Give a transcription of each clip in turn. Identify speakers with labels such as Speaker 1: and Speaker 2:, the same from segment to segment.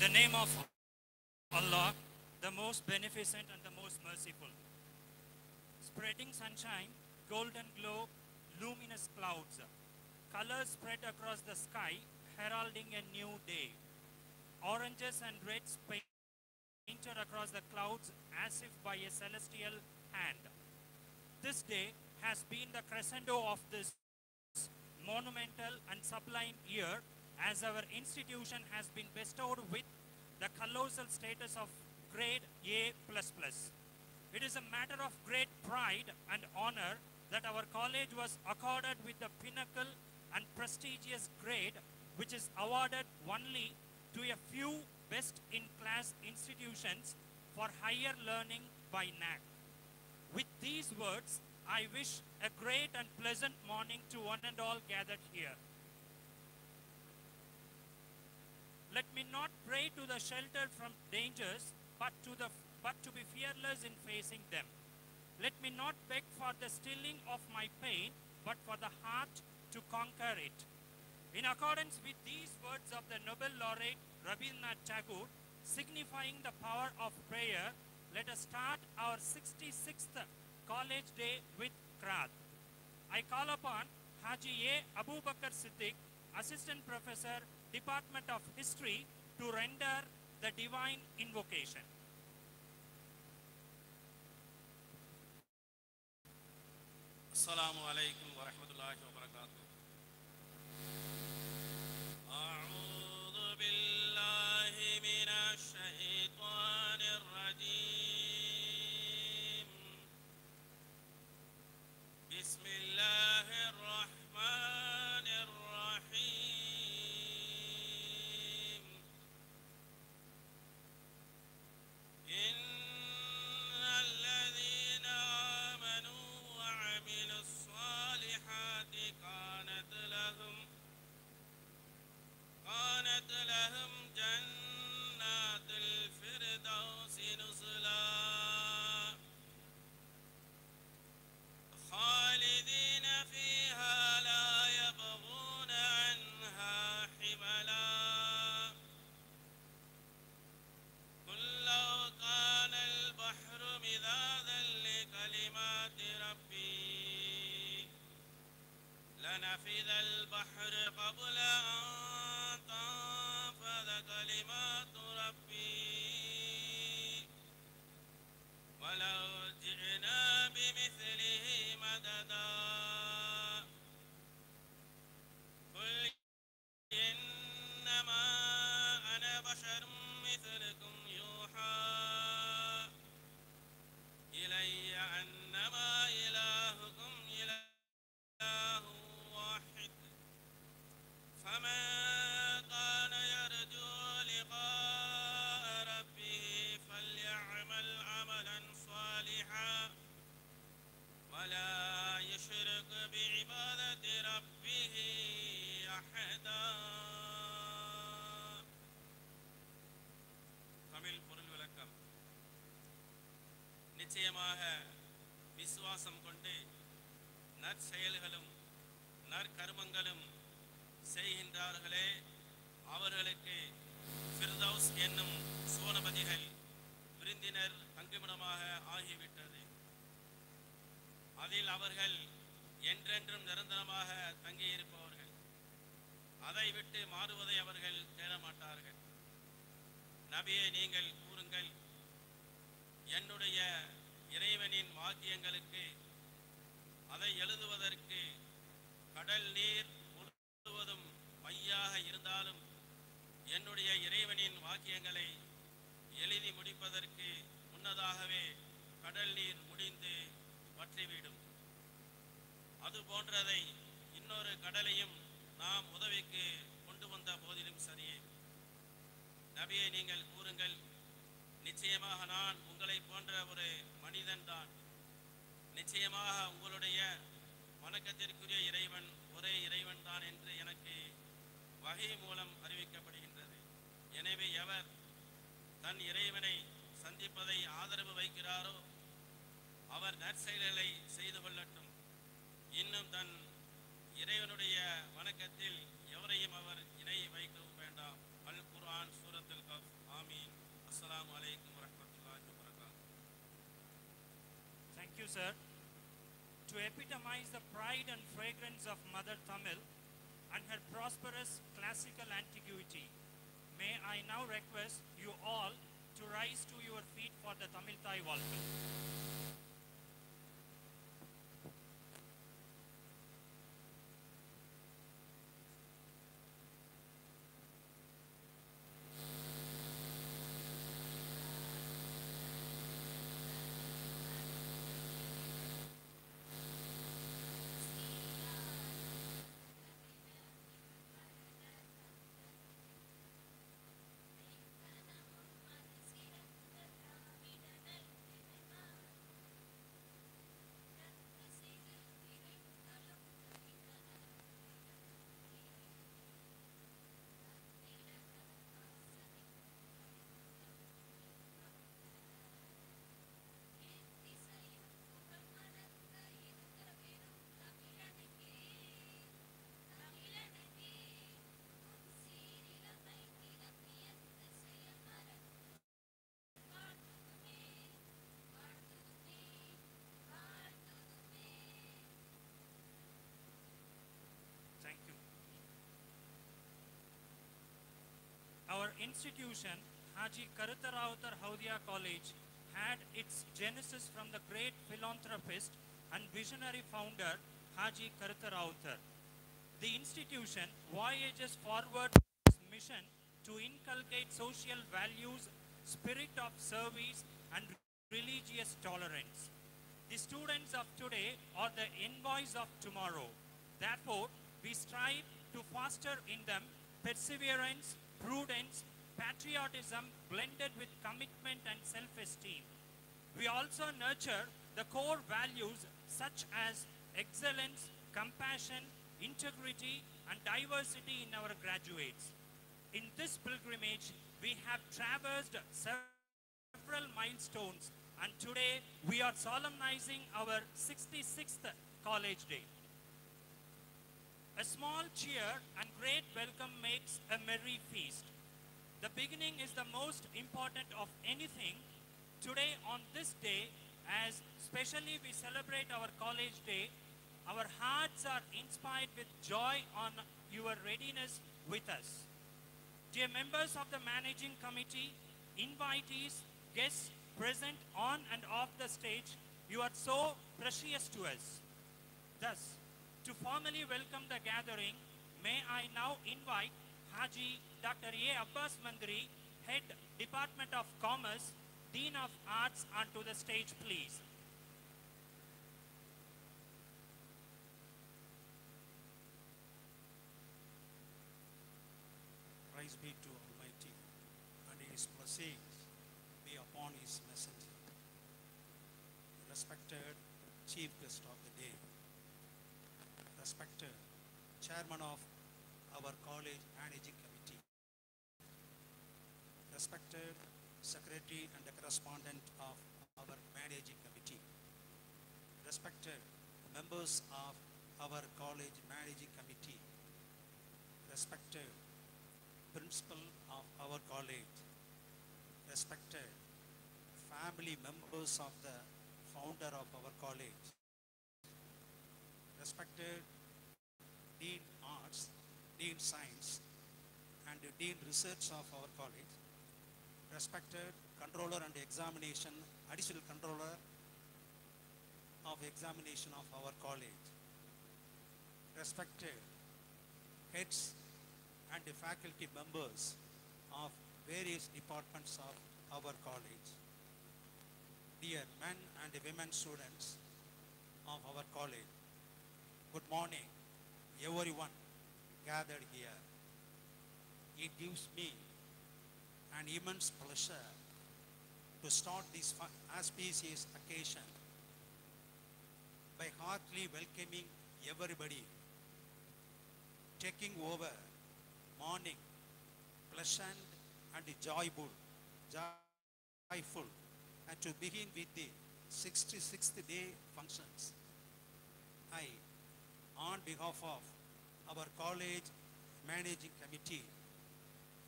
Speaker 1: the name of Allah, the most beneficent and the most merciful. Spreading sunshine, golden glow, luminous clouds, colors spread across the sky, heralding a new day. Oranges and reds painted across the clouds as if by a celestial hand. This day has been the crescendo of this monumental and sublime year as our institution has been bestowed with the colossal status of grade A++. It is a matter of great pride and honor that our college was accorded with the pinnacle and prestigious grade which is awarded only to a few best-in-class institutions for higher learning by NAAC. With these words, I wish a great and pleasant morning to one and all gathered here. Let me not pray to the shelter from dangers, but to, the, but to be fearless in facing them. Let me not beg for the stilling of my pain, but for the heart to conquer it. In accordance with these words of the Nobel laureate Rabindranath Tagore, signifying the power of prayer, let us start our 66th College Day with Qirath. I call upon Haji A. Abu Bakr Siddiq, Assistant Professor, Department of History to render the divine
Speaker 2: invocation. Assalamu alaikum wa rahmatullahi wa நிச்சயமாக
Speaker 1: you, sir. To epitomize the pride and fragrance of Mother Tamil and her prosperous classical antiquity, may I now request you all to rise to your feet for the Tamil Thai welcome. institution, Haji Karutarawtar Haudia College, had its genesis from the great philanthropist and visionary founder, Haji Karutarawtar. The institution
Speaker 3: voyages forward its mission to inculcate social values,
Speaker 1: spirit of service, and religious tolerance. The students of today are the envoys of tomorrow. Therefore, we strive to foster in them perseverance, prudence, patriotism blended with commitment and self-esteem. We also nurture the core values such as excellence, compassion, integrity, and diversity in our graduates. In this pilgrimage, we have traversed several milestones and today we are solemnizing our 66th College Day. A small cheer and great welcome makes a merry feast. The beginning is the most important of anything. Today, on this day, as specially we celebrate our college day, our hearts are inspired with joy on your readiness with us. Dear members of the managing committee, invitees, guests present on and off the stage, you are so precious to us. Thus, to formally welcome the gathering, may I now invite Haji Dr. A. Abbas Mandri, Head Department of Commerce, Dean of Arts onto the stage please.
Speaker 4: Praise be to Almighty and His blessings be upon His messenger. Respected Chief Guest of the Day, respected Chairman of our college managing committee. Respected secretary and correspondent of our managing committee. Respected members of our college managing committee. Respected principal of our college. Respected family members of the founder of our college. Respected Dean Arts Dean Science and Dean Research of our college, respected Controller and Examination, Additional Controller of Examination of our college, respected heads and faculty members of various departments of our college, dear men and women students of our college, good morning everyone gathered here. It gives me an immense pleasure to start this auspicious occasion by heartily welcoming everybody, taking over morning pleasant and joyful, joyful, and to begin with the 66th day functions. I, on behalf of our college managing committee,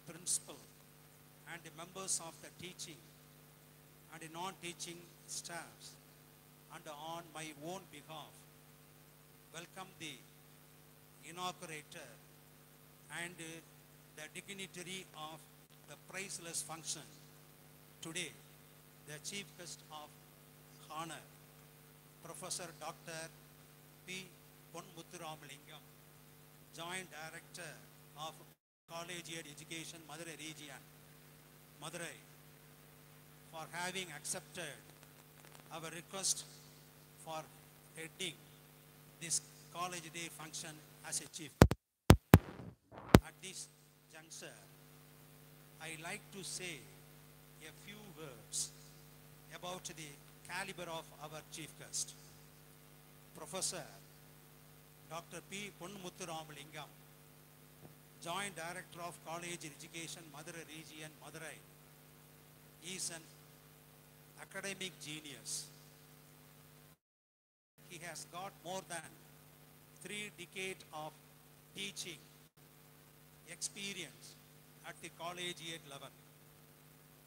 Speaker 4: principal, and the members of the teaching and the non-teaching staffs, and on my own behalf, welcome the inaugurator and the dignitary of the priceless function. Today, the chief guest of honor, Professor Dr. P. Ponmuthuramalingam, Joint Director of Collegiate Education Madurai Region, Madurai, for having accepted our request for heading this College Day function as a chief. At this juncture, I like to say a few words about the caliber of our chief guest, Professor Dr. Doctor P Joint Director of College Education, Madurai Region, Madurai. He is an academic genius. He has got more than three decades of teaching experience at the collegiate level.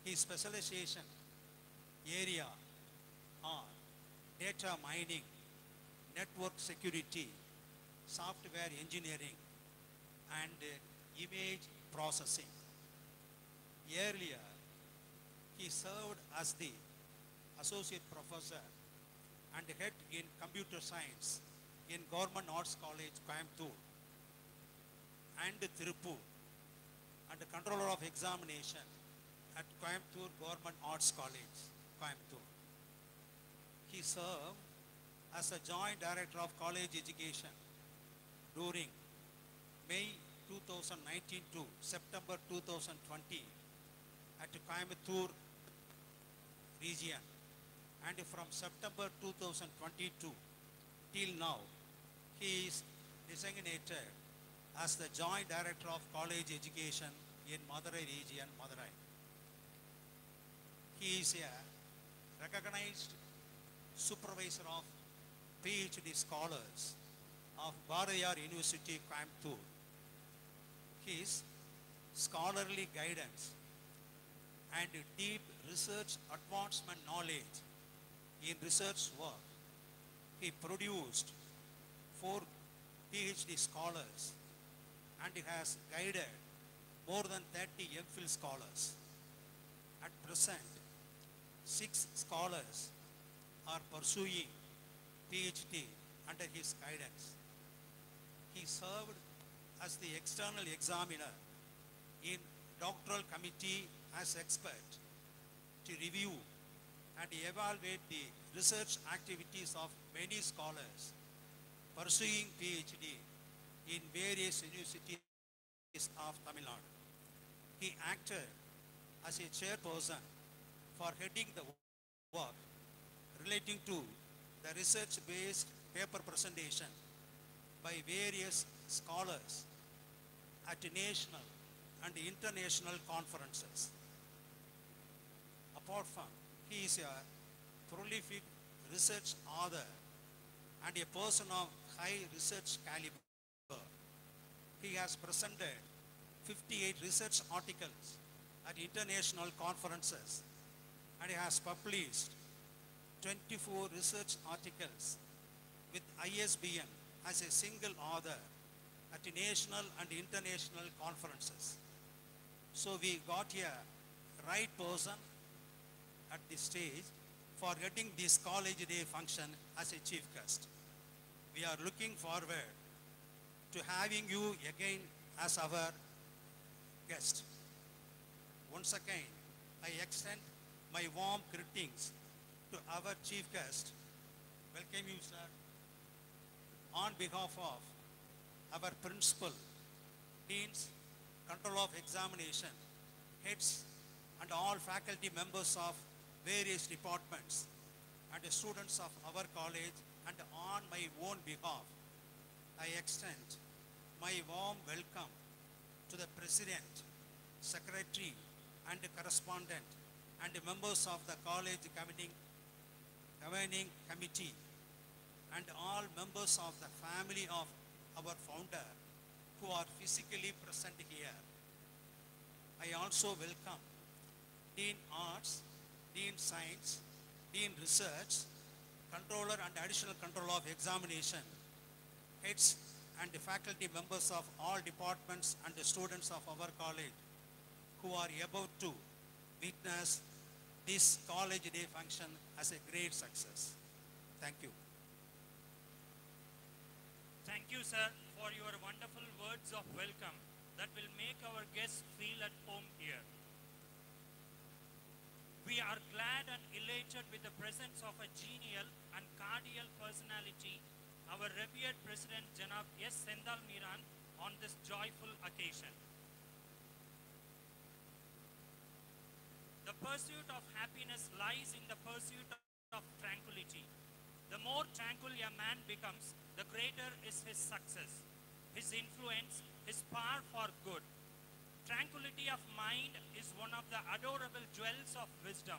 Speaker 4: His specialization area are data mining, network security, software engineering and image processing. Earlier, he served as the associate professor and head in computer science in Government Arts College, Coimbatore and Tirupur and the controller of examination at Coimbatore Government Arts College, Coimbatore. He served as a joint director of college education during May 2019 to September 2020 at Coimbatore region and from September 2022 till now he is designated as the Joint Director of College Education in Madurai region, Madurai. He is a recognized supervisor of PhD scholars of Bharathiar University, Coimbatore. His scholarly guidance and deep research advancement knowledge in research work, he produced four PhD scholars and he has guided more than 30 MPhil scholars. At present, six scholars are pursuing PhD under his guidance he served as the external examiner in doctoral committee as expert to review and evaluate the research activities of many scholars pursuing PhD in various universities of Tamil Nadu. He acted as a chairperson for heading the work relating to the research-based paper presentation by various scholars at national and international conferences. Apart from, he is a prolific research author and a person of high research caliber. He has presented 58 research articles at international conferences and he has published 24 research articles with ISBN as a single author at national and international conferences. So we got a right person at this stage for getting this college day function as a chief guest. We are looking forward to having you again as our guest. Once again, I extend my warm greetings to our chief guest. Welcome you, sir on behalf of our principal, deans, control of examination, heads and all faculty members of various departments and the students of our college and on my own behalf, I extend my warm welcome to the President, Secretary and Correspondent and members of the College Governing, Governing Committee and all members of the family of our founder who are physically present here. I also welcome Dean Arts, Dean Science, Dean Research, Controller and Additional Control of Examination, heads and faculty members of all departments and the students of our college who are about to witness this college day function as a great success. Thank you.
Speaker 1: Thank you, sir, for your wonderful words of welcome that will make our guests feel at home here. We are glad and elated with the presence of a genial and cordial personality, our revered President Janab S. Sendal Miran, on this joyful occasion. The pursuit of happiness lies in the pursuit of tranquility. The more tranquil a man becomes, the greater is his success, his influence, his power for good. Tranquility of mind is one of the adorable jewels of wisdom.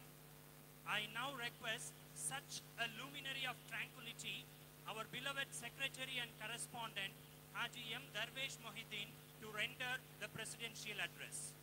Speaker 1: I now request such a luminary of tranquility, our beloved secretary and correspondent, Haji M. Darvesh Mohideen, to render the presidential address.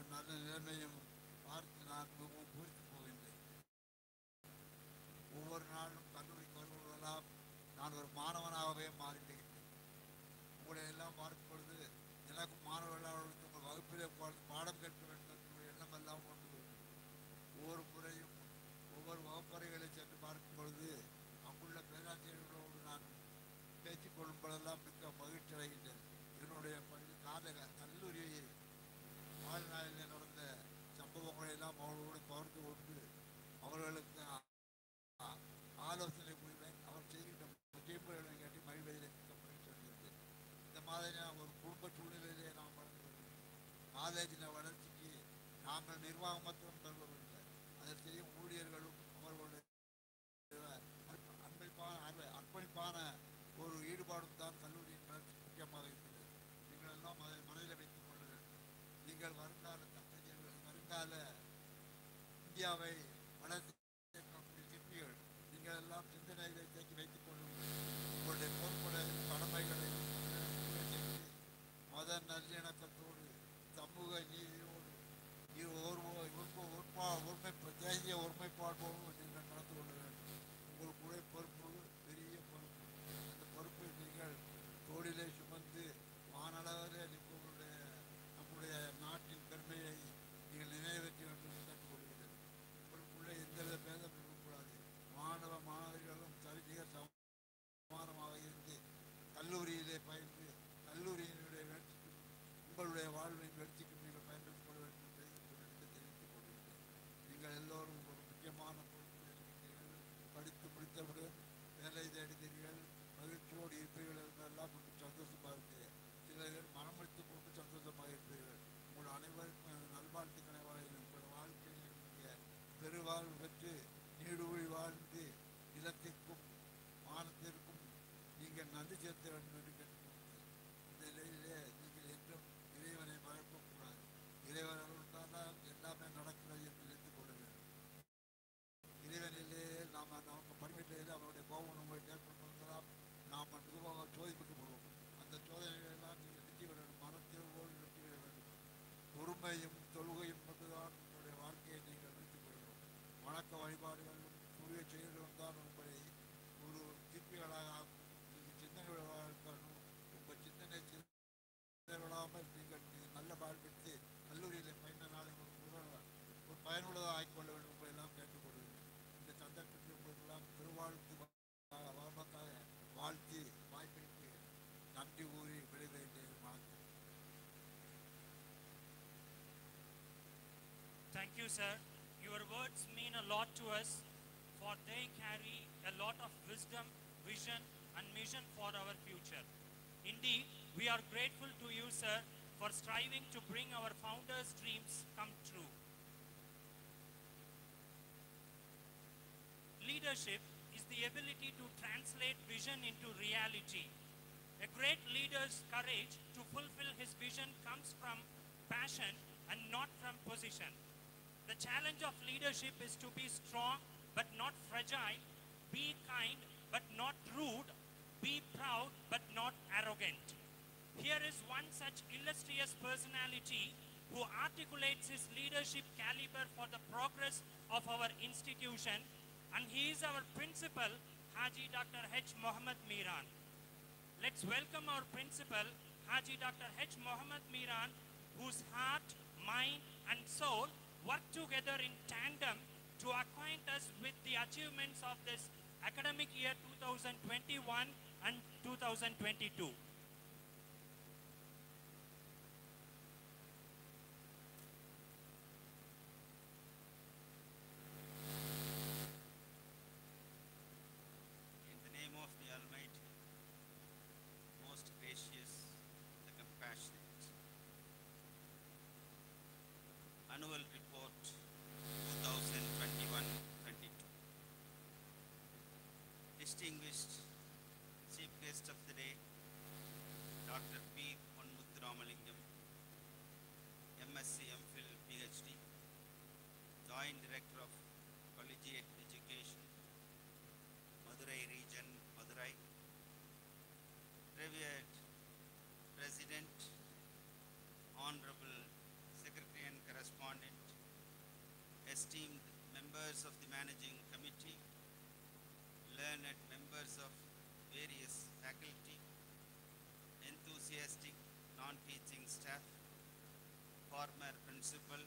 Speaker 5: என்ற நல்ல நிர்ணயம் பார்த்து நான் மிகவும் பூர்த்தி போகின்றேன் ஒவ்வொரு நாளும் கல்லூரி வருவதெல்லாம் நான் ஒரு மாணவனாகவே மாறிவிடுகின்றேன் உங்களை எல்லாம் பார்க்கும் பொழுது எனக்கும் மாணவர்களுக்கு உங்கள் வகுப்பிலே பாடம் கேட்க வேண்டும் என்ற எண்ணம் எல்லாம் கொண்டு ஒவ்வொரு முறையும் ஒவ்வொரு வகுப்பறைகளை சென்று பார்க்கும் பொழுது அங்குள்ள பேராசிரியர்களோடு நான் பேச்சு கொள்ளும் பொழுதெல்லாம் மிக்க மகிழ்ச்சி அடைகின்றேன் என்னுடைய பள்ளி காதக வாழ்நாளில் நடந்த சம்பவங்களை எல்லாம் அவர்களோடு பகிர்ந்து கொண்டு அவர்களுக்கு ஆலோசனை புரிவேன் அவர் செய்கின்ற தீர்ப்புகளை கேட்டு மகிழ்வதிலே சொல்கிறது இந்த மாதிரி ஒரு குடும்ப சூழ்நிலையிலே நாம் வளர்ந்து காலேஜில் வளர்ச்சிக்கு நாங்கள் நிர்வாகம் மாத்திரம் அதை செய்யும் ஊழியர்களும் எங்கள் வருங்கால தச்சரியர்கள் வருங்கால இந்தியாவை
Speaker 1: Thank you, sir. Your words mean a lot to us, for they carry a lot of wisdom, vision, and mission for our future. Indeed, we are grateful to you, sir, for striving to bring our founders' dreams come true. Leadership is the ability to translate vision into reality. A great leader's courage to fulfill his vision comes from passion and not from position. The challenge of leadership is to be strong but not fragile, be kind but not rude, be proud but not arrogant. Here is one such illustrious personality who articulates his leadership caliber for the progress of our institution and he is our principal, Haji Dr. H. Mohammed Miran. Let's welcome our principal, Haji Dr. H. Mohammed Miran, whose heart, mind and soul work together in tandem to acquaint us with the achievements of this academic year 2021 and 2022.
Speaker 6: principle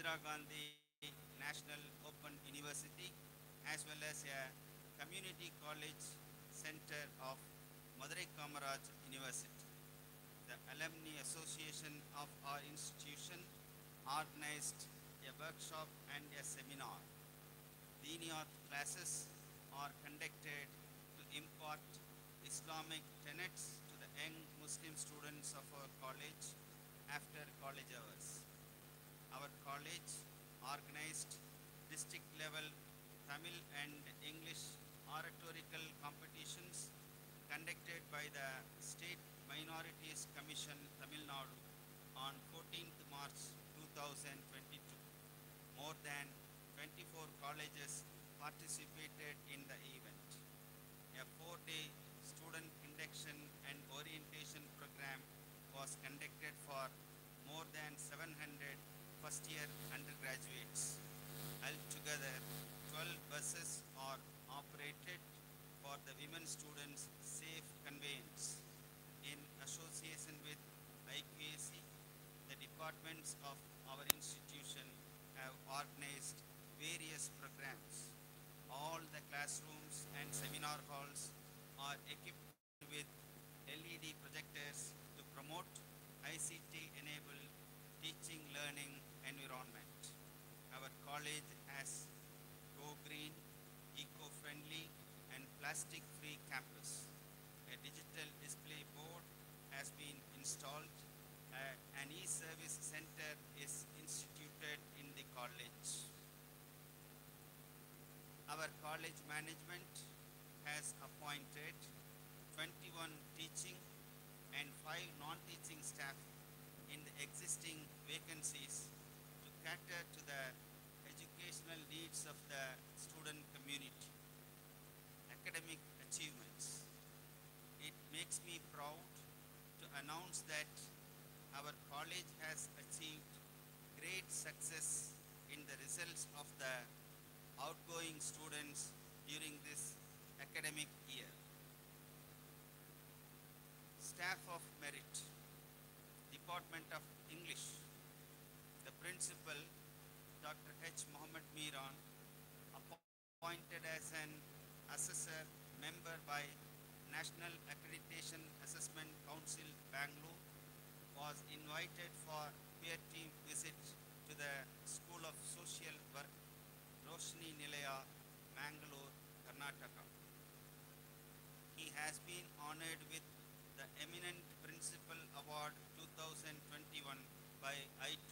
Speaker 6: Indira Gandhi National Open University as well as a community college center of Madurai Kamaraj University. The Alumni Association of our institution organized a workshop and a seminar. Deeniyat classes are conducted to impart Islamic tenets to the young Muslim students of our college after college hours our college organized district level Tamil and English oratorical competitions conducted by the State Minorities Commission Tamil Nadu on 14th March 2022. More than 24 colleges participated in first year undergraduates. Altogether, 12 buses are operated for the women students' safe conveyance in association with IQAC. The departments of our institution have organized various programs. All the classrooms and seminar halls are equipped with LED projectors to promote ICT-enabled teaching, learning, knowledge as Go Green, Eco-Friendly and Plastic-Free Campus. A digital display board has been installed. Uh, an e-service center is instituted in the college. Our college management has appointed 21 teaching and 5 non-teaching staff in the existing vacancies to cater to the the student community. Academic achievements. It makes me proud to announce that our college has achieved great success in the results of the outgoing students during this academic year. Staff of Merit, Department of English, the Principal, Dr. H. Mohammed Miran, appointed as an assessor member by National Accreditation Assessment Council, Bangalore, was invited for peer team visit to the School of Social Work, Roshni Nilaya, Mangalore, Karnataka. He has been honored with the Eminent Principal Award 2021 by IT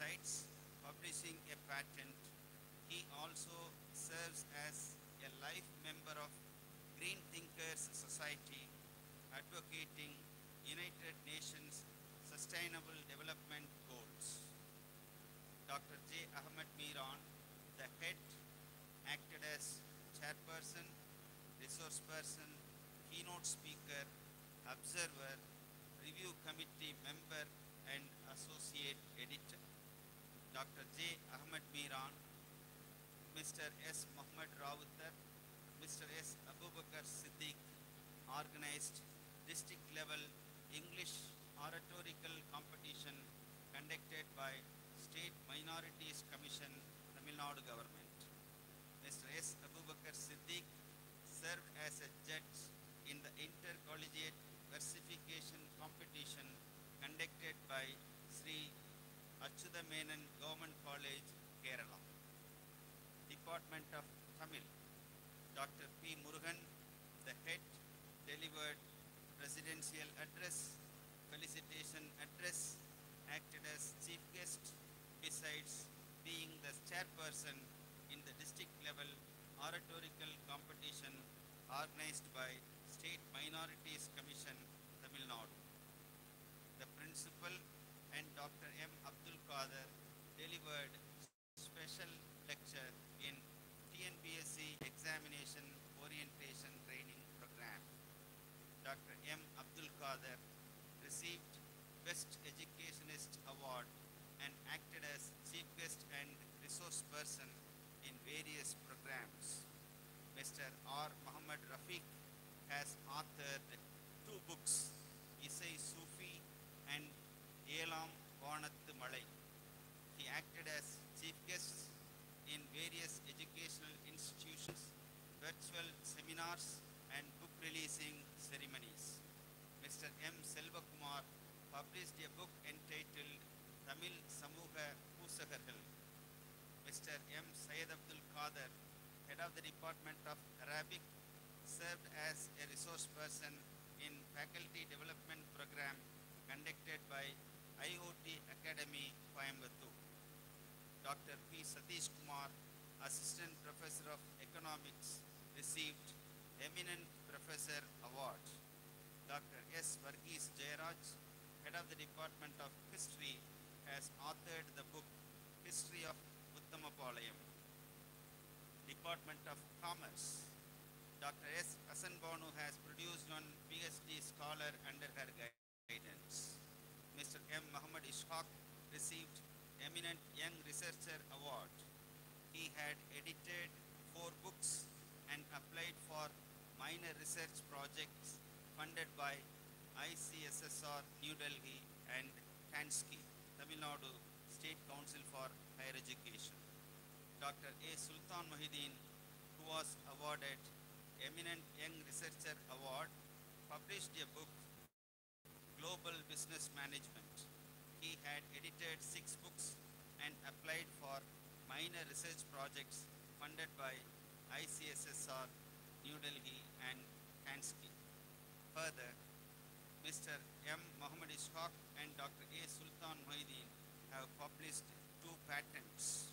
Speaker 6: besides publishing a patent, he also serves as a life member of Green Thinkers Society, advocating United Nations Sustainable Development Goals. Dr. J. Ahmed Miran, the head, acted as chairperson, resource person, keynote speaker, observer, review committee member, and associate editor. Dr. J. Ahmed Miran, Mr. S. Muhammad Rawutar, Mr. S. Abubakar Siddiq organized district level English oratorical competition conducted by State Minorities Commission, Tamil Nadu government. Mr. S. Abubakar Siddiq served as a judge in the intercollegiate versification competition conducted by Menon Government College, Kerala. Department of Tamil, Dr. P. Murugan, the head, delivered presidential address, felicitation address, acted as chief guest, besides being the chairperson in the district level oratorical competition organized by State Minority and acted as chief guest and resource person in various programs. Mr. R. Muhammad Rafiq has authored two books, Isai Sufi and Elam Vanathu Malai. He acted as chief guest in various educational institutions, virtual seminars, and book releasing ceremonies. Mr. M. Selvakumar published a book Tamil சமூக பூசகர்கள் mister M Syed Abdul Kader head of the Department of Arabic, served as a resource person in faculty development program conducted by IOT Academy, Coimbatore. Dr. P. Satish Kumar, Assistant Professor of Economics, received Eminent Professor Award. Dr. S. Varghese Jairaj, Head of the Department of History, has authored the book History of Uttamapalayam, Department of Commerce. Dr. S. Asanbanu has produced one PhD scholar under her guidance. Mr. M. Muhammad Ishaq received Eminent Young Researcher Award. He had edited four books and applied for minor research projects funded by ICSSR New Delhi and TANSCHE. Tamil Nadu State Council for Higher Education. Dr. A. Sultan Mohideen, who was awarded Eminent Young Researcher Award, published a book, Global Business Management. He had edited six books and applied for minor research projects funded by ICSSR, New Delhi and TANSCHE. Further, Mr. M. Mohammed Ishaq and Dr. A. Sultan Mohideen have published two patents.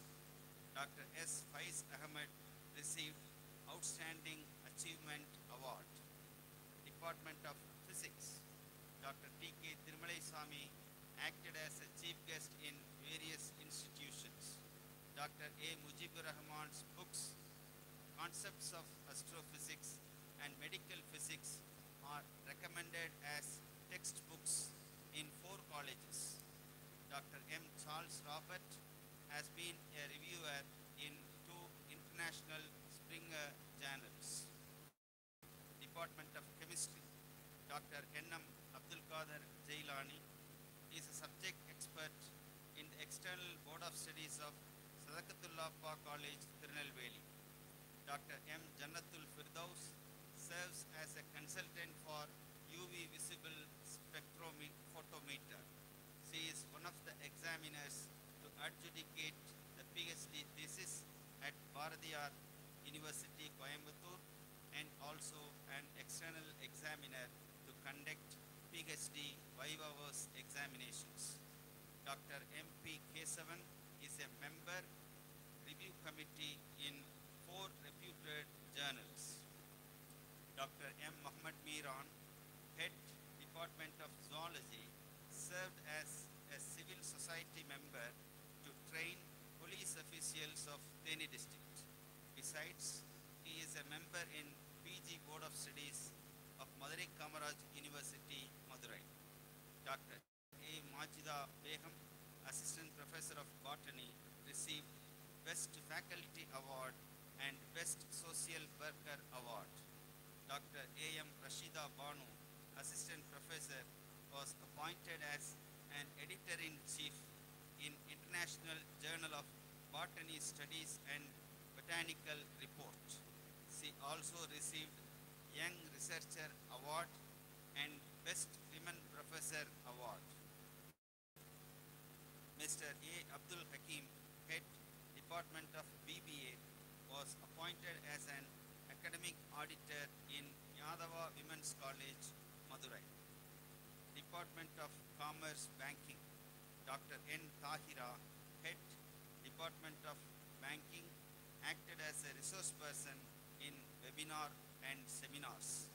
Speaker 6: Dr. S. Faiz Ahmed received Outstanding Achievement Award, Department of Physics. Dr. T. K. Tirumalai acted as a chief guest in various institutions. Dr. A. Mujibur Rahman's books, Concepts of Astrophysics and Medical Physics are recommended as textbooks in four colleges. Dr. M. Charles Robert has been a reviewer in two international Springer journals. Department of Chemistry, Dr. Enam Abdul Qadir Jailani is a subject expert in the External Board of Studies of Sadakathullah Appa College, Tirunelveli. Dr. M. Jannatul Firdaus serves as a consultant for UV visible she is one of the examiners to adjudicate the PhD thesis at Bharathiar University Coimbatore and also an external examiner to conduct PhD Viva Voce examinations. Dr. M.P. K. Seven is a member review committee served as a civil society member to train police officials of Theni district. Besides, he is a member in PG Board of Studies of Madurai Kamaraj University, Madurai. Dr. A. Majida Beham, Assistant Professor of Botany, received Best Faculty Award and Best Social Worker Award. Dr. A. M. Rashida Banu, Assistant Professor, was appointed as an editor-in-chief in International Journal of Botany Studies and Botanical Report. She also received Young Researcher Award and Best Women Professor Award. Mr. A. Abdul Hakim, Head Department of BBA, was appointed as an academic auditor in Yadava Women's College, Madurai. Department of Commerce Banking, Dr. N. Tahira, Head, Department of Banking, acted as a resource person in webinar and seminars.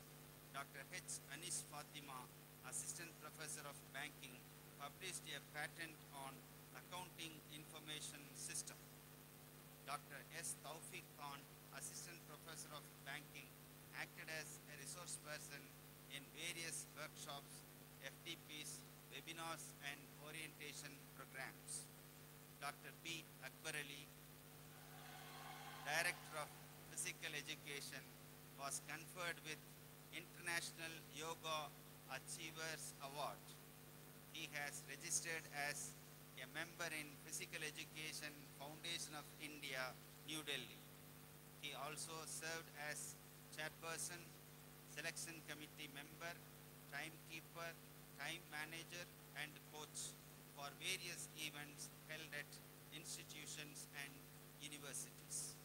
Speaker 6: Dr. H. Anis Fatima, Assistant Professor of Banking, published a patent on accounting information system. Dr. S. Taufiq Khan, Assistant Professor of Banking, acted as a resource person in various workshops FDPs webinars and orientation programs. Dr. P. Akbarali, Director of Physical Education, was conferred with International Yoga Achievers Award. He has registered as a member in Physical Education Foundation of India, New Delhi. He also served as chairperson, selection committee member, timekeeper, time manager and coach for various events held at institutions and universities.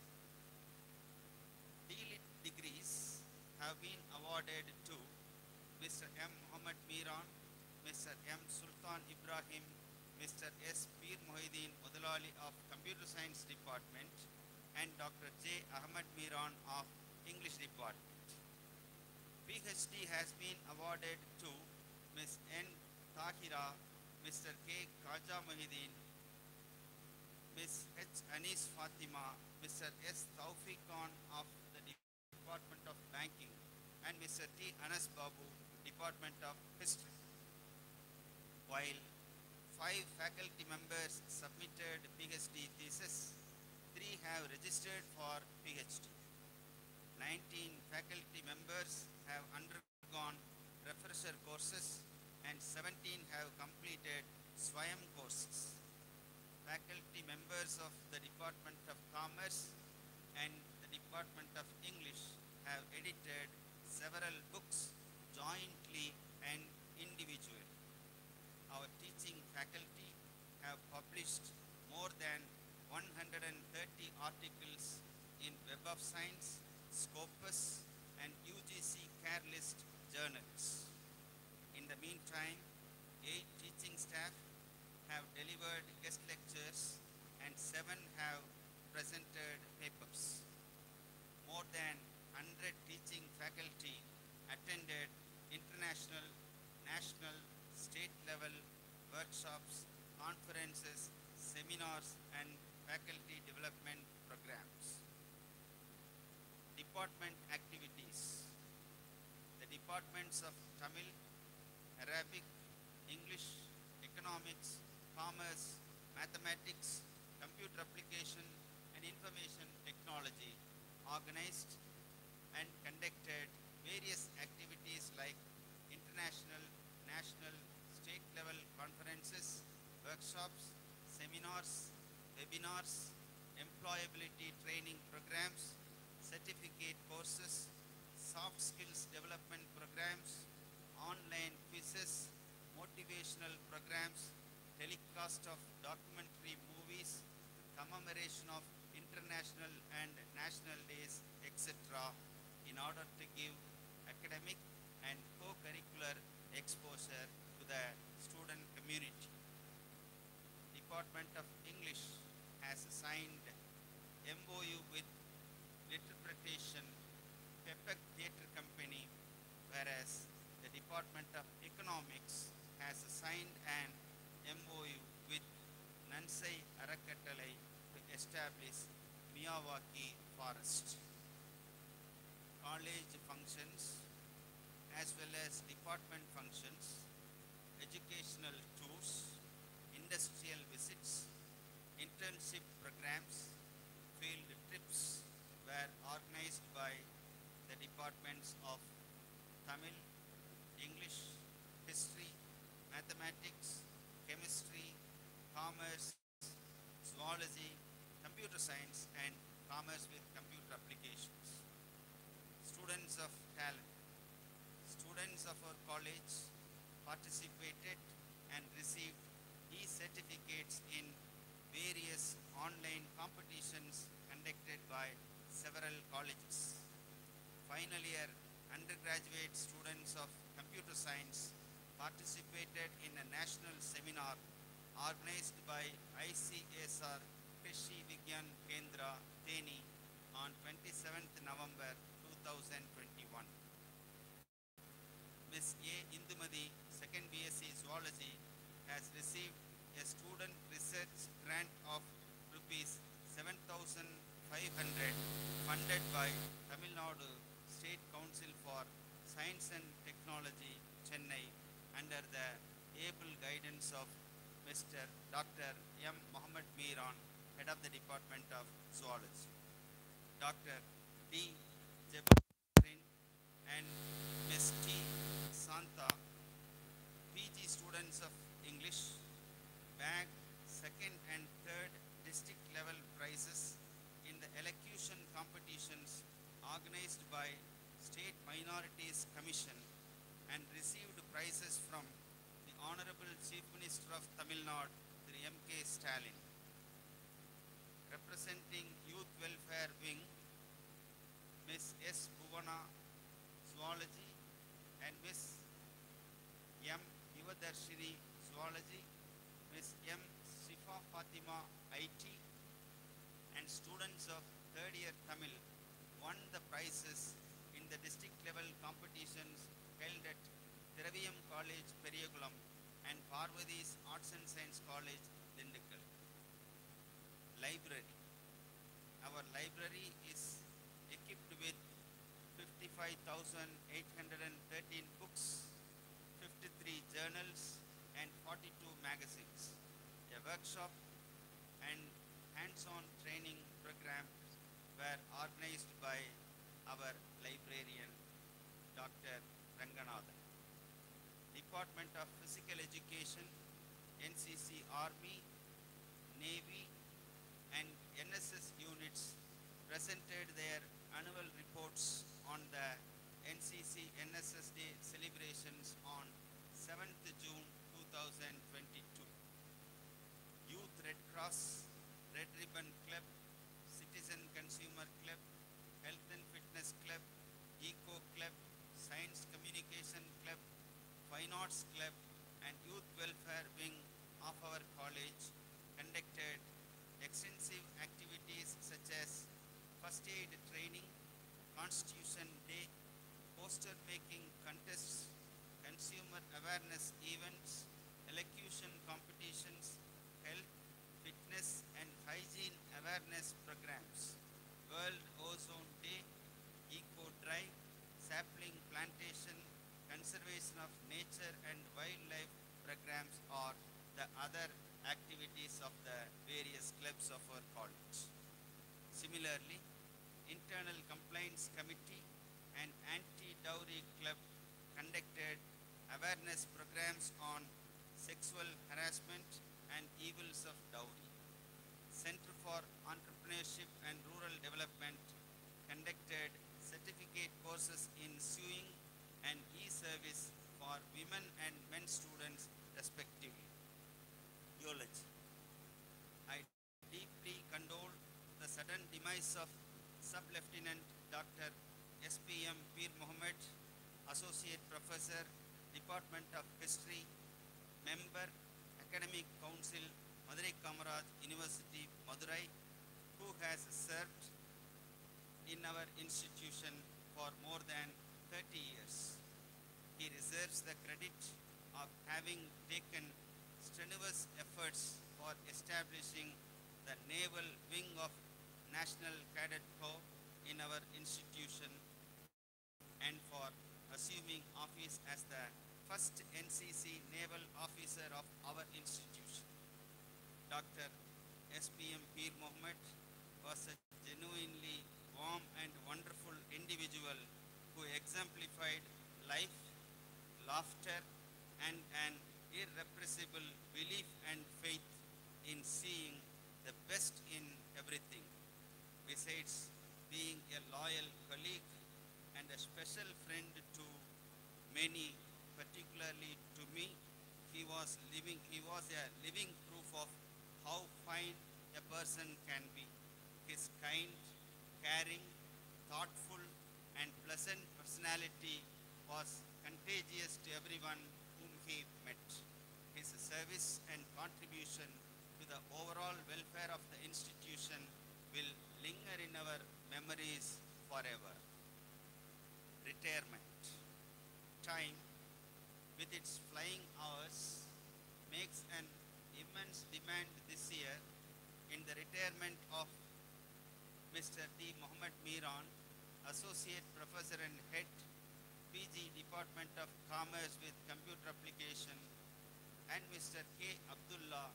Speaker 6: DLIT degrees have been awarded to Mr. M. Muhammad Miran, Mr. M. Sultan Ibrahim, Mr. S. Peer Mohideen Udalali of Computer Science Department, and Dr. J. Ahmed Miran of English Department. PhD has been awarded to Ms. N. Tahira, Mr. K. Kaja Muhyiddin, Ms. H. Anis Fatima, Mr. S. Taufiq Khan of the Department of Banking, and Mr. T. Anas Babu, Department of History. While five faculty members submitted PhD thesis, three have registered for PhD. 19 faculty members have undergone refresher courses and 17 have completed SWAYAM courses. Faculty members of the Department of Commerce and the Department of English have edited several books jointly and individually. Our teaching faculty have published more than 130 articles in Web of Science, Scopus and UGC CARE List journal meantime, eight teaching staff have delivered guest lectures and seven have presented papers. More than 100 teaching faculty attended international, national, state level workshops, conferences, seminars and faculty development programs. Department activities. The departments of Tamil, Arabic, English, economics, commerce, mathematics, computer application and information technology organized and conducted various activities like international, national, state level conferences, workshops, seminars, webinars, employability training programs, certificate courses, soft skills development programs, online quizzes, motivational programs, telecast of documentary movies, commemoration of international and national days, etc. in order to give academic and co-curricular exposure to the student community. Department of English has signed MOU with Interpretation Pepec Theatre Company, whereas Department of Economics has signed an MOU with Nansei Arakattalai to establish Miyawaki Forest. College functions as well as department functions, educational tours, industrial visits, internship programs, field trips were organized by the departments of Tamil, mathematics, chemistry, commerce, zoology, computer science, and commerce with computer applications. Students of talent. Students of our college participated and received e-certificates in various online competitions conducted by several colleges. Final year undergraduate students of computer science participated in a national seminar organized by ICSR Krishi Vigyan Kendra, Theni on 27th November 2021. Ms. A. Indumadi, 2nd BSc Zoology, has received a student research grant of rupees 7,500 funded by Tamil Nadu State Council for Science and Technology, Chennai under the able guidance of Mr. Dr. M. Mohammed Miran, head of the Department of Zoology, Dr. D. Jebrin and Ms. T. Santa, PG students of English, bag second and third district level prizes in the elocution competitions organized by State Minorities Commission and received prizes from the Honorable Chief Minister of Tamil Nadu, Mr. M.K. Stalin. Representing Youth Welfare Wing, Ms. S. Bhuvana Zoology and Ms. M. Ivadarshini Zoology, Ms. M. Sifa Fatima IT and students of third year Tamil won the prizes in the district level competitions திரவியம் College, Periyakulam, and Parvati's Arts and Science College, Dindigul. Library. Our library is equipped with 55,813 books, 53 journals and 42 magazines. A workshop and hands-on training programs were organized by our NCC Army, Navy and NSS units presented their annual reports on the NCC NSS Day celebrations on 7th June 2022. Youth Red Cross, Red Ribbon Club, Citizen Consumer Club, Health and Fitness Club, Eco Club, Science Communication Club, Fine Arts Club, first aid training, Constitution Day, poster making contests, consumer awareness events, elocution competitions, health, fitness and hygiene awareness programs, World Ozone Day, Eco Drive, sapling plantation, conservation of nature and wildlife programs are the other activities of the various clubs of our college. Similarly, Internal Complaints Committee and Anti-Dowry Club conducted awareness programs on sexual harassment and evils of dowry. Center for Entrepreneurship and Rural Development conducted certificate courses in sewing and e-service for women and men students respectively. Geology. I deeply condole the sudden demise of Sub-Lieutenant Dr. S.P.M. Peer Mohammed, Associate Professor, Department of History, Member, Academic Council, Madurai Kamaraj University, Madurai, who has served in our institution for more than 30 years. He deserves the credit of having taken strenuous efforts for establishing the naval wing of National Cadet Corps in our institution and for assuming office as the first NCC naval officer of our institution. Dr. SPM Peer Mohammed was a genuinely warm and wonderful individual who exemplified life, laughter, and an irrepressible belief and faith in seeing the best in everything besides being a loyal colleague and a special friend to many, particularly to me, he was living, he was a living proof of how fine a person can be. His kind, caring, thoughtful and pleasant personality was contagious to everyone whom he met. His service and contribution to the overall welfare of the institution will linger in our memories forever. Retirement. Time, with its flying hours, makes an immense demand this year in the retirement of Mr. D. Mohammed Miran, Associate Professor and Head, PG Department of Commerce with Computer Application, and Mr. K. Abdullah,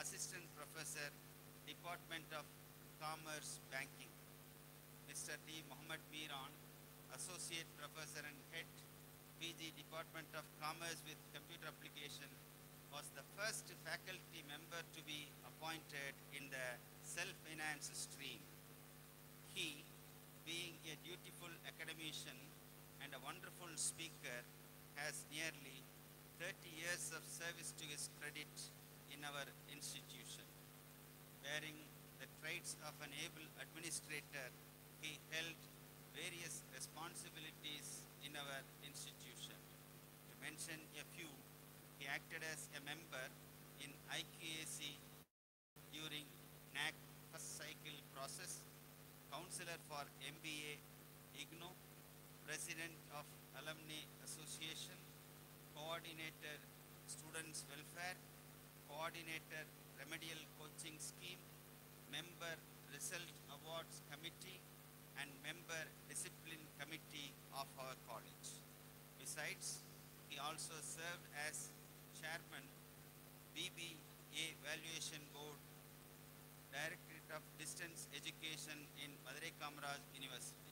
Speaker 6: Assistant Professor, Department of Commerce Banking. Mr. D. Mohammed Miran, Associate Professor and Head, PG Department of Commerce with Computer Application, was the first faculty member to be appointed in the self-finance stream. He, being a dutiful academician and a wonderful speaker, has nearly 30 years of service to his credit in our institution. Bearing the traits of an able administrator, he held various responsibilities in our institution. To mention a few, he acted as a member in I K A C during NAAC first cycle process, counselor for MBA IGNOU, president of Alumni Association, coordinator students welfare, coordinator remedial coaching member result awards committee and member discipline committee of our college. Besides, he also served as chairman BBA Valuation Board, Director of Distance Education in Madurai Kamaraj University,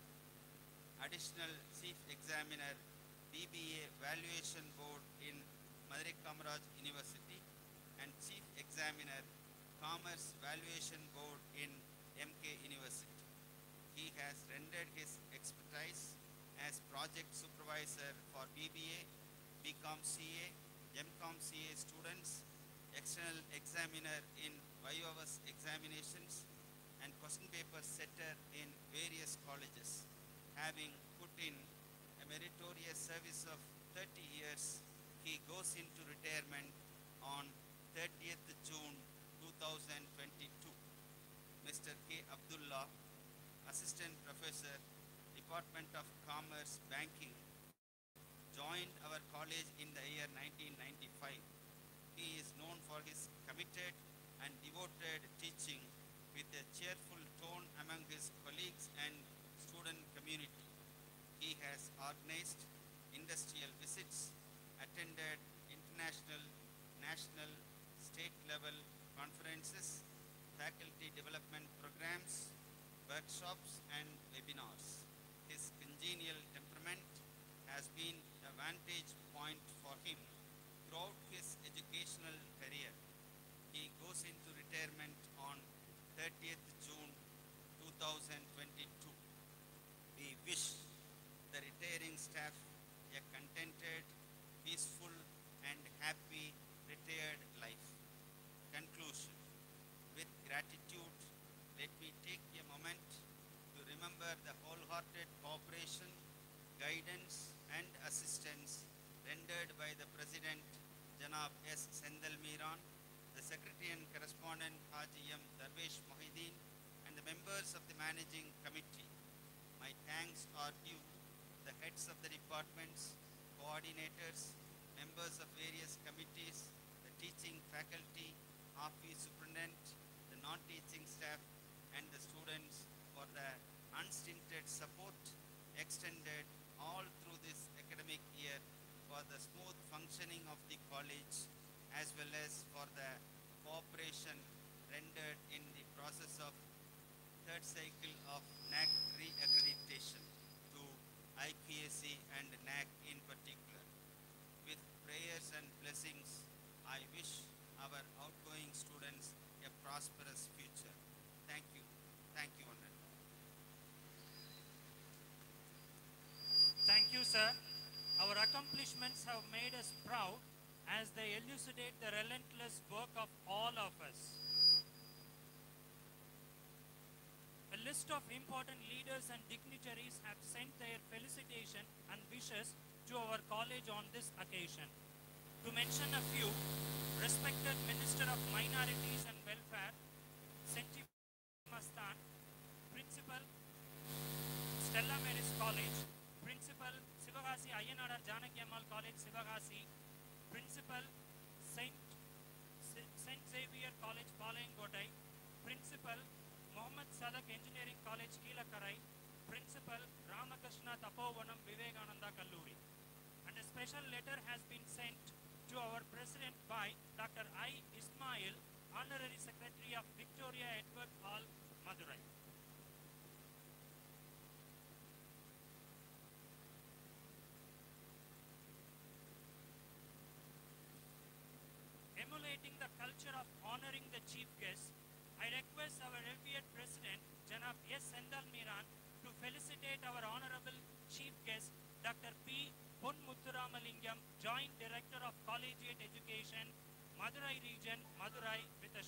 Speaker 6: Additional Chief Examiner, BBA Valuation Board in Madurai Kamaraj University, and Chief Examiner, Commerce Valuation Board in MK University. He has rendered his expertise as project supervisor for BBA, BCom CA, MCom CA students, external examiner in YOVS examinations, and question paper setter in various colleges, having put in a meritorious service of 30 years, he goes into retirement on 30th June 2022. Mr. K. Abdullah, Assistant Professor, Department of Commerce Banking, joined our college in the year 1995. He is known for his committed and devoted teaching with a cheerful tone among his colleagues and student community. He has organized industrial visits, attended international, national, state level conferences, faculty development programs, workshops and webinars. His congenial temperament has been a vantage point for him throughout his educational career. He goes into retirement offer the wholehearted cooperation, guidance and assistance rendered by the President Janab S. Sendal Miran, the Secretary and Correspondent Haji M. Darvesh Mohideen and the members of the Managing Committee. My thanks are due the heads of the departments, coordinators, members of various committees, the teaching faculty, office superintendent, the non-teaching staff, and the students unstinted support extended all through this academic year for the smooth functioning of the college as well as for the cooperation rendered in the process of third cycle of NAAC re-accreditation to IPSC and NAAC in particular. With prayers and blessings, I wish
Speaker 1: accomplishments have made us proud as they elucidate the relentless work of all of us. A list of important leaders and dignitaries have sent their felicitation and wishes to our college on this occasion. To mention a few, respected Minister of Minorities and Welfare, Senji Masthan, Principal, Stella Maris College, Sivakasi Ayyanadar Janaki Ammal college Sivakasi principal saint saint Xavier college Palayamkottai principal Mohamed Sathak engineering college Kilakarai principal Ramakrishna Tapovanam Vivekananda Kalluri and a special letter has been sent to our president by Dr. I. Ismail, Honorary Secretary of Victoria
Speaker 7: Edward Hall, Madurai.
Speaker 1: cultivating the culture of honoring the chief guest, I request our revered President, Janab S. Sendal Miran, to felicitate our honorable chief guest, Dr. P. Pon Joint Director of Collegiate Education, Madurai Region, Madurai, with a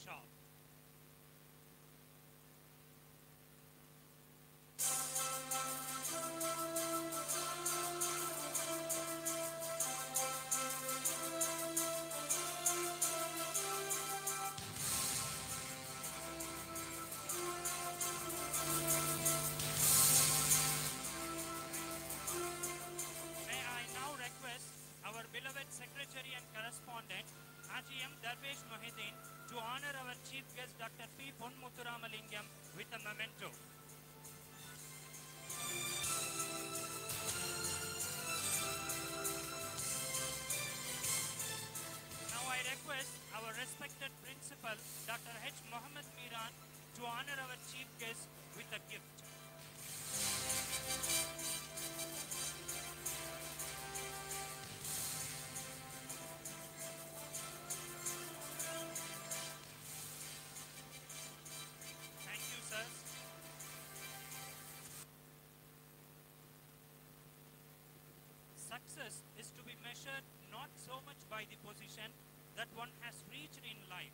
Speaker 1: success is to be measured not so much by the position that one has reached in life,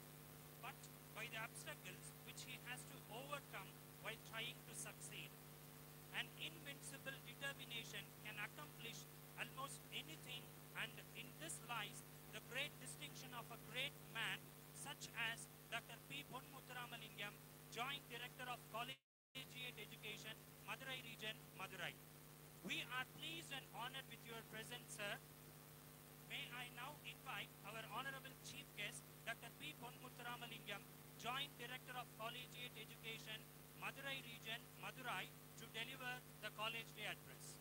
Speaker 1: but by the obstacles which he has to overcome while trying to succeed. An invincible determination can accomplish almost anything, and in this lies the great distinction of a great man such as Dr. P. Ponmuturamalingam, Joint Director of Collegiate Education, Madurai Region, Madurai. We are honored with your presence, sir. May I now invite our Honorable Chief Guest, Dr. P. Ponmuthtaramalingam, Joint Director of Collegiate Education, Madurai Region, Madurai, to deliver the College Day Address.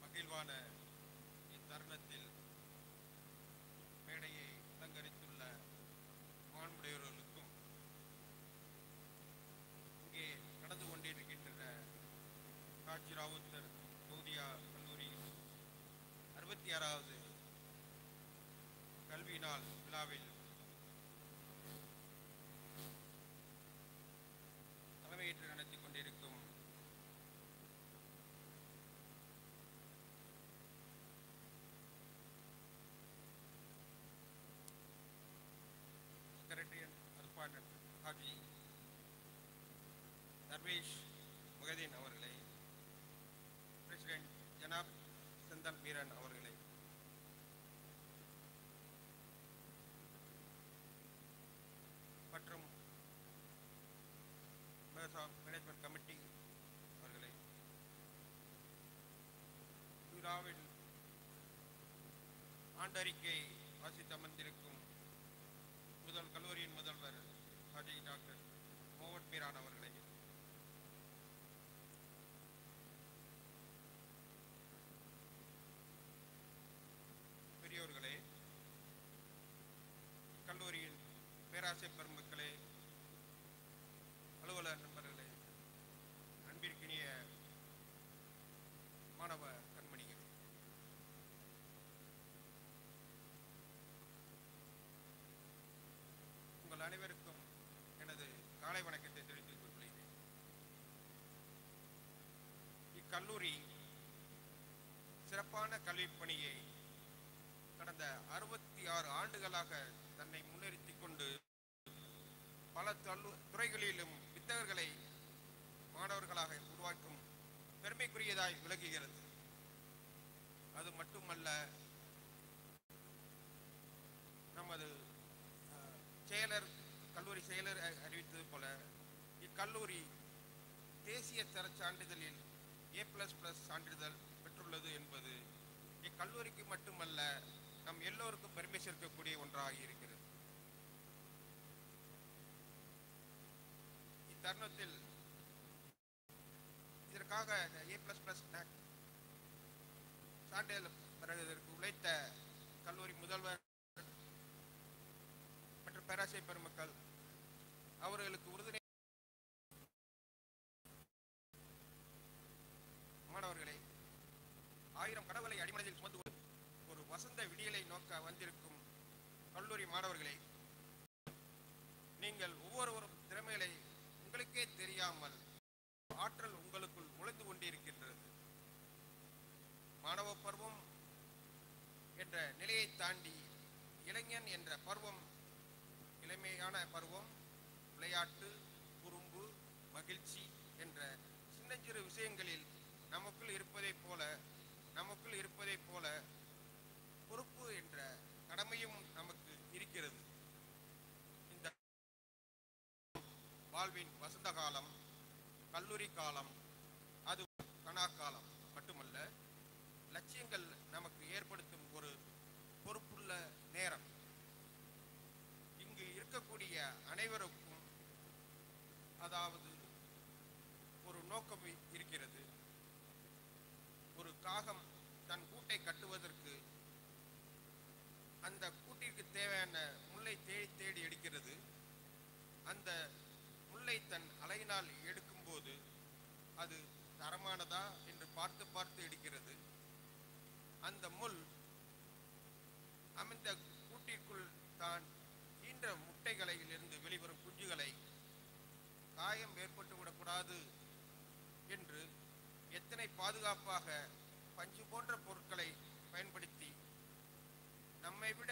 Speaker 8: Makilwana. மகாகவி தர்வேஷ் முகதீன் அவர்களை president ஜனாப் செந்தல் மீரன் அவர்களை மற்றும் management committee அவர்களை விழாவில் ஆண்டறிக்கை வாசித்தமர்ந்திருக்கும் Haji Dr. Mohammad Miran, our காலை வணக்கத்தை தெரிவித்துக் கொள்கிறேன் இக்கல்லூரி சிறப்பான கல்விப் பணியை கடந்த அறுபத்தி ஆறு ஆண்டுகளாக தன்னை முன்னிறுத்திக் கொண்டு பல துறைகளிலும் வித்தகர்களை மாணவர்களாக உருவாக்கும் பெருமைக்குரியதாய் விளக்குகிறது அது மட்டுமல்ல நமது செயலர் கல்லூரி செயலர் அறிவித்தது போல இக்கல்லூரி தேசிய தர சான்றிதழில் ஏ பிளஸ் பிளஸ் சான்றிதழ் பெற்றுள்ளது என்பது இக்கல்லூரிக்கு மட்டுமல்ல நம் எல்லோருக்கும் பெருமை சேர்க்கக்கூடிய ஒன்றாக இருக்கிறது இத்தருணத்தில் இதற்காக ஏ பிளஸ் பிளஸ் சான்றிதழ் உழைத்த கல்லூரி முதல்வர் மற்றும் பேராசை பெருமக்கள் அவர்களுக்கு உறுதுணை மாணவர்களே ஆயிரம் கடவுளை அடிமனதில் சுமந்து ஒரு வசந்த விடியலை நோக்க வந்திருக்கும் கல்லூரி மாணவர்களே நீங்கள் ஒவ்வொருவரும் திறமைகளை உங்களுக்கே தெரியாமல் ஆற்றல் உங்களுக்குள் உழைந்து கொண்டிருக்கின்றது மாணவ பருவம் என்ற நிலையை தாண்டி இளைஞன் என்ற பருவம் இளமையான பருவம் விளையாட்டு குறும்பு மகிழ்ச்சி என்ற சின்ன சிறு விஷயங்களில் நமக்குள் இருப்பதைப் போல நமக்குள் இருப்பதைப் போல பொறுப்பு என்ற கடமையும் நமக்கு இருக்கிறது இந்த வாழ்வின் வசந்த காலம் கல்லூரி காலம் அது கனா காலம் மட்டுமல்ல லட்சியங்கள் நமக்கு ஏற்படுத்தும் ஒரு பொறுப்புள்ள நேரம் இங்கு இருக்கக்கூடிய அனைவரும் அதாவது ஒரு நோக்கம் இருக்கிறது ஒரு காகம் தன் கூட்டை கட்டுவதற்கு அந்த கூட்டிற்கு தேவையான முல்லை தேடி தேடி எடுக்கிறது அந்த முல்லை தன் அலையினால் எடுக்கும்போது அது தரமானதா என்று பார்த்து பார்த்து எடுக்கிறது அந்த முள் அமைந்த கூட்டிற்குள் தான் ஈன்ற முட்டைகளை காயம் ஏற்பட்டுவிடக்கூடாது என்று எத்தனை பாதுகாப்பாக பஞ்சு போன்ற பொருட்களை பயன்படுத்தி நம்மை விட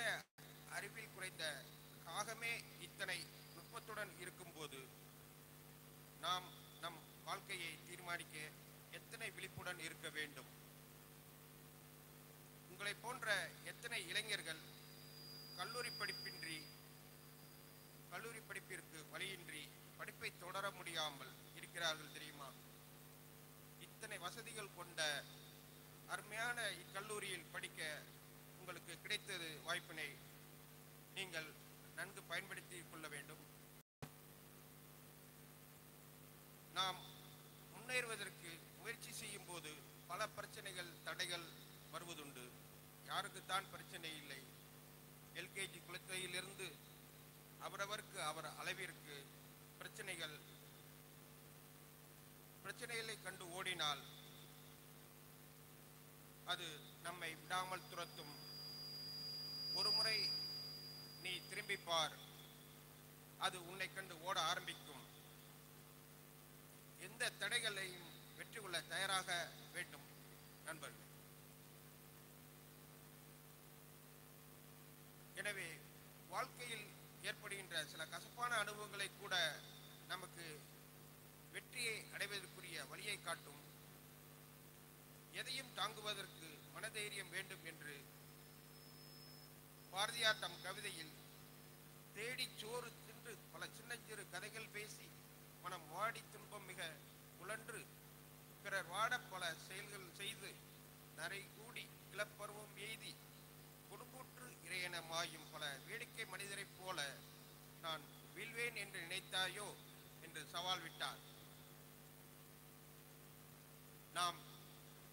Speaker 8: அறிவில் குறைந்த காகமே இத்தனை நுட்பத்துடன் இருக்கும்போது நாம் நம் வாழ்க்கையை தீர்மானிக்க எத்தனை விழிப்புடன் இருக்க வேண்டும் உங்களை போன்ற எத்தனை இளைஞர்கள் கல்லூரி படிப்பில் வாழ்வை தொடர முடியாமல் இருக்கிறார்கள் தெரியுமா இத்தனை வசதிகள் கொண்ட அருமையான இக்கல்லூரியில் படிக்க உங்களுக்கு கிடைத்தது வாய்ப்பினை நீங்கள் நன்கு பயன்படுத்தி கொள்ள வேண்டும் நாம் முன்னேறுவதற்கு முயற்சி செய்யும் போது பல பிரச்சனைகள் தடைகள் வருவதுண்டு யாருக்கு தான் பிரச்சனை இல்லை எல்கேஜி குலத்தையிலிருந்து அவரவருக்கு அவர் அளவிற்கு பிரச்சனைகள் பிரச்சனைகளை கண்டு ஓடினால் அது நம்மை விடாமல் துரத்தும் ஒருமுறை நீ திரும்பிப்பார் அது உன்னை கண்டு ஓட ஆரம்பிக்கும் எந்த தடைகளையும் வெற்றி கொள்ள தயாராக வேண்டும் நண்பர்கள் சில கசப்பான அனுபவங்களை கூட நமக்கு வெற்றியை அடைவதற்குரிய வழியை காட்டும் எதையும் தாங்குவதற்கு மனதைரியம் வேண்டும் என்று பாரதியார் தம் கவிதையில் தேடி சோறு தின்று பல சிறு கதைகள் பேசி மனம் வாடி துன்பம் மிக உழன்று பிறர் வாட பல செயல்கள் செய்து நரை கூடி இளப்பருவம் எய்தி கொடுக்கூற்று இறையனமாயும் பல வேடிக்கை மனிதரைப் போல நான் வீழ்வேன் என்று நினைத்தாயோ என்று சவால் விட்டார் நாம்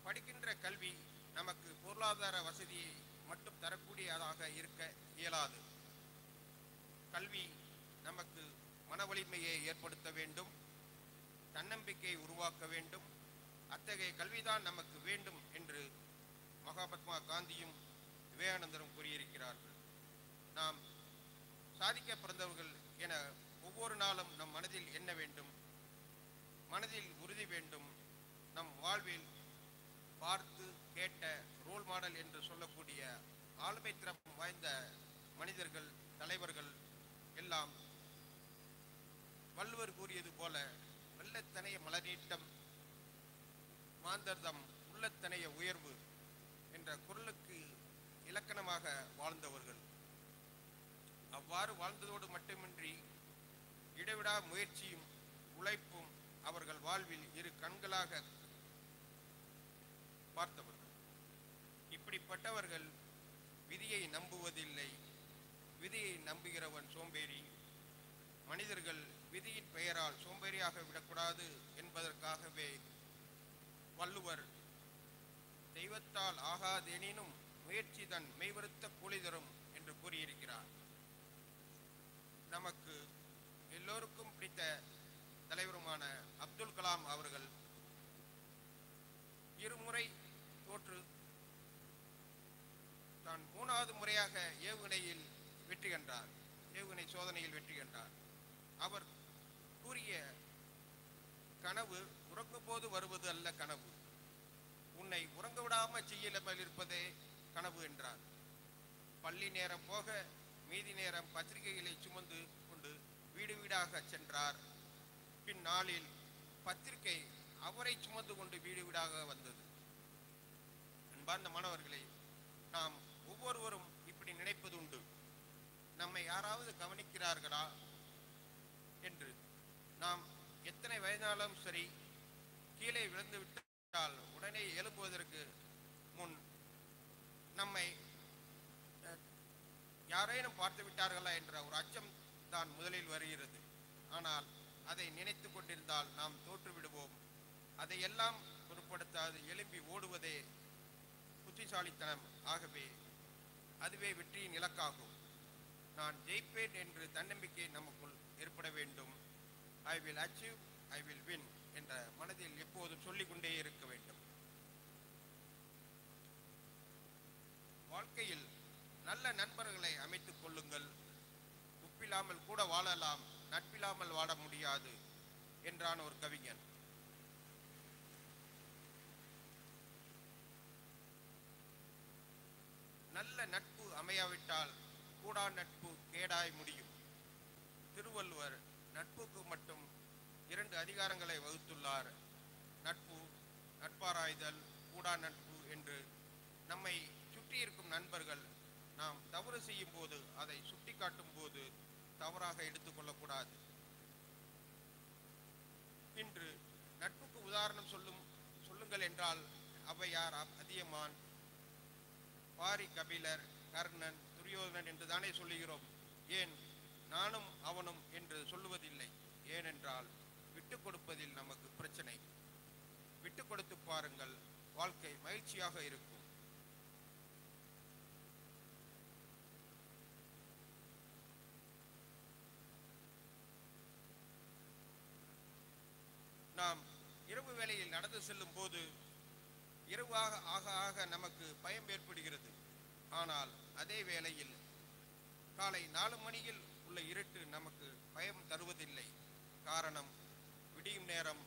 Speaker 8: படிக்கின்ற கல்வி நமக்கு பொருளாதார வசதியை மட்டும் தரக்கூடியதாக இருக்க இயலாது கல்வி நமக்கு மன வலிமையை ஏற்படுத்த வேண்டும் தன்னம்பிக்கையை உருவாக்க வேண்டும் அத்தகைய கல்விதான் நமக்கு வேண்டும் என்று மகாத்மா காந்தியும் விவேகானந்தரும் கூறியிருக்கிறார்கள் நாம் சாதிக்க பிறந்தவர்கள் என ஒவ்வொரு நாளும் நம் மனதில் எண்ண வேண்டும் மனதில் உறுதி வேண்டும் நம் வாழ்வில் பார்த்து கேட்ட ரோல் மாடல் என்று சொல்லக்கூடிய ஆளுமை திறப்பு வாய்ந்த மனிதர்கள் தலைவர்கள் எல்லாம் வள்ளுவர் கூறியது போல வெள்ளத்தனைய மலரீட்டம் மாந்தர்தம் உள்ளத்தனைய உயர்வு என்ற குரலுக்கு இலக்கணமாக வாழ்ந்தவர்கள் அவ்வாறு வாழ்ந்ததோடு மட்டுமின்றி இடைவிடா முயற்சியும் உழைப்பும் அவர்கள் வாழ்வில் இரு கண்களாக பார்த்தவர்கள் இப்படிப்பட்டவர்கள் விதியை நம்புவதில்லை விதியை நம்புகிறவன் சோம்பேறி மனிதர்கள் விதியின் பெயரால் சோம்பேறியாக விடக்கூடாது என்பதற்காகவே வள்ளுவர் தெய்வத்தால் ஆகாதெனினும் முயற்சி தன் மெய்வருத்த கூலிதரும் என்று கூறியிருக்கிறார் நமக்கு எல்லோருக்கும் பிடித்த தலைவருமான அப்துல் கலாம் அவர்கள் இருமுறை தோற்று தான் மூணாவது முறையாக ஏவுகணையில் வெற்றி கண்டார் ஏவுகணை சோதனையில் வெற்றி கண்டார் அவர் கூறிய கனவு உறங்கும் போது வருவது அல்ல கனவு உன்னை உறங்க விடாமல் செய்யலாமல் இருப்பதே கனவு என்றார் பள்ளி நேரம் போக மீதி நேரம் பத்திரிகைகளை சுமந்து கொண்டு வீடு வீடாக சென்றார் பின்னாளில் பத்திரிகை அவரை சுமந்து கொண்டு வீடு வீடாக வந்தது அன்பார்ந்த மாணவர்களை நாம் ஒவ்வொருவரும் இப்படி நினைப்பது உண்டு நம்மை யாராவது கவனிக்கிறார்களா என்று நாம் எத்தனை வயதானாலும் சரி கீழே விழுந்து விட்டால் உடனே எழுப்புவதற்கு முன் நம்மை யாரேனும் பார்த்து விட்டார்களா என்ற ஒரு அச்சம் தான் முதலில் வருகிறது ஆனால் அதை நினைத்து கொண்டிருந்தால் நாம் தோற்றுவிடுவோம் அதையெல்லாம் பொருட்படுத்தாது எழும்பி ஓடுவதே புத்திசாலித்தனம் ஆகவே அதுவே வெற்றியின் இலக்காகும் நான் ஜெயிப்பேன் என்று தன்னம்பிக்கை நமக்குள் ஏற்பட வேண்டும் I will achieve I will win என்ற மனதில் எப்போதும் சொல்லிக்கொண்டே இருக்க வேண்டும் வாழ்க்கையில் நல்ல நண்பர்களை அமைத்துக் கொள்ளுங்கள் உப்பில்லாமல் கூட வாழலாம் நட்பில்லாமல் வாழ முடியாது என்றான் ஒரு கவிஞன் நல்ல நட்பு அமையாவிட்டால் கூடா நட்பு கேடாய் முடியும் திருவள்ளுவர் நட்புக்கு மட்டும் இரண்டு அதிகாரங்களை வகுத்துள்ளார் நட்பு நட்பாராய்தல் கூடா நட்பு என்று நம்மை சுற்றியிருக்கும் நண்பர்கள் நாம் தவறு செய்யும் போது அதை சுட்டிக்காட்டும் போது தவறாக எடுத்துக்கொள்ளக்கூடாது இன்று நட்புக்கு உதாரணம் சொல்லும் சொல்லுங்கள் என்றால் அவையார் அதியமான் பாரி கபிலர் கர்ணன் துரியோதனன் என்று தானே சொல்லுகிறோம் ஏன் நானும் அவனும் என்று சொல்லுவதில்லை ஏனென்றால் விட்டு கொடுப்பதில் நமக்கு பிரச்சனை விட்டு கொடுத்து பாருங்கள் வாழ்க்கை மகிழ்ச்சியாக இருக்கும் நாம் இரவு வேளையில் நடந்து செல்லும் போது இரவாக ஆக ஆக நமக்கு பயம் ஏற்படுகிறது ஆனால் அதே வேளையில் காலை நாலு மணியில் உள்ள இருட்டு நமக்கு பயம் தருவதில்லை காரணம் விடியும் நேரம்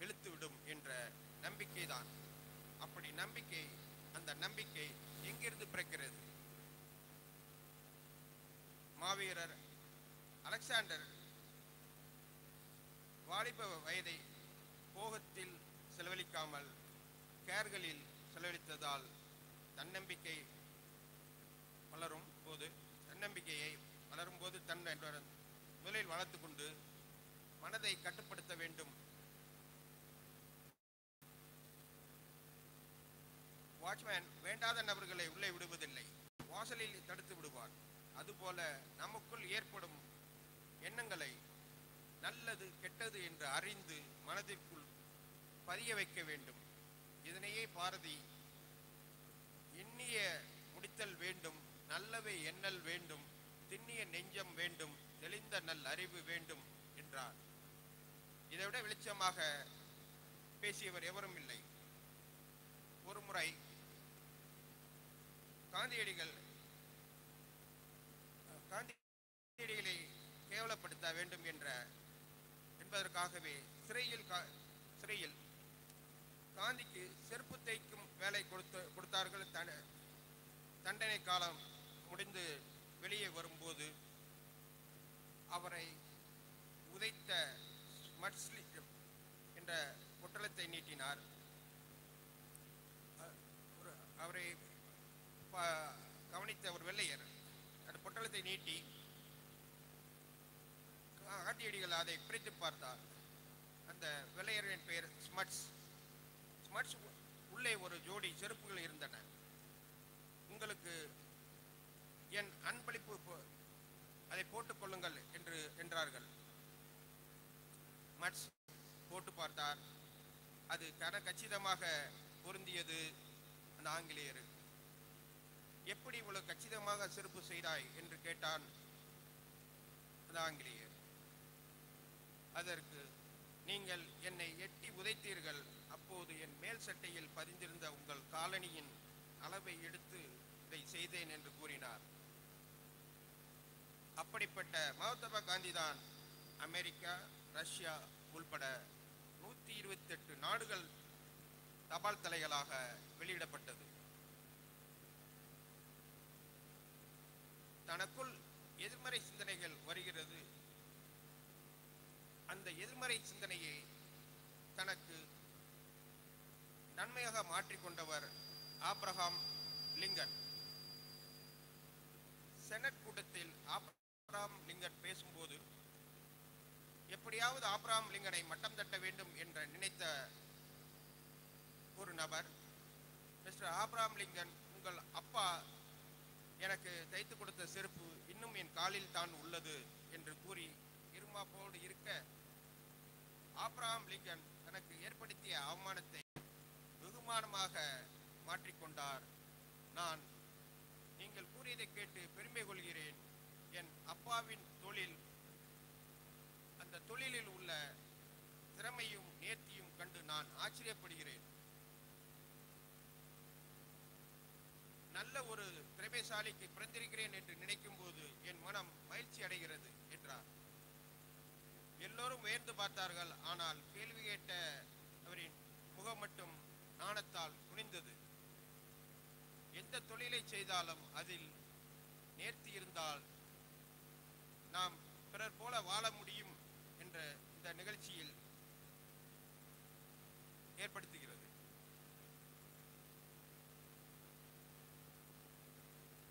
Speaker 8: வெளுத்துவிடும் என்ற நம்பிக்கை தான் அப்படி நம்பிக்கை அந்த நம்பிக்கை எங்கிருந்து பிறக்கிறது மாவீரர் அலெக்சாண்டர் வாலிப வயதை போகத்தில் செலவழிக்காமல் கேர்களில் செலவழித்ததால் தன்னம்பிக்கை வளரும் போது தன்னம்பிக்கையை வளரும் போது தன் முதலில் வளர்த்து கொண்டு மனதை கட்டுப்படுத்த வேண்டும் வாட்ச்மேன் வேண்டாத நபர்களை உள்ளே விடுவதில்லை வாசலில் தடுத்து விடுவார் அதுபோல நமக்குள் ஏற்படும் எண்ணங்களை நல்லது கெட்டது என்று அறிந்து மனதிற்குள் பதிய வைக்க வேண்டும் இதனையே பாரதி எண்ணிய முடித்தல் வேண்டும் நல்லவை எண்ணல் வேண்டும் திண்ணிய நெஞ்சம் வேண்டும் தெளிந்த நல் அறிவு வேண்டும் என்றார் இதை விட வெளிச்சமாக பேசியவர் எவரும் இல்லை ஒரு முறை காந்தியடிகள் காந்தியடிகளை கேவலப்படுத்த வேண்டும் என்ற இருப்பதற்காகவே சிறையில் சிறையில் காந்திக்கு செருப்பு தைக்கும் வேலை கொடுத்து கொடுத்தார்கள் தண்டனை காலம் முடிந்து வெளியே வரும்போது அவரை உதைத்த மட்ஸ்லி என்ற பொட்டலத்தை நீட்டினார் அவரை கவனித்த ஒரு வெள்ளையர் அந்த பொட்டலத்தை நீட்டி காந்தியடிகள் அதை பிரித்து பார்த்தார் அந்த வெள்ளையரின் பெயர் ஸ்மட்ஸ் ஸ்மட்ஸ் உள்ளே ஒரு ஜோடி செருப்புகள் இருந்தன உங்களுக்கு என் அன்பளிப்பு அதை போட்டுக் கொள்ளுங்கள் என்று என்றார்கள் மட்ஸ் போட்டு பார்த்தார் அது கன கச்சிதமாக பொருந்தியது அந்த ஆங்கிலேயர் எப்படி இவ்வளவு கச்சிதமாக செருப்பு செய்தாய் என்று கேட்டான் அந்த ஆங்கிலேயர் அதற்கு நீங்கள் என்னை எட்டி உதைத்தீர்கள் அப்போது என் மேல் சட்டையில் பதிந்திருந்த உங்கள் காலனியின் அளவை எடுத்து இதை செய்தேன் என்று கூறினார் அப்படிப்பட்ட மகாத்மா காந்தி தான் அமெரிக்கா ரஷ்யா உள்பட நூத்தி இருபத்தி எட்டு நாடுகள் தபால் தலைகளாக வெளியிடப்பட்டது தனக்குள் எதிர்மறை நேர்மறை சிந்தனையை தனக்கு நன்மையாக மாற்றிக்கொண்டவர் ஆப்ரஹாம் லிங்கன் செனட் கூட்டத்தில் ஆப்ரஹாம் லிங்கன் பேசும்போது எப்படியாவது ஆப்ரஹாம் லிங்கனை மட்டம் தட்ட வேண்டும் என்று நினைத்த ஒரு நபர் மிஸ்டர் ஆப்ரஹாம் லிங்கன் உங்கள் அப்பா எனக்கு தைத்து கொடுத்த செருப்பு இன்னும் என் காலில் தான் உள்ளது என்று கூறி இருமாப்போடு இருக்க ஆப்ரஹாம் லிங்கன் தனக்கு ஏற்படுத்திய அவமானத்தை வெகுமானமாக மாற்றிக்கொண்டார் நான் நீங்கள் கூறியதை கேட்டு பெருமை கொள்கிறேன் என் அப்பாவின் தொழில் அந்த தொழிலில் உள்ள திறமையும் நேர்த்தியும் கண்டு நான் ஆச்சரியப்படுகிறேன் நல்ல ஒரு திறமைசாலிக்கு பிறந்திருக்கிறேன் என்று நினைக்கும் போது என் மனம் மகிழ்ச்சி அடைகிறது எல்லோரும் உயர்ந்து பார்த்தார்கள் ஆனால் கேள்வி கேட்ட அவரின் முகம் மட்டும் நாணத்தால் குனிந்தது எந்த தொழிலை செய்தாலும் அதில் நேர்த்தி இருந்தால் நாம் பிறர் போல வாழ முடியும் என்ற இந்த நிகழ்ச்சியில் ஏற்படுத்துகிறது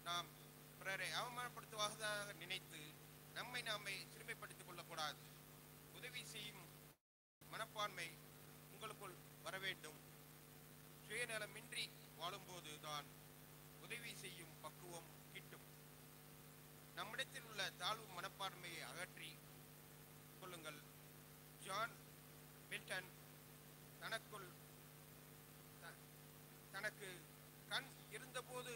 Speaker 8: நாம் பிறரை அவமானப்படுத்துவதாக நினைத்து நம்மை நாமே சிறுமைப்படுத்திக் கொள்ளக்கூடாது உதவி செய்யும் மனப்பான்மை உங்களுக்குள் வர வேண்டும் சுயநலமின்றி வாழும்போது தான் உதவி செய்யும் பக்குவம் கிட்டும் நம்மிடத்தில் உள்ள தாழ்வு மனப்பான்மையை அகற்றி கொள்ளுங்கள் ஜான் மில்டன் தனக்குள் தனக்கு கண் இருந்தபோது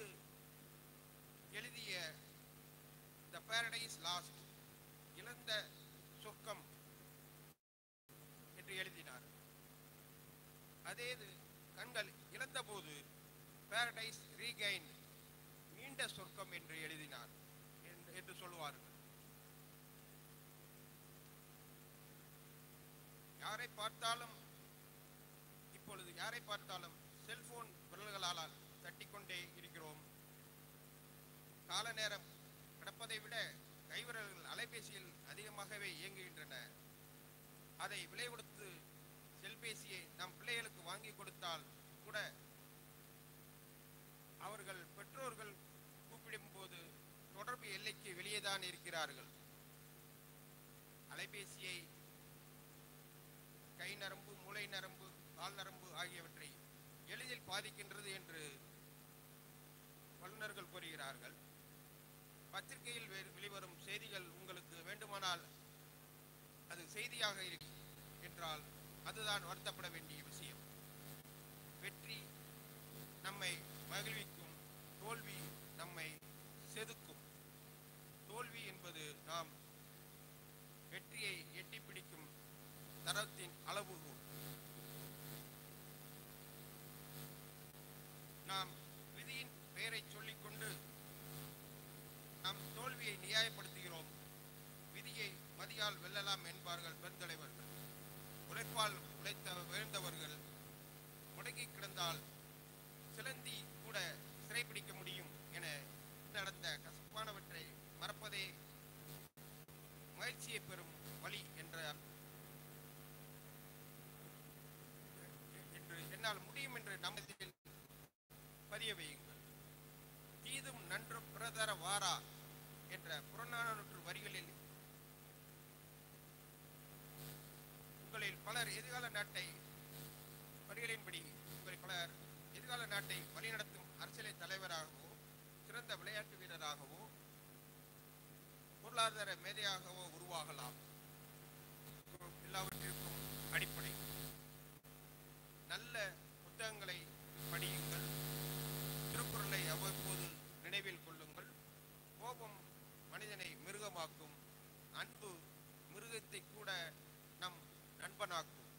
Speaker 8: எழுதிய த பேரடைஸ் லாஸ்ட் இழந்த செய்து கண்கள் இழந்த போது பேரடைஸ் ரீகைன் நீண்ட சொர்க்கம் என்று எழுதினார் என்று சொல்லுவார்கள் யாரை பார்த்தாலும் இப்பொழுது யாரை பார்த்தாலும் செல்போன் விரல்களால் தட்டிக்கொண்டே இருக்கிறோம் கால நேரம் கிடப்பதை விட கைவிரல்கள் அலைபேசியில் அதிகமாகவே இயங்குகின்றன அதை விலை கொடுத்து செல்பேசியை நம் பிள்ளைகளுக்கு வாங்கி கொடுத்தால் கூட அவர்கள் பெற்றோர்கள் கூப்பிடும் போது தொடர்பு எல்லைக்கு வெளியேதான் இருக்கிறார்கள் அலைபேசியை கை நரம்பு மூளை நரம்பு கால் நரம்பு ஆகியவற்றை எளிதில் பாதிக்கின்றது என்று வல்லுநர்கள் கூறுகிறார்கள் பத்திரிகையில் வெளிவரும் செய்திகள் உங்களுக்கு வேண்டுமானால் அது செய்தியாக என்றால் அதுதான் வருத்தப்பட வேண்டிய விஷயம் நம்மை மகிழ்விக்கும் தோல்வி நம்மை செதுக்கும் தோல்வி என்பது நாம் வெற்றியை எட்டிப்பிடிக்கும் தரத்தின் அளவுகோல் நாம் விதியின் பெயரை சொல்லிக்கொண்டு நாம் தோல்வியை நியாயப்படுத்துகிறோம் விதியை மதியால் வெல்லலாம் என்பார்கள் பெருந்தலைவர்கள் உழைப்பால் உழைத்த உயர்ந்தவர்கள் முடங்கி கிடந்தால் சிலந்தி கூட சிறைபிடிக்க முடியும் என நடந்த கசப்பானவற்றை மறப்பதே மகிழ்ச்சியை பெறும் வழி என்ற என்று என்னால் முடியும் என்று நமதில் பதிய வையுங்கள் தீதும் நன்று பிரதர வாரா என்ற புறநானூற்று வரிகளில் உங்களில் பலர் எதிர்கால நாட்டை வரிகளின்படி உங்களில் பலர் எதிர்கால நாட்டை வழிநடத்தும் அரசியலை தலைவராகவோ சிறந்த விளையாட்டு வீரராகவோ பொருளாதார மேதையாகவோ உருவாகலாம் எல்லாவற்றிற்கும் அடிப்படை நல்ல புத்தகங்களை படியுங்கள் திருக்குறளை அவ்வப்போது நினைவில் கொள்ளுங்கள் கோபம் மனிதனை மிருகமாக்கும் அன்பு மிருகத்தை கூட நம் நண்பனாக்கும்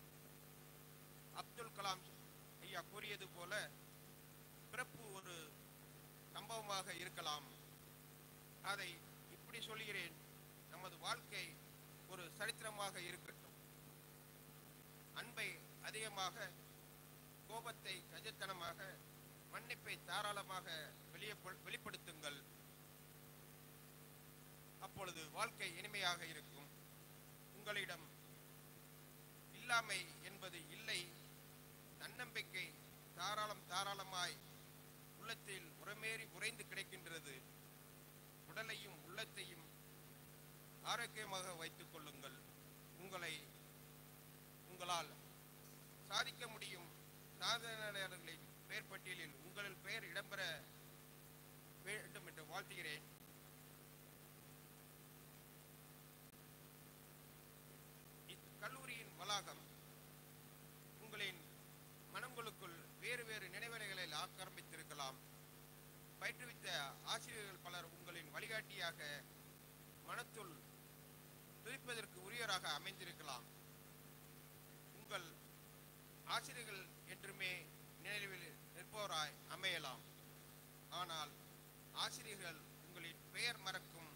Speaker 8: அப்துல் கலாம் ஐயா கூறியது போல சம்பவமாக இருக்கலாம் அதை இப்படி சொல்கிறேன் நமது வாழ்க்கை ஒரு சரித்திரமாக இருக்கட்டும் அன்பை அதிகமாக கோபத்தை கஜத்தனமாக மன்னிப்பை தாராளமாக வெளியே வெளிப்படுத்துங்கள் அப்பொழுது வாழ்க்கை இனிமையாக இருக்கும் உங்களிடம் இல்லாமை என்பது இல்லை தன்னம்பிக்கை தாராளம் தாராளமாய் உள்ளத்தில் புறமேறி குறைந்து கிடைக்கின்றது உடலையும் உள்ளத்தையும் ஆரோக்கியமாக வைத்துக் கொள்ளுங்கள் உங்களை உங்களால் சாதிக்க முடியும் சாதனையாளர்களின் பெயர் பட்டியலில் உங்கள் பெயர் இடம்பெற வேண்டும் என்று வாழ்த்துகிறேன் ஆசிரியர்கள் பலர் உங்களின் வழிகாட்டியாக மனத்துள் துதிப்பதற்கு உரியராக அமைந்திருக்கலாம் உங்கள் ஆசிரியர்கள் என்றுமே நினைவில் நிற்போராய் அமையலாம் ஆனால் ஆசிரியர்கள் உங்களின் பெயர் மறக்கும்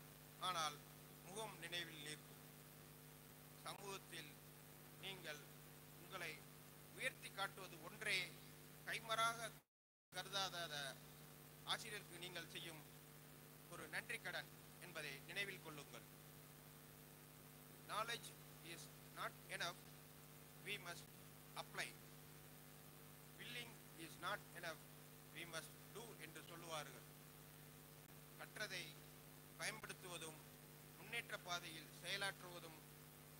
Speaker 8: ஆனால் முகம் நினைவில் நிற்கும் சமூகத்தில் நீங்கள் உங்களை உயர்த்தி காட்டுவது ஒன்றே கைமறாக கருதாத ஆசிரியருக்கு நீங்கள் செய்யும் ஒரு நன்றி கடன் என்பதை நினைவில் கொள்ளுங்கள் knowledge is not enough we must apply willing is not enough we must do என்று சொல்லுவார்கள் கற்றதை பயன்படுத்துவதும் முன்னேற்ற பாதையில் செயலாற்றுவதும்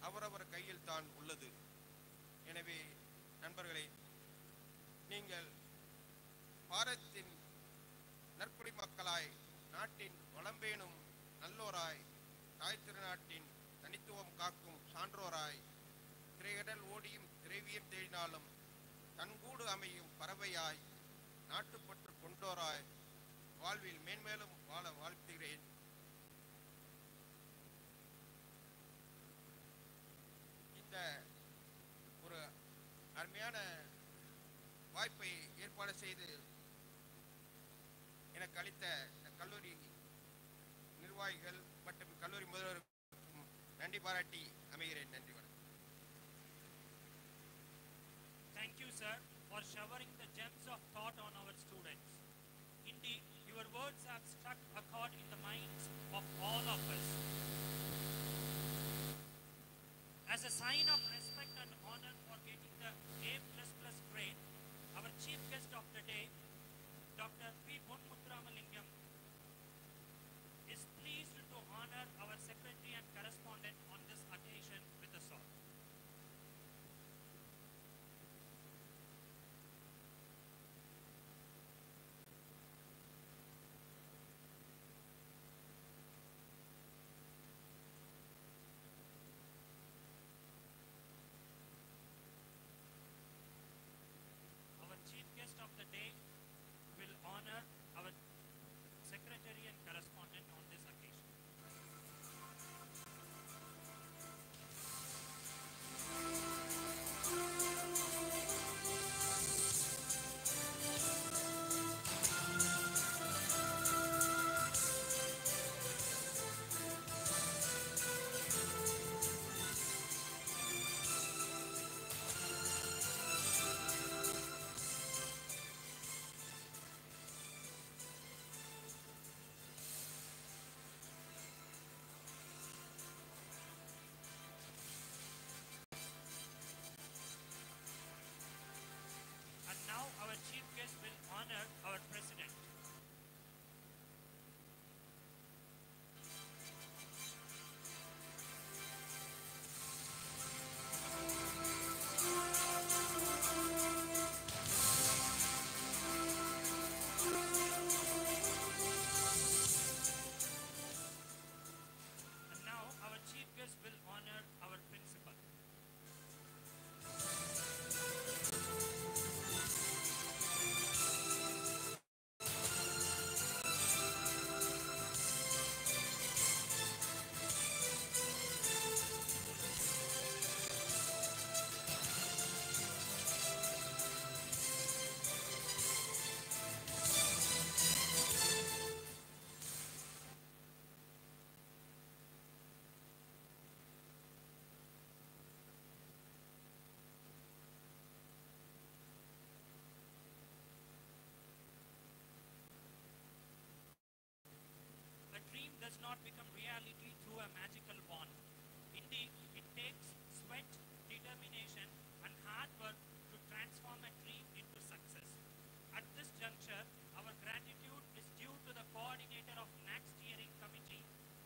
Speaker 8: அவரவர் கையில் தான் உள்ளது எனவே நண்பர்களே நீங்கள் பாரத்தின் குடிமக்களாய் நாட்டின் வளம்பேனும் நல்லோராய் தாய் திருநாட்டின் தனித்துவம் காக்கும் சான்றோராய் திரையடல் ஓடியும் திரைவியம் தேடினாலும் தன்கூடு அமையும் பறவையாய் நாட்டுப்பற்று கொண்டோராய் வாழ்வில் மேன்மேலும் வாழ வாழ்த்துகிறேன் Thank
Speaker 1: you, sir, for showering the gems of thought on our students. Indeed, your words have struck a chord in the minds of all of us. As a sign of respect and honor for getting the A++ grade, our chief guest of the day does not become reality through a magical wand. Indeed, it takes sweat, determination and hard work to transform a dream into success. At this juncture, our gratitude is due to the coordinator of NAAC Steering Committee,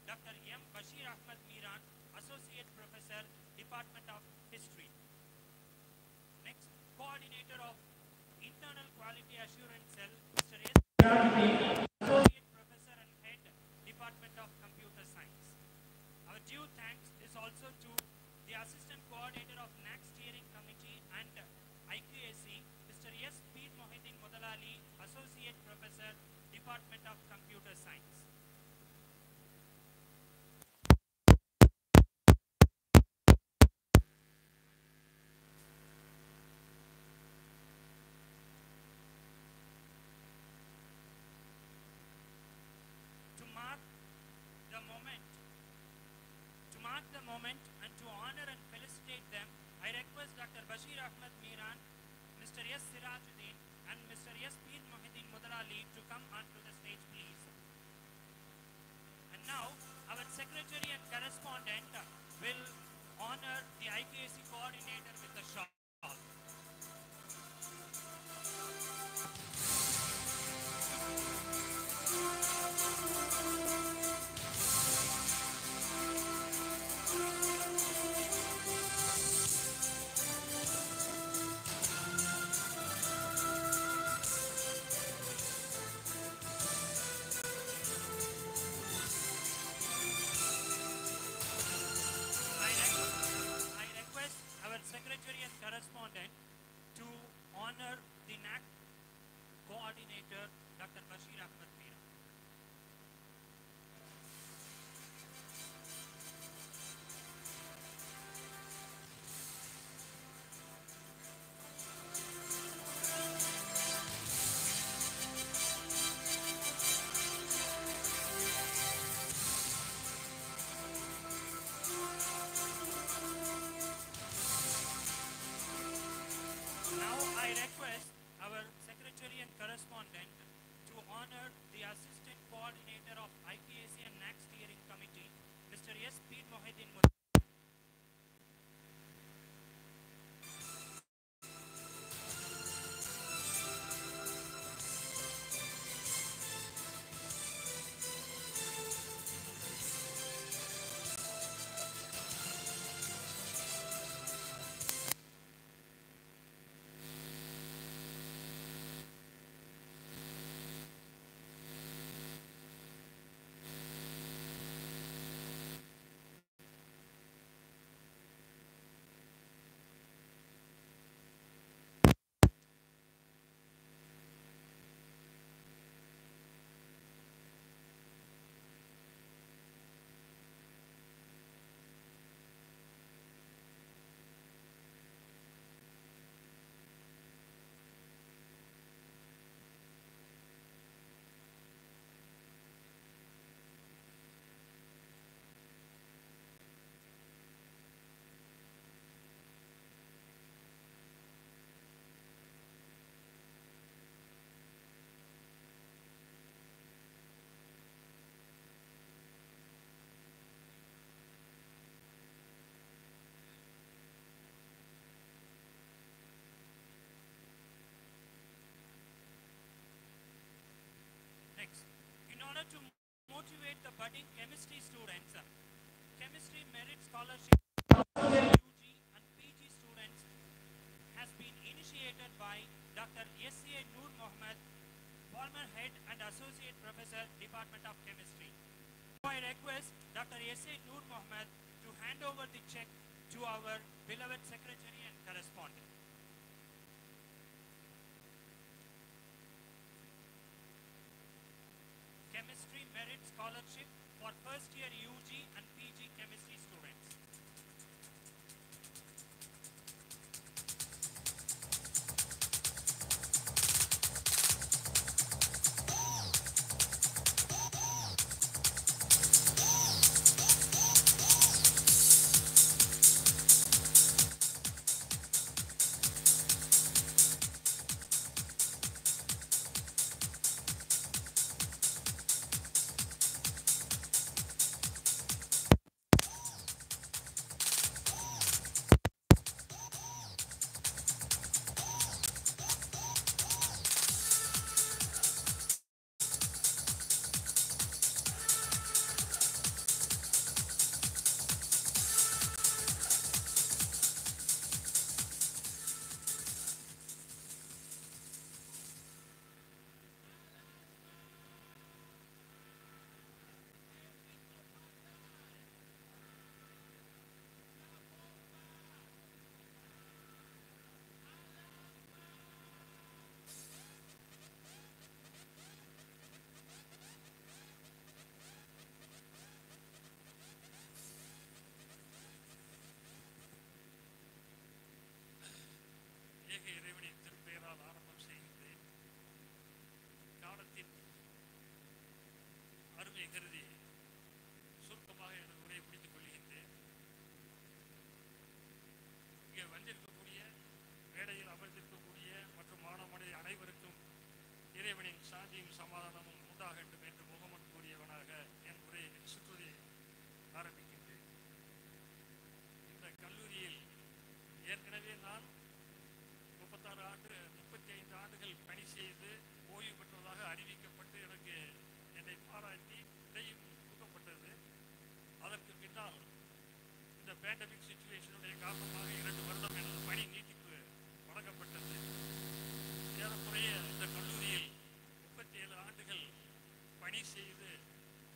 Speaker 1: Dr. M. Bashir Ahmad Miran, Associate Professor, Department of History. Next, coordinator of Internal Quality Assurance Cell, Mr. S. Mr. S. Sirajuddin and Mr. S. Pir Mohideen Mudalali to come motivate the budding chemistry students. Uh, chemistry merit scholarship UG and PG students has been initiated by Dr. S.A. Noor Mohammed, former head and associate professor, Department of Chemistry. I request Dr. S.A. Noor Mohammed to hand over the check to our beloved secretary and correspondent. scholarship for first year UG and PG chemistry
Speaker 7: pandemic சுச்சுவேஷனுடைய காரணமாக இரண்டு வருடம் எனது பணி நீட்டிப்பு வழங்கப்பட்டது ஏறக்குறைய இந்த கல்லூரியில் முப்பத்தி ஏழு ஆண்டுகள் பணி செய்து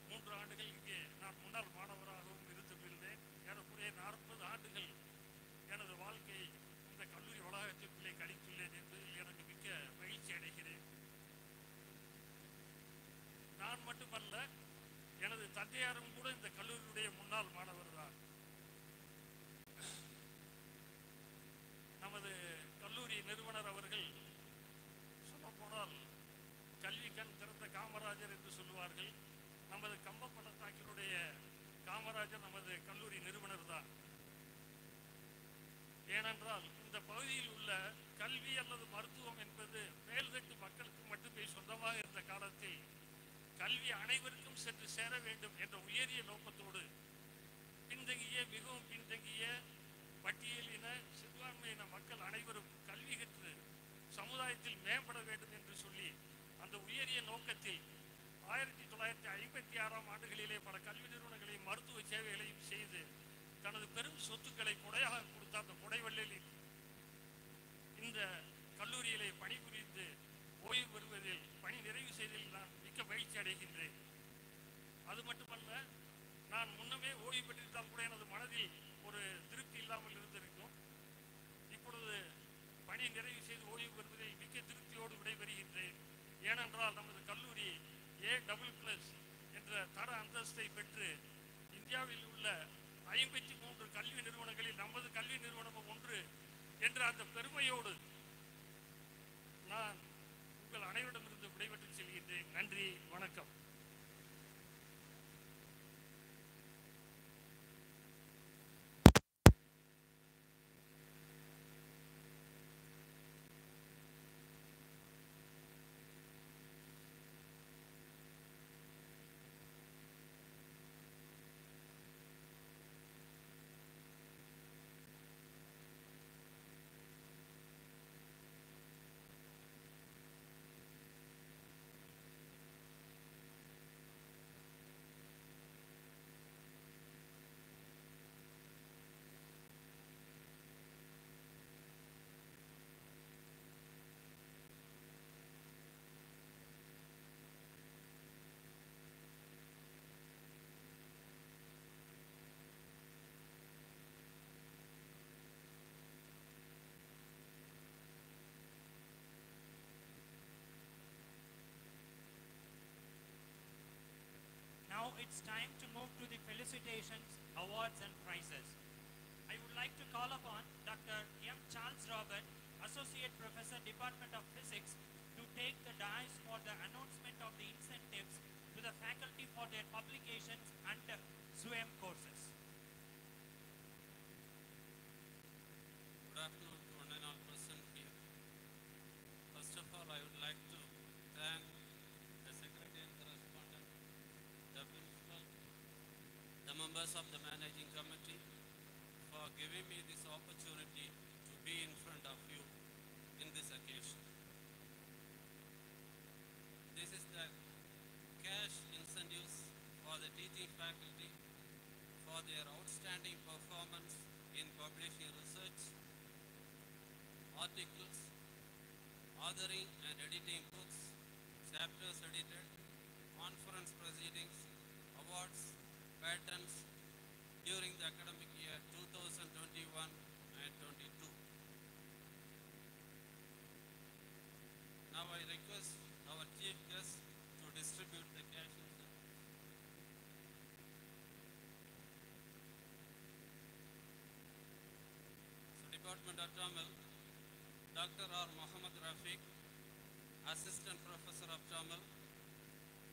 Speaker 7: மூன்று ஆண்டுகள் இங்கே நான் முன்னாள் மாணவராகவும் இருந்து இருந்தேன் ஏறக்குறைய நாற்பது ஆண்டுகள் எனது வாழ்க்கை இந்த கல்லூரி வளாகத்திற்குள்ளே கழித்துள்ளேன் என்பதில் எனக்கு மிக்க மகிழ்ச்சி அடைகிறேன் நான் மட்டுமல்ல எனது தந்தையாரும் என்றால் இந்த பகுதியில் உள்ள கல்வி அல்லது மருத்துவம் என்பது மேல்தட்டு மக்களுக்கு மட்டுமே சொந்தமாக இருந்த காலத்தில் கல்வி அனைவருக்கும் சென்று சேர வேண்டும் என்ற உயரிய நோக்கத்தோடு பின்தங்கிய மிகவும் பின்தங்கிய பட்டியலின சிறுபான்மையின மக்கள் அனைவரும் கல்வி கற்று சமுதாயத்தில் மேம்பட வேண்டும் என்று சொல்லி அந்த உயரிய நோக்கத்தில் ஆயிரத்தி தொள்ளாயிரத்தி ஐம்பத்தி ஆறாம் ஆண்டுகளிலே பல கல்வி நிறுவனங்களையும் மருத்துவ சேவைகளையும் செய்து தனது பெரும் சொத்துக்களை கொடையாக கொடுத்த அந்த கொடைவள்ளில் இந்த கல்லூரியிலே பணிபுரிந்து ஓய்வு பெறுவதில் பணி நிறைவு செய்ததில் நான் மிக்க மகிழ்ச்சி அடைகின்றேன் அது மட்டுமல்ல நான் முன்னமே ஓய்வு பெற்றிருந்தால் கூட எனது மனதில் ஒரு திருப்தி இல்லாமல் இருந்திருக்கும் இப்பொழுது பணி நிறைவு செய்து ஓய்வு பெறுவதில் மிக்க திருப்தியோடு விடைபெறுகின்றேன் ஏனென்றால் நமது கல்லூரி ஏ டபுள் பிளஸ் என்ற தர அந்தஸ்தை பெற்று இந்தியாவில் உள்ள ஐம்பத்தி மூன்று கல்வி நிறுவனங்களில் நமது கல்வி நிறுவனமும் ஒன்று என்ற அந்த பெருமையோடு நான் உங்கள் அனைவரிடமிருந்து விடைபெற்று செல்கின்றேன் நன்றி வணக்கம்
Speaker 1: it's time to move to the felicitations, awards and prizes. I would like to call upon Dr. M. Charles Robert, Associate Professor, Department of Physics, to take the dais for the announcement of the incentives to the faculty for their publications and SWAYAM courses.
Speaker 9: gathering and editing books, chapters edited, conference proceedings, awards, patents during the academic year 2021 and 22. Now I request our chief guest to distribute the cash. So Department of Tamil Dr. R. Muhammad Rafiq, Assistant Professor of Tamil.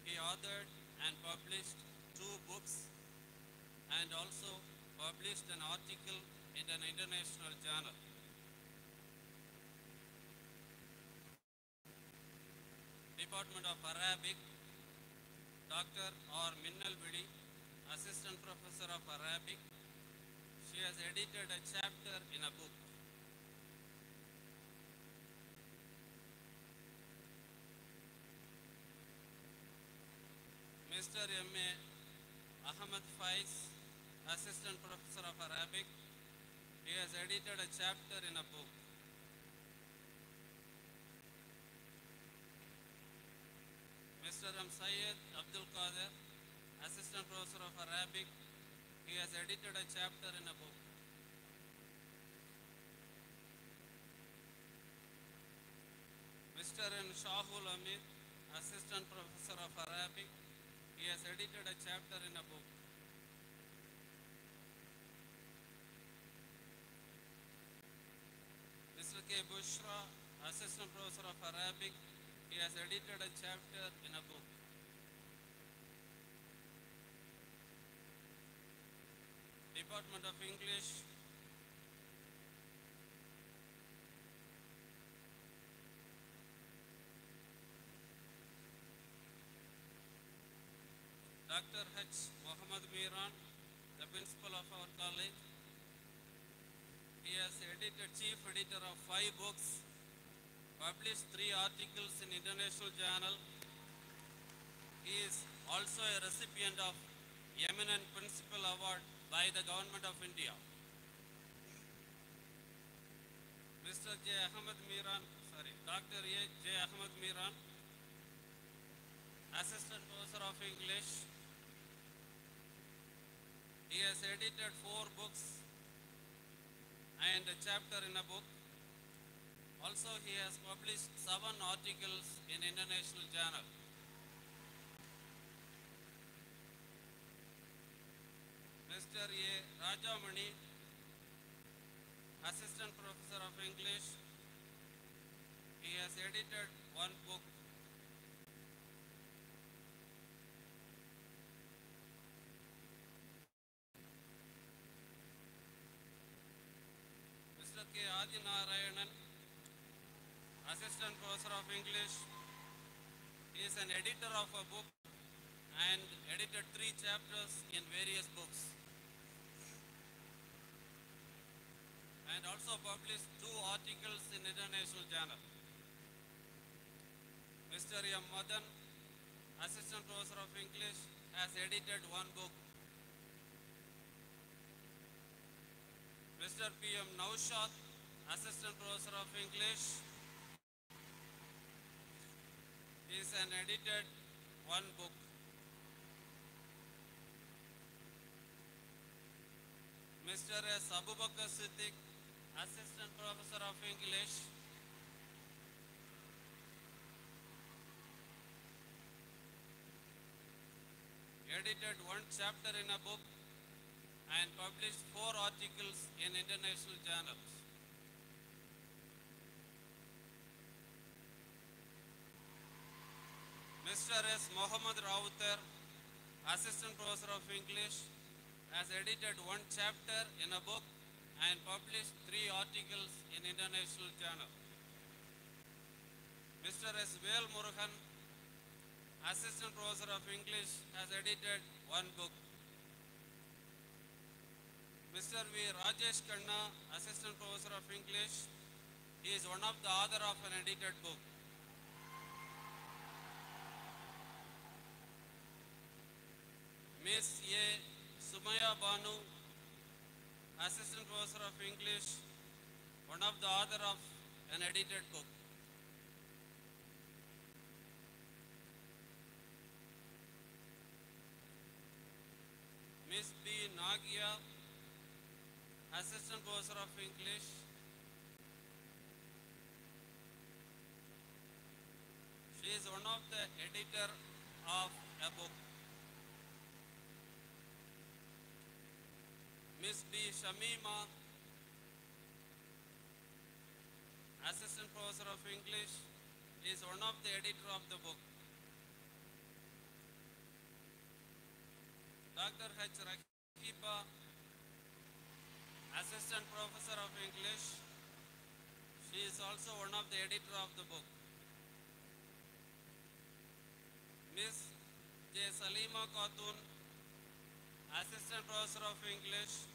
Speaker 9: He authored and published two books and also published an article in an international journal. Department of Arabic, Dr. R. Minnal Vidi, Assistant Professor of Arabic. She has edited a chapter in a book. Mr. M.A. Ahmed Faiz, Assistant Professor of Arabic. He has edited a chapter in a book. Mr. M. Syed Abdul Qadir, Assistant Professor of Arabic. He has edited a chapter in a book. Mr. M. Shahul Assistant Professor of Arabic. He has edited a chapter in a book. Mr. K. Bushra, Assistant Professor of Arabic, he has edited a chapter in a book. Department of English. Dr. H. Mohammad Miran, the principal of our college. He has edited chief editor of five books, published three articles in international journal. He is also a recipient of eminent principal award by the government of India. Mr. J. Ahmed Miran, sorry, Dr. J. Ahmed Miran, Assistant Professor of English, he has edited four books and a chapter in a book. Also, he has published seven articles in international journal. Mr. A. Rajamani, Assistant Professor of English, he has edited Narayanan, Assistant Professor of English. He is an editor of a book and edited three chapters in various books. And also published two articles in international journal. Mr. M. Madan, Assistant Professor of English, has edited one book Mr. P.M. Naushad, Assistant Professor of English. He is an edited one book. Mr. S. Abubakar Siddiq, Assistant Professor of English. Edited one chapter in a book and published four articles in international journals. assistant professor of English, has edited one chapter in a book and published three articles in international journal. Mr. S. Vel Murugan, assistant professor of English, has edited one book. Mr. V. Rajesh Kanna, assistant professor of English, he is one of the author of an edited book. Miss A. Sumaya Banu, Assistant Professor of English, one of the author of an edited book. Miss B. Nagia, Assistant Professor of English. She is one of the editor Shamima, Assistant Professor of English, is one of the editor of the book. Dr. H. Rakiba, Assistant Professor of English, she is also one of the editor of the book. Ms. J. Salima Khatun, Assistant Professor of English,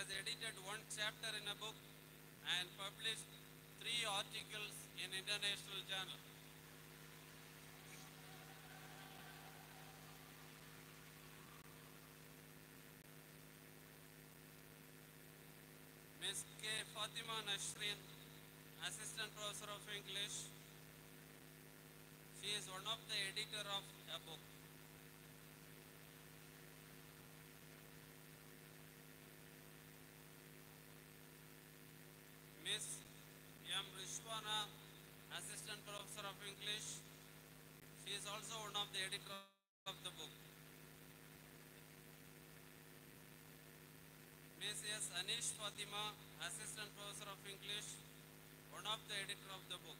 Speaker 9: has edited one chapter in a book and published three articles in international journal. Ms. K. Fatima Nashrin, Assistant Professor of English. She is one of the editor of a book. the of the book. Miss S. Anish Fatima, Assistant Professor of English, one of the editor of the book.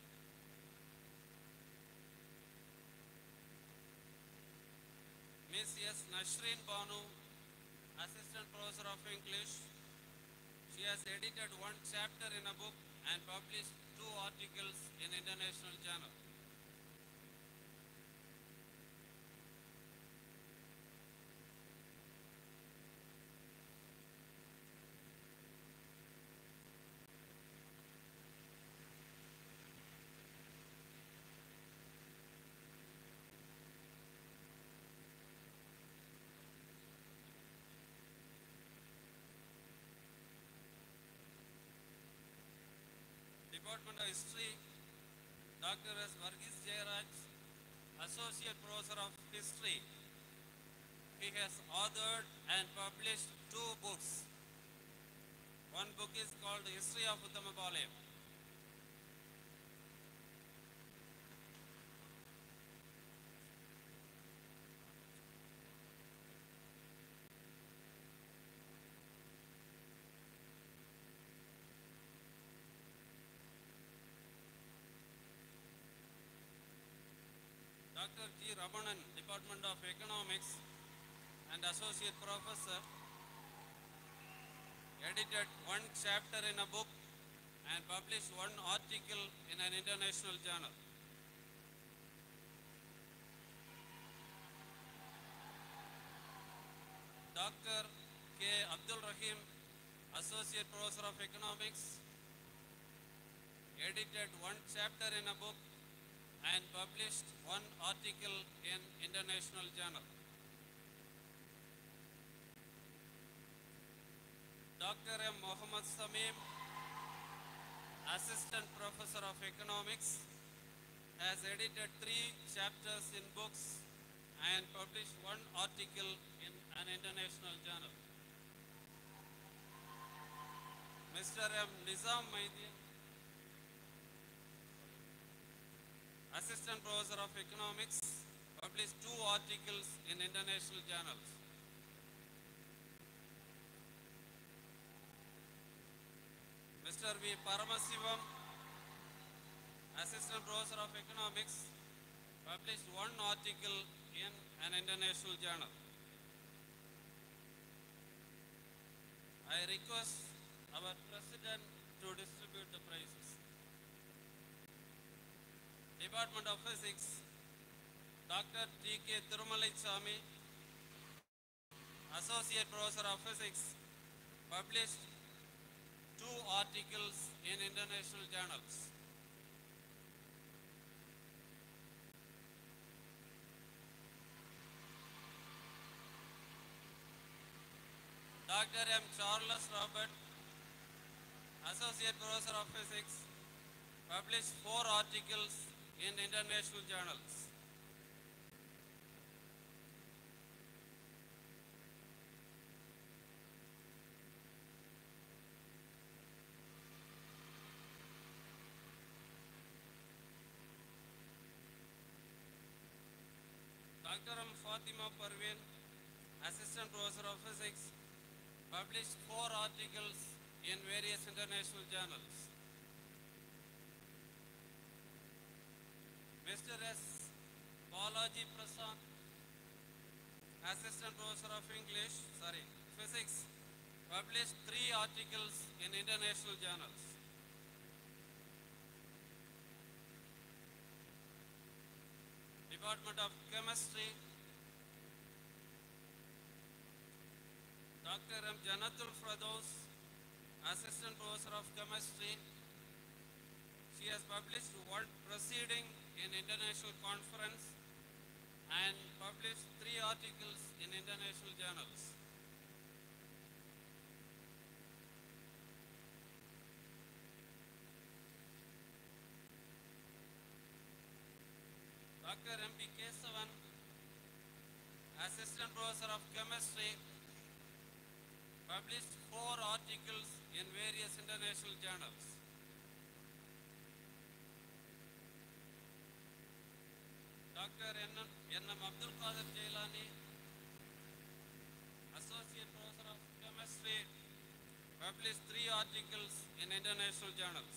Speaker 9: Miss S. Nasreen Banu, Assistant Professor of English. She has edited one chapter in a book and published two articles in international journals. Department of History, Dr. S. Varghese Jairaj, Associate Professor of History. He has authored and published two books. One book is called History of Uttamapalayam. Dr. G. Rabanan, Department of Economics and Associate Professor, edited one chapter in a book and published one article in an international journal. Dr. K. Abdul Rahim, Associate Professor of Economics, edited one chapter in a book and published one article in international journal. Dr. M. Mohammad Samim, Assistant Professor of Economics, has edited three chapters in books and published one article in an international journal. Mr. M. Nizam Maidya, assistant professor of economics, published two articles in international journals. Mr. V. Paramasivam, assistant professor of economics, published one article in an international journal. I request our president to distribute the prize. Department of Physics, Dr. T.K. Thirumalai Swami, Associate Professor of Physics, published two articles in international journals. Dr. M. Charles Robert, Associate Professor of Physics, published four articles in international journals. Dr. Fatima Parveen, Assistant Professor of Physics, published four articles in various international journals. Mr. S. Balaji Prasad, Assistant Professor of English, sorry, Physics, published three articles in international journals. Department of Chemistry, Dr. M. Janatul Frados, Assistant Professor of Chemistry. She has published world proceeding in international conference and published three articles in international journals. Dr. M.P. Kesavan, Assistant Professor of Chemistry, published four articles in various international journals. articles in international journals.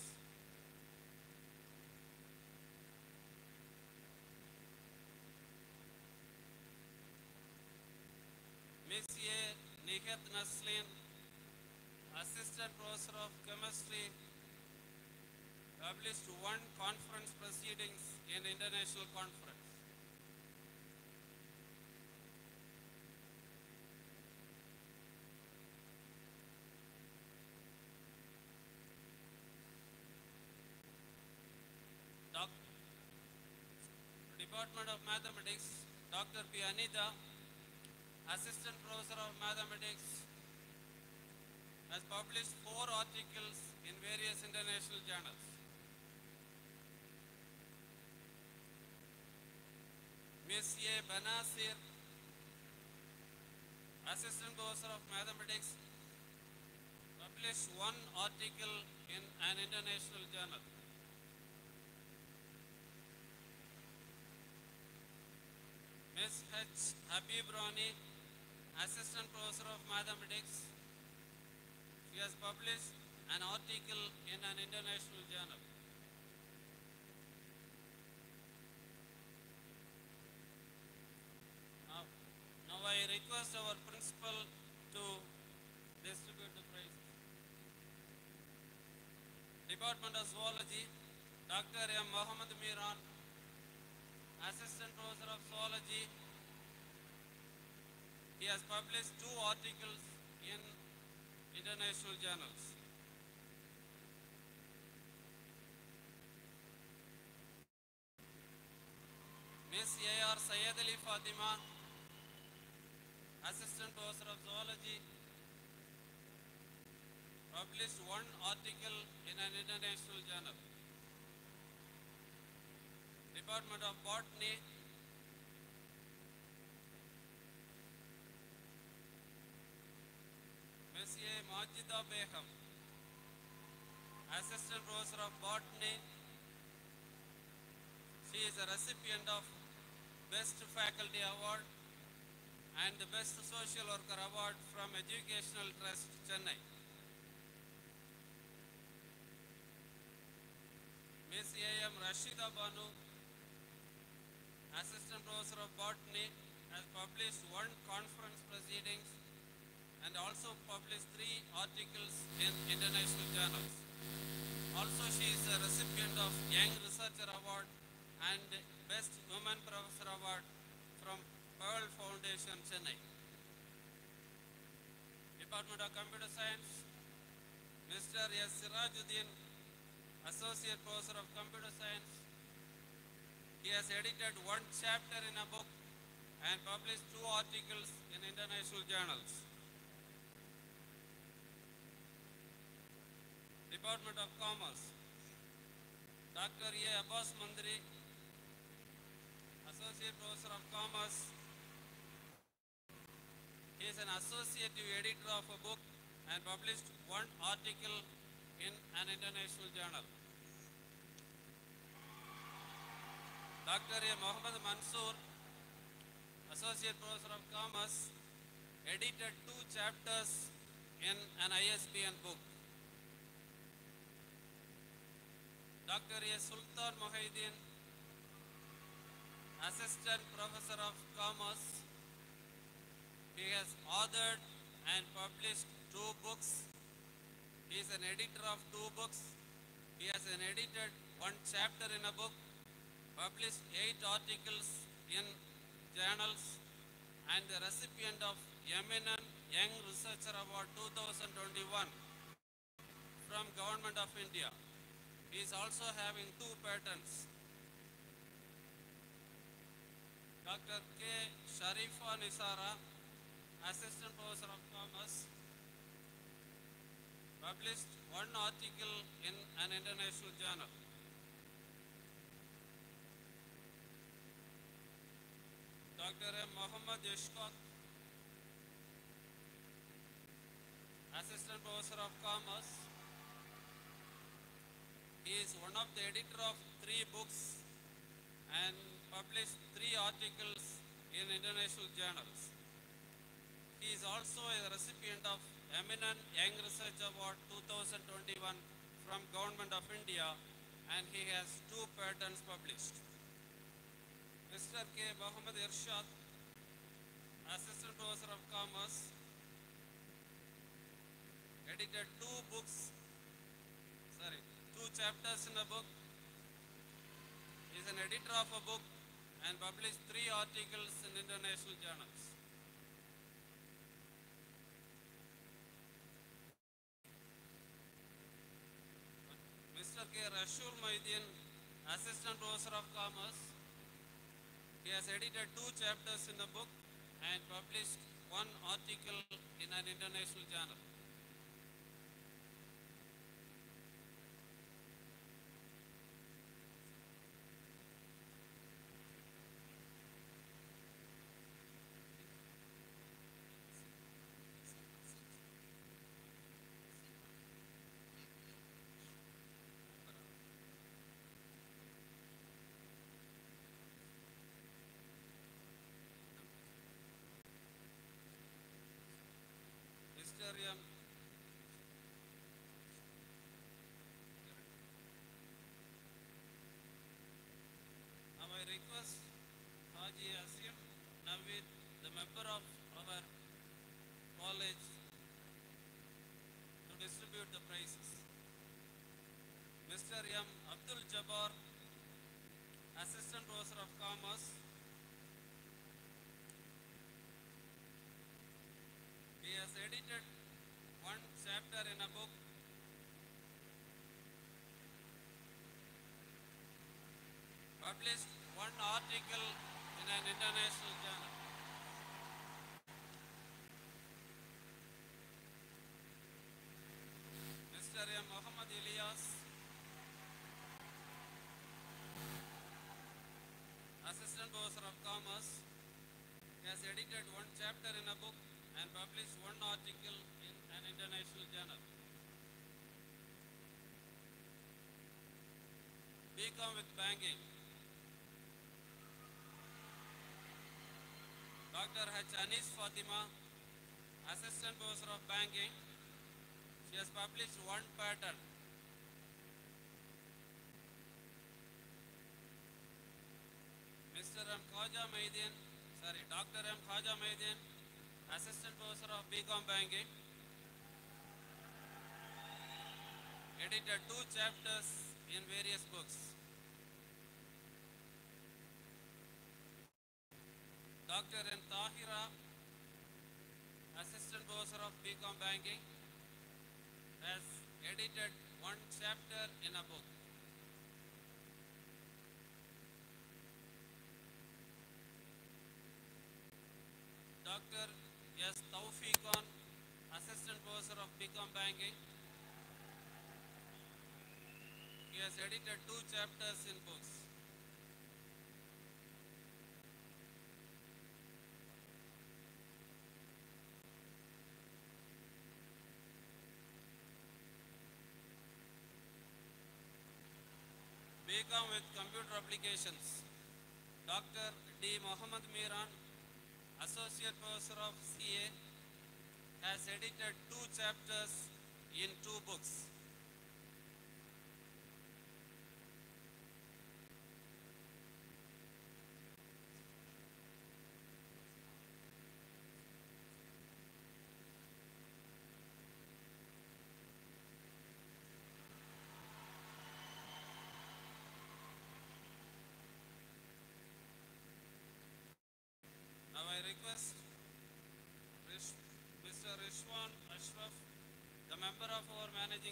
Speaker 9: Monsieur Nikhat Naslin, Assistant Professor of Chemistry, published one conference proceedings in international conference. Department of Mathematics, Dr. P. Anita, Assistant Professor of Mathematics, has published four articles in various international journals. Ms. A. Banasir, Assistant Professor of Mathematics, published one article in an international journal. Assistant Professor of Mathematics. She has published an article in an international journal. Now, now I request our principal to distribute the prize. Department of Zoology, Dr. M. Mohammed Miran, Assistant Professor of Zoology, he has published two articles in international journals. Miss A.R. Sayed Ali Fatima, Assistant Professor of Zoology, published one article in an international journal. Department of Botany, MCA Majida Beham, Assistant Professor of Botany. She is a recipient of Best Faculty Award and the Best Social Worker Award from Educational Trust, Chennai. Ms. A.M. Rashida Banu, Assistant Professor of Botany, has published one conference and also published three articles in international journals.
Speaker 3: Also, she is a recipient of Young
Speaker 9: Researcher Award and Best Woman Professor Award from Pearl Foundation, Chennai. Department of Computer Science, Mr. S. Sirajuddin, Associate Professor of Computer Science. He has edited one chapter in a book and published two articles in international journals. Department of Commerce, Dr. A. Abbas Mandri, Associate Professor of Commerce. He is an associative editor of a book and published one article in an international journal. Dr. A. Mohammed Mansoor, Associate Professor of Commerce, edited two chapters in an ISBN book. Dr. A. Sultan Mohideen, Assistant Professor of Commerce. He has authored and published two books. He is an editor of two books. He has an edited one chapter in a book, published eight articles in journals, and the recipient of Eminent Young Researcher Award 2021 from Government of India is also having two patents. Dr. K. Sharifa Nisara, Assistant Professor of Commerce, published one article in an international journal. Dr. M. Muhammad Ishkot, Assistant Professor of Commerce, is one of the editor of three books and published three articles in international journals. He is also a recipient of Eminent Young Research Award 2021 from Government of India and he has two patents published. Mr. K. Mohammed Irshad, Assistant Professor of Commerce, edited two books chapters in a book, is an editor of a book and published three articles in international journals. Mr. K. Rashul Maidian, Assistant Professor of Commerce, he has edited two chapters in a book and published one article in an international journal. auditorium published one article in an international journal. Mr. Muhammad Elias, Assistant Professor of Commerce, has edited one chapter in a book and published one article in an international journal. BCom with banking. Dr. H. Anis Fatima, Assistant Professor of Banking, she has published one pattern. Mr. M. Khaja Maidin, sorry, Dr. M. Khaja Maidin, Assistant Professor of BCom Banking, edited two chapters in various books. Mishra, Assistant Professor of BCom Banking, has edited one chapter in a book. Dr. S. Taufiq Khan, Assistant Professor of BCom Banking, he has edited two chapters in books. BCom with Computer Applications. Dr. D. Mohammed Miran, Associate Professor of CA, has edited two chapters in two books.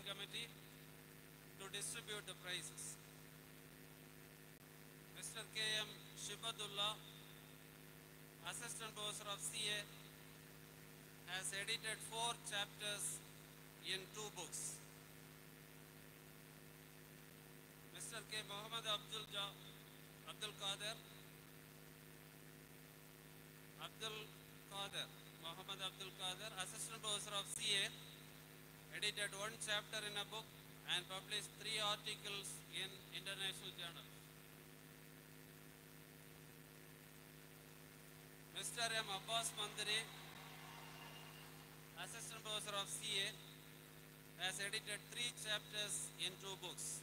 Speaker 9: Committee to distribute the prizes. Mr. K. M. Shibadullah, Assistant Professor of CA, has edited four chapters in two books. Mr. K. Muhammad Abdul, ja Abdul Qadir, Abdul Qadir, Muhammad Abdul Qadir, Assistant Professor of CA, edited one chapter in a book, and published three articles in international journals. Mr. M. Abbas Mandiri, Assistant Professor of CA, has edited three chapters in two books.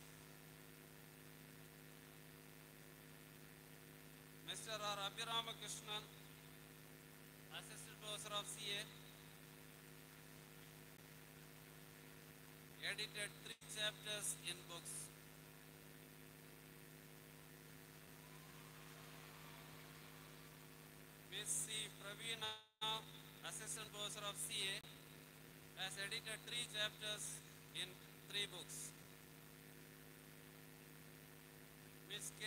Speaker 9: Mr. R. Abhiramakrishnan, Assistant Professor of CA, edited three chapters in books. Ms. C. Praveena, Assistant Professor of CA, has edited three chapters in three books. Ms. K.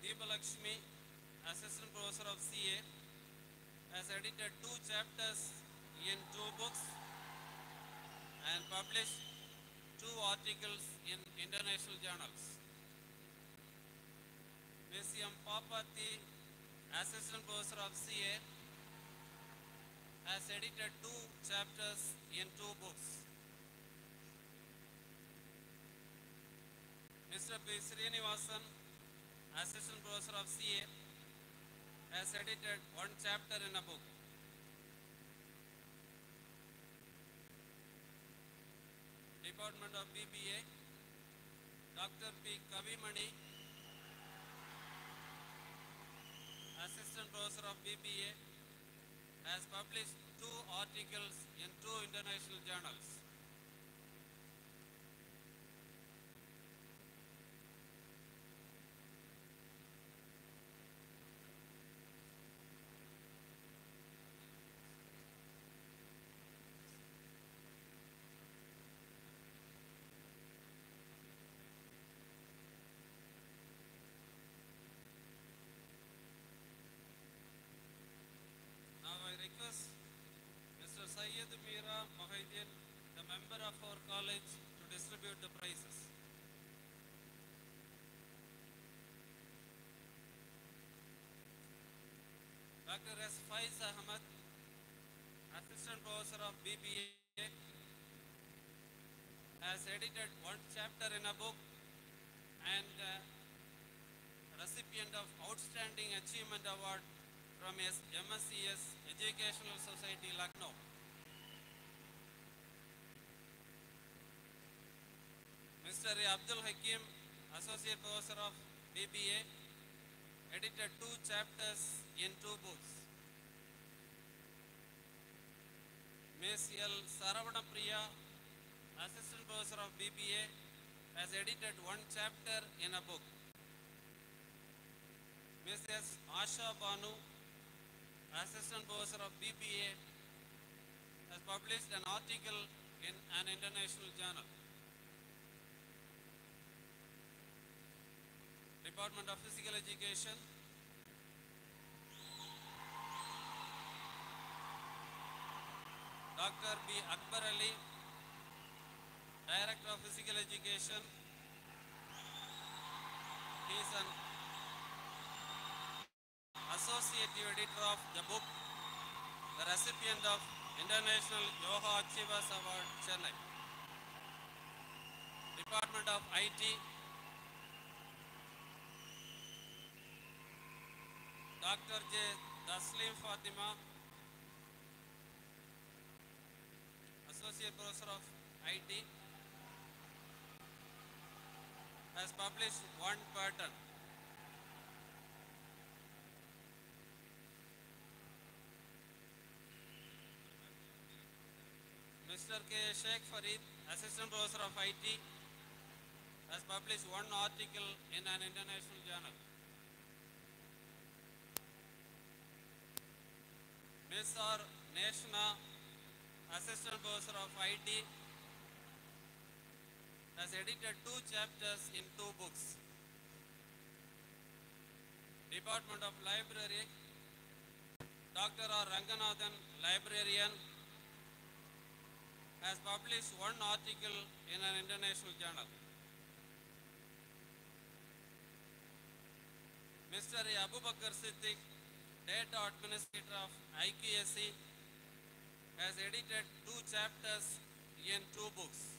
Speaker 9: Deepalakshmi, Assistant Professor of CA, has edited two chapters in two books and published articles in international journals. Ms. M. Papati, Assistant Professor of CA, has edited two chapters in two books. Mr. P. Srinivasan, Assistant Professor of CA, has edited one chapter in a book. Department of BBA, Dr. P. Kavimani, Assistant Professor of BBA, has published two articles in two international journals. Dr. S. Faiz Assistant Professor of BBA, has edited one chapter in a book and uh, recipient of Outstanding Achievement Award from MSCS Educational Society, Lucknow. Mr. Abdul Hakim, Associate Professor of BBA, edited two chapters in two books. Ms. L. Saravanapriya, Assistant Professor of BBA, has edited one chapter in a book. Mrs. Asha Banu, Assistant Professor of BBA, has published an article in an international journal. Department of Physical Education. Dr. B. Akbar Ali, Director of Physical Education. He is an Associate Editor of the book, the recipient of International Yoga Achievers Award, Chennai. Department of IT, Doctor J. Thasleem Fatima, associate professor of IT, has published one pattern. Mr. K. Sheikh Farid, assistant professor of IT, has published one article in an international journal. Mr. our Assistant Professor of IT, has edited two chapters in two books. Department of Library, Dr. Ranganathan, librarian, has published one article in an international journal. Mr. Abu Bakr Siddiq, data administrator of IQAC, has edited two chapters in two books.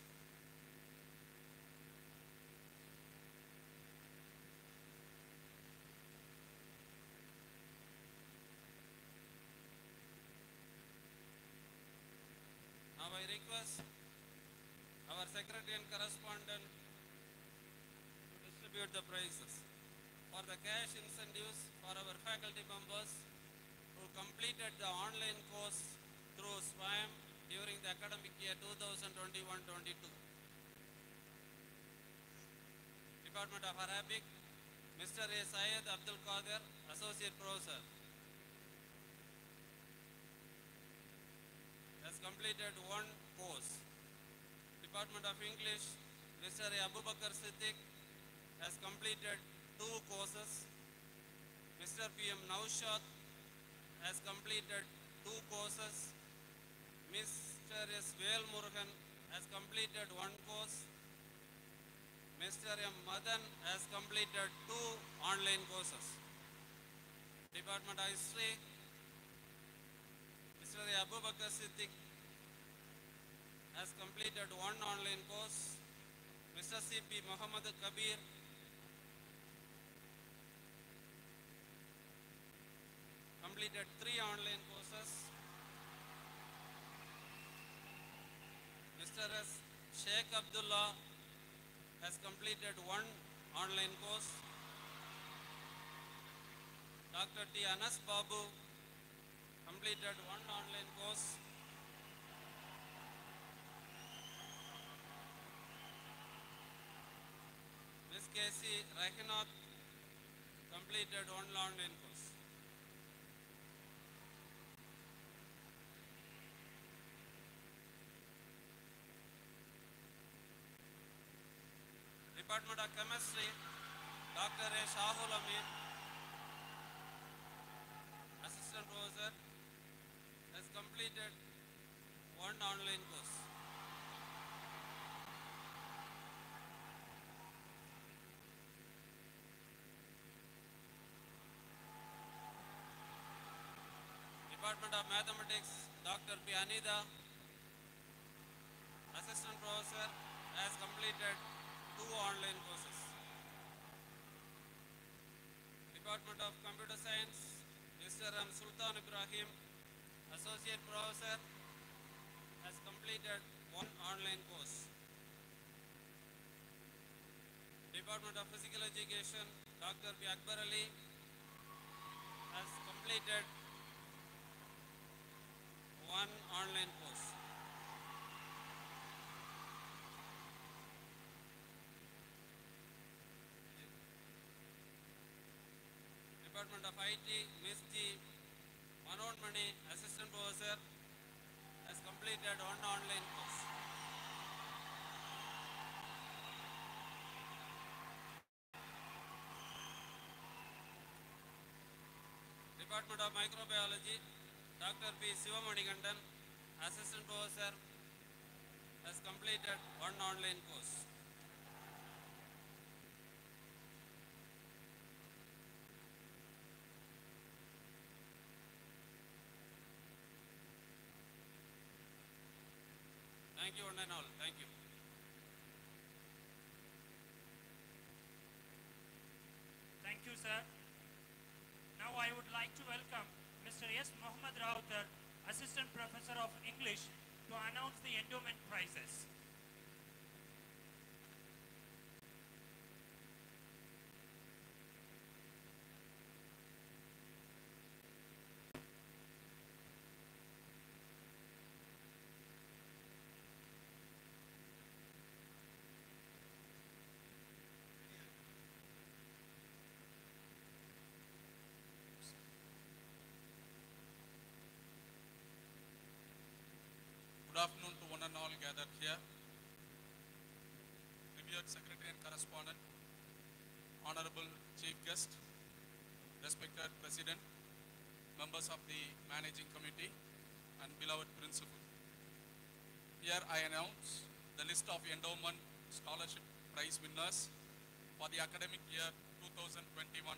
Speaker 9: Now I request our secretary and correspondent to distribute the prizes the cash incentives for our faculty members who completed the online course through SWAYAM during the academic year 2021-22. Department of Arabic, Mr. A. Syed Abdul Qadir, Associate Professor, has completed one course. Department of English, Mr. A. Abu Bakr Siddiq has completed two courses. Mr. P.M. Naushad has completed two courses. Mr. S. Velmurugan has completed one course. Mr. M. Madan has completed two online courses. Department of History, Mr. Abu Bakr Siddiq has completed one online course. Mr. C.P. Muhammad Kabir completed three online courses. Mr. S. Sheikh Abdullah has completed one online course. Dr. T. Anas Babu completed one online course. Ms. Casey Rakhinath completed one online course. Department of Chemistry, Doctor Shahul Shahul assistant professor has completed one online course. Department of Mathematics, Dr. P. Anida, assistant professor has completed two online courses. Department of Computer Science, Mr. M. Sultan Ibrahim, Associate Professor, has completed one online course. Department of Physical Education, Dr. B. Akbar Ali, has completed one online course. IIT, MISD, Manoj Mani, Assistant Professor, has completed one online course. Department of Microbiology, Dr. P. Sivamanikandan, Assistant Professor, has completed one online course. Thank you, one and all. Thank you.
Speaker 1: Thank you, sir. Now I would like to welcome Mr. S. Mohammad Rowther Assistant Professor of English, to announce the endowment prizes.
Speaker 10: afternoon to one and all gathered here. Revered Secretary and Correspondent, Honorable Chief Guest, respected President, members of the Managing Committee, and beloved Principal. Here I announce the list of endowment scholarship prize winners for the academic year 2021-22.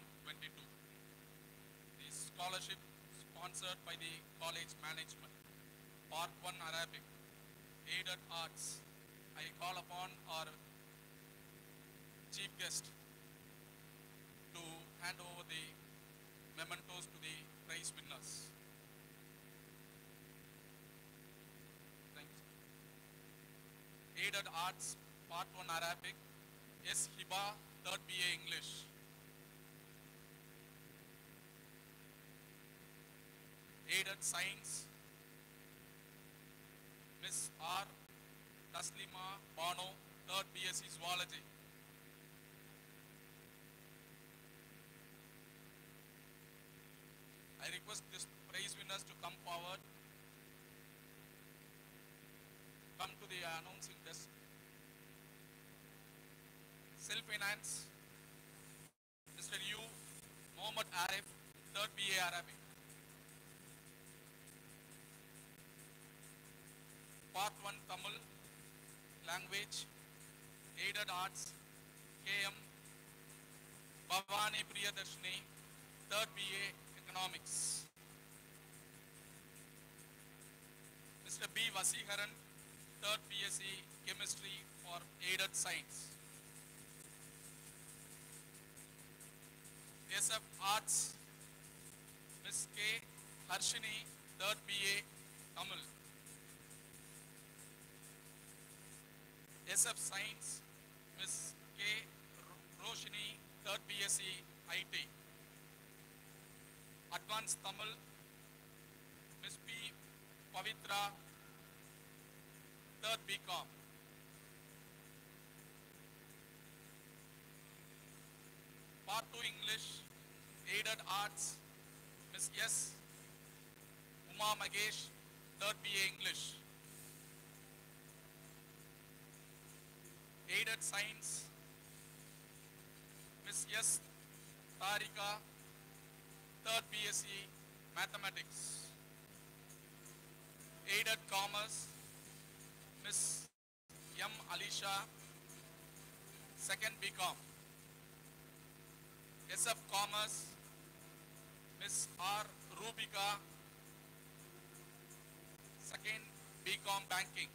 Speaker 10: The scholarship sponsored by the college management. Part 1 Arabic aided arts. I call upon our chief guest to hand over the mementos to the prize winners. Thank you. Aided Arts Part 1 Arabic, S. Hiba, 3rd BA English. Aided Science, S.R. Taslima Bano, 3rd BSc Zoology. I request these prize winners to come forward, come to the uh, announcing desk. Self-finance, Mr. U. Mohammed Arif, 3rd BA Arabic. language, aided arts, KM, Bhavani Priyadarshini, third BA economics. Mr. B. Vasiharan, third BSc chemistry for aided science. SF Arts, Ms. K. Harshini, third BA Tamil. SF science miss K Roshni third BSc IT advanced Tamil, Miss P. Pavitra, third BCom. Part 2 English, Aided Arts, Miss S. Uma Magesh, third BA English. aided science, Ms. S. Tarika, third BSc Mathematics, aided commerce, Ms. M. Alisha, second BCom, SF Commerce, Ms. R. Rubika, second BCom Banking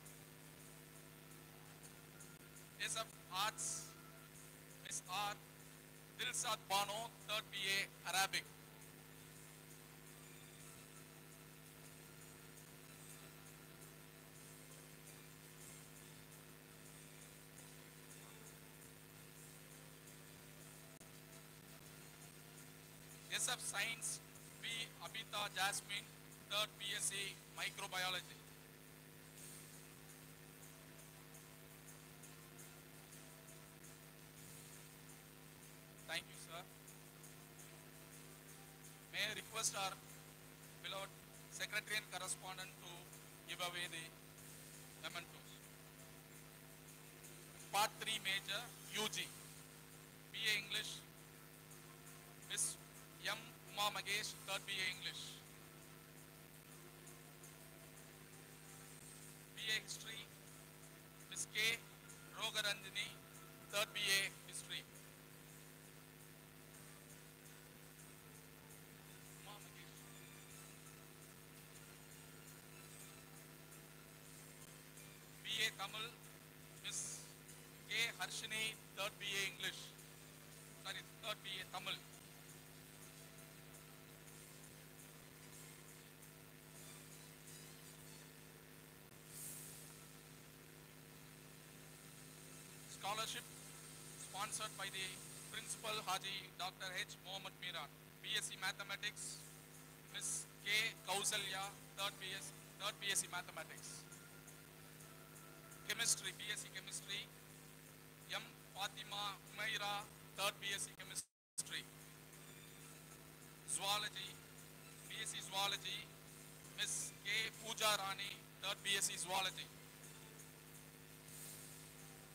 Speaker 10: is of arts, Miss Art Dilsad Bano, 3rd BA Arabic. Yes, of Science B. Abita Jasmine, 3rd BSc Microbiology. request our beloved secretary and correspondent to give away the mementos. Part 3 major, UG, BA English, Miss M. Uma Magesh, third BA English. BA History, Miss K. Rogarandini, third BA Kamal, Miss K. Harshini, 3rd BA English. Sorry, 3rd BA Tamil. Scholarship sponsored by the Principal Haji Dr. H. Mohammed Miran, BSc Mathematics, Miss K. Kausalya, 3rd BS, 3rd BSc Mathematics. chemistry, BSc chemistry. M. Fatima Humaira, third BSc chemistry. Zoology, BSc zoology. Miss K. Pooja Rani, third BSc zoology.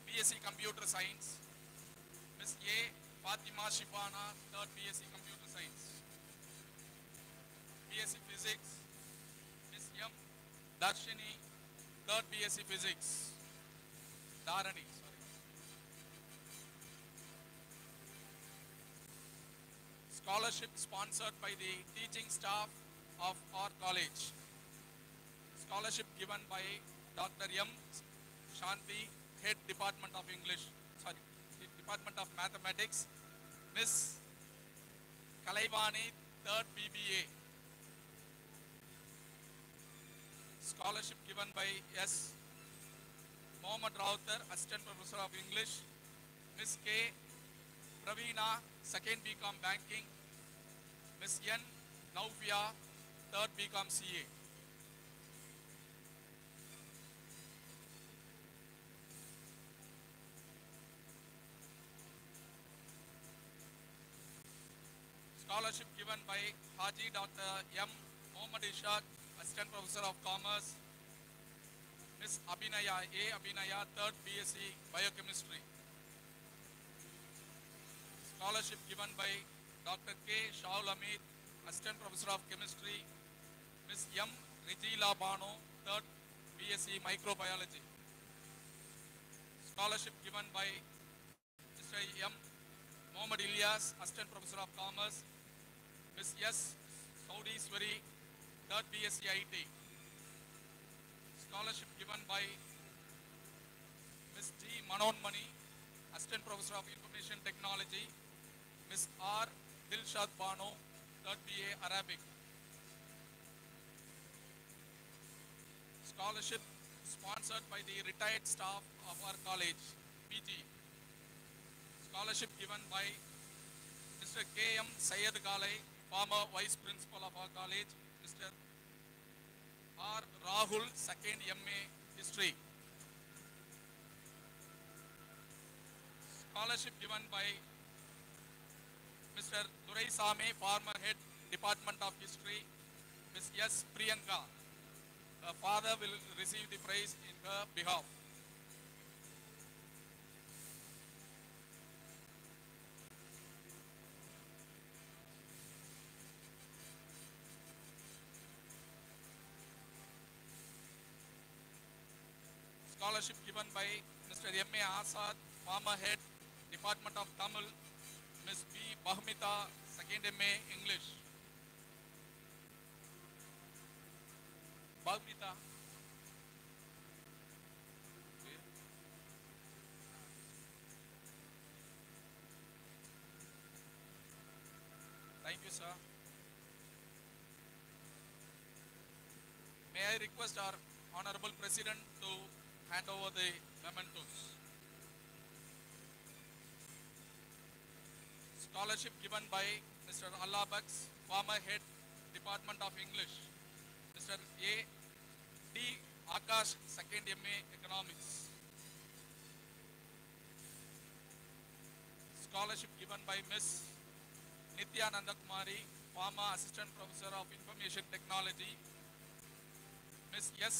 Speaker 10: BSc computer science. Miss A. Fatima Shibana, third BSc computer science. BSc physics. Miss M. Darshini, third BSc physics. Scholarship sponsored by the teaching staff of our college. Scholarship given by Dr. M. Shanti, Head Department of English, sorry, Department of Mathematics, Miss Kalaivani, 3rd BBA. Scholarship given by S. Mohammad Rauter, Assistant Professor of English, Ms. K. Praveena, Second BCom Banking, Ms. Miss Naufia, Third BCom CA. scholarship given by Haji Dr. M. Mohammad Ishaq, Assistant Professor of Commerce, Miss Abhinaya, A. Abhinaya, 3rd BSc Biochemistry. Scholarship given by Dr. K. Shaul Amit, Assistant Professor of Chemistry, Miss M. Rijila Bano, 3rd BSc Microbiology. Scholarship given by Mr. M. Mohamed Ilyas, Assistant Professor of Commerce, Miss S. Saudi Swari, 3rd BSc IT. scholarship given by Ms. D. Manonmani, Assistant Professor of Information Technology, Ms. R. Dilshad Bano, 3rd BA Arabic. Scholarship sponsored by the retired staff of our college, PG. Scholarship given by Mr. K. M. Sayed Galai, former Vice Principal of our college, R. Rahul, second MA History. Scholarship given by Mr. Durai Same, former head Department of History, Ms. S. Priyanka. Her father will receive the prize in her behalf. scholarship given by Mr. M.A. Asad, former head, Department of Tamil, Ms. B. Bahmita, second M.A. English. Bahmita. Thank you, sir. May I request our Honorable President to hand over the mementos. Scholarship given by Mr. Allah Bucks, former head Department of English, Mr. A. D. Akash, second MA Economics. Scholarship given by Ms. Nitya Nandakumari, former Assistant Professor of Information Technology, Ms. S.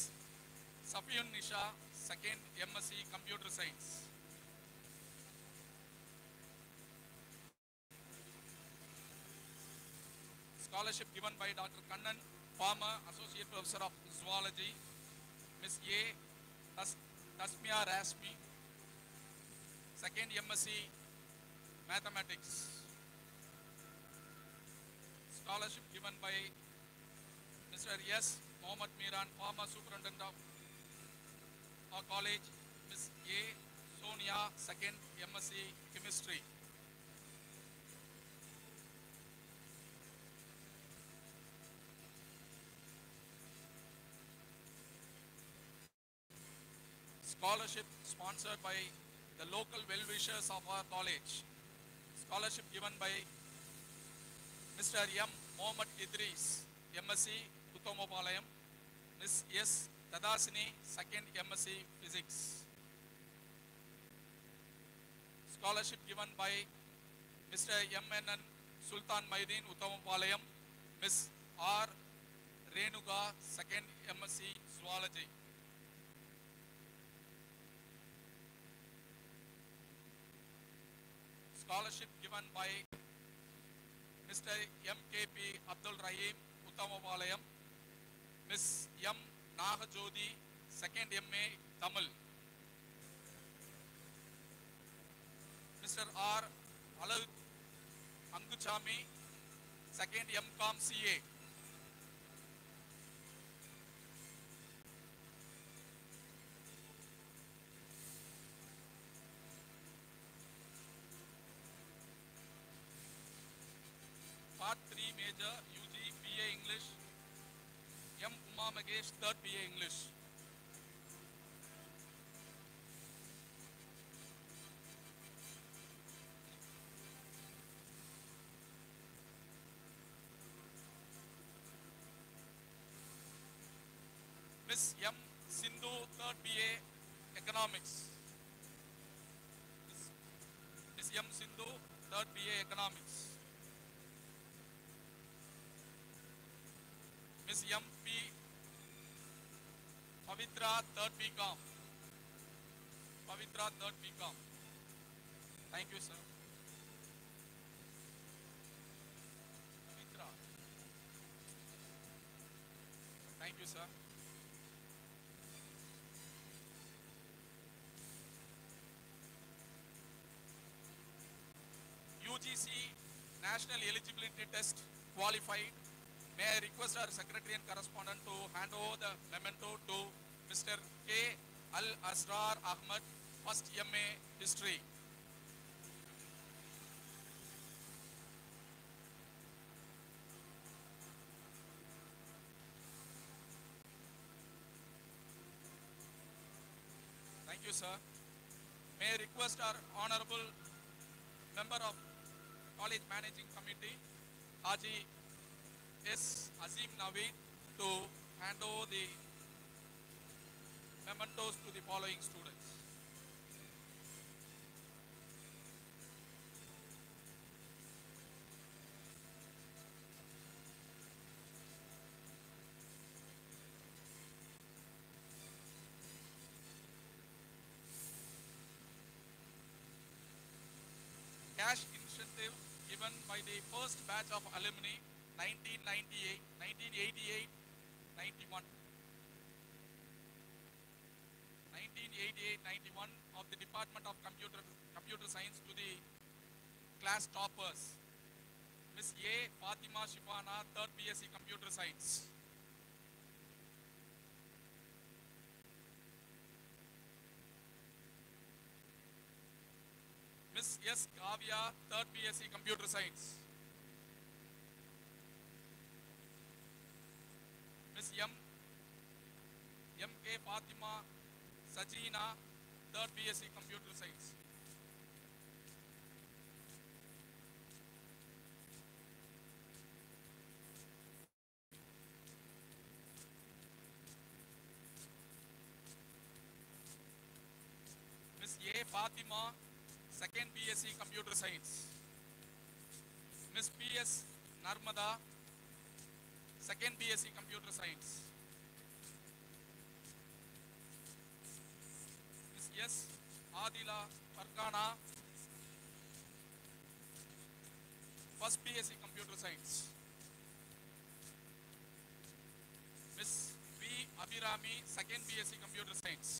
Speaker 10: Safiyun Nisha, second MSc Computer Science. Scholarship given by Dr. Kannan, former Associate Professor of Zoology, Ms. A. Tas Tasmia Rasmi, second MSc Mathematics. Scholarship given by Mr. S. Mohammed Miran, former Superintendent of College, Ms. A. Sonia, second MSc Chemistry. Scholarship sponsored by the local well-wishers of our college. Scholarship given by Mr. M. Mohammed Idris, MSc Uttamapalayam, Ms. S. Dadasini, second MSc Physics. Scholarship given by Mr. MNN Sultan Maideen Uttamapalayam, Ms. R. Renuga, second MSc Zoology. Scholarship given by Mr. MKP Abdul Rahim Uttamapalayam, Ms. M. Nagajothi second MA Tamil mister R Alavu Angusamy second M com CA part three major form against third BA English. Miss M. Sindhu, third BA Economics. Miss M. Sindhu, third BA Economics. Pavitra, third P. BCom. Pavitra, third P. BCom. Thank you, sir. Pavitra. Thank you, sir. UGC National Eligibility Test qualified. May I request our secretary and correspondent to hand over the memento to mister K Al Asrar Ahmed first M A history Thank you, sir. May I request our honorable member of college managing committee, Haji S. Azim Naveed, to hand over the mementos to the following students. Cash incentive given by the first batch of alumni 1998, 1988, 91. 1988-91 of the Department of Computer, Computer Science to the class toppers. Ms. A. Fatima Shifana, 3rd BSc Computer Science. Ms. S. Kavya, 3rd BSc Computer Science. Sajina, third BSc Computer Science. Miss A. Fatima, second BSc Computer Science. Miss P. S. Narmada, second BSc Computer Science. S Adila Farkhana first BSc computer science miss V Abhirami second BSc computer science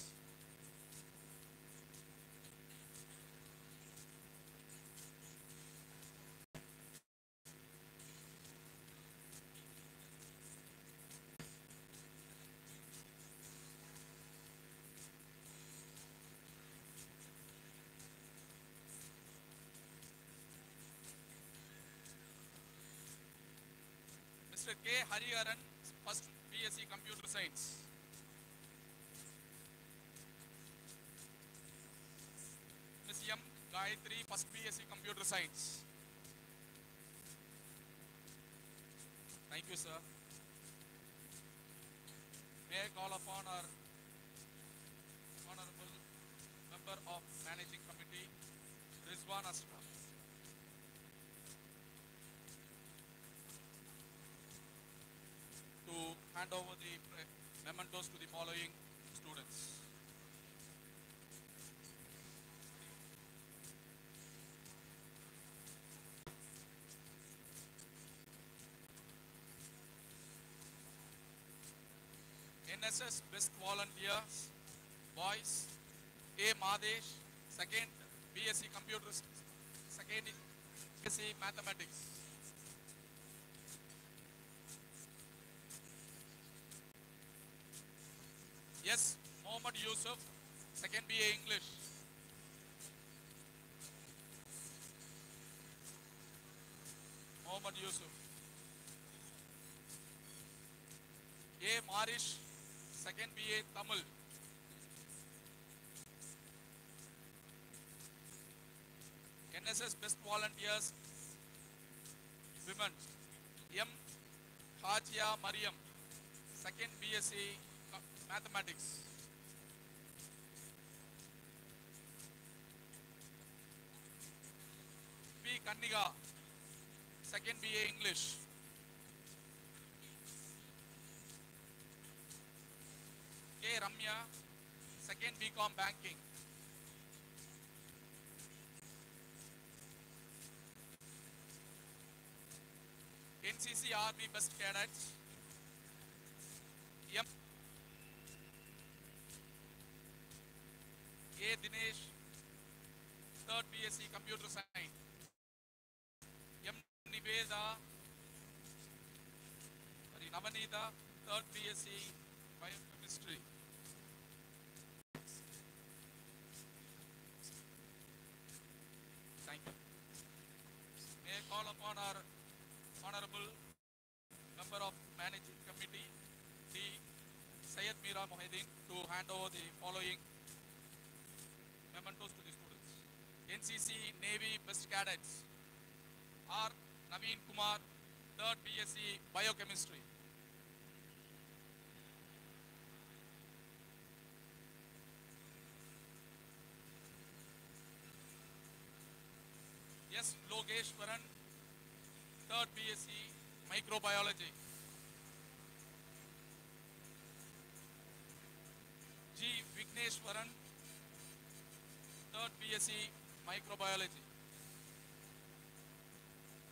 Speaker 10: Dr. K. Hariharan, first BSc Computer Science. Ms. M. Gayatri, first BSc Computer Science. Thank you, sir. May I call upon our Honorable Member of Managing Committee, Rizwan Ashraf. hand over the mementos to the following students. NSS Best Volunteers, Boys, A. Madesh, second BSc Computers, second BSc Mathematics. Harish, second BA Tamil. NSS Best Volunteers, Women, M. Hajia Mariam, second BSc Mathematics. B. Kanniga, second BA English. किया second BCom banking NCC army best cadet M A Dinesh third BSc computer science M Niveda Navaneetha third BSc S to hand over the following mementos to the students. NCC Navy Best Cadets R. Naveen Kumar, 3rd BSc Biochemistry. Yes, Logeshwaran, 3rd BSc Microbiology. BSc microbiology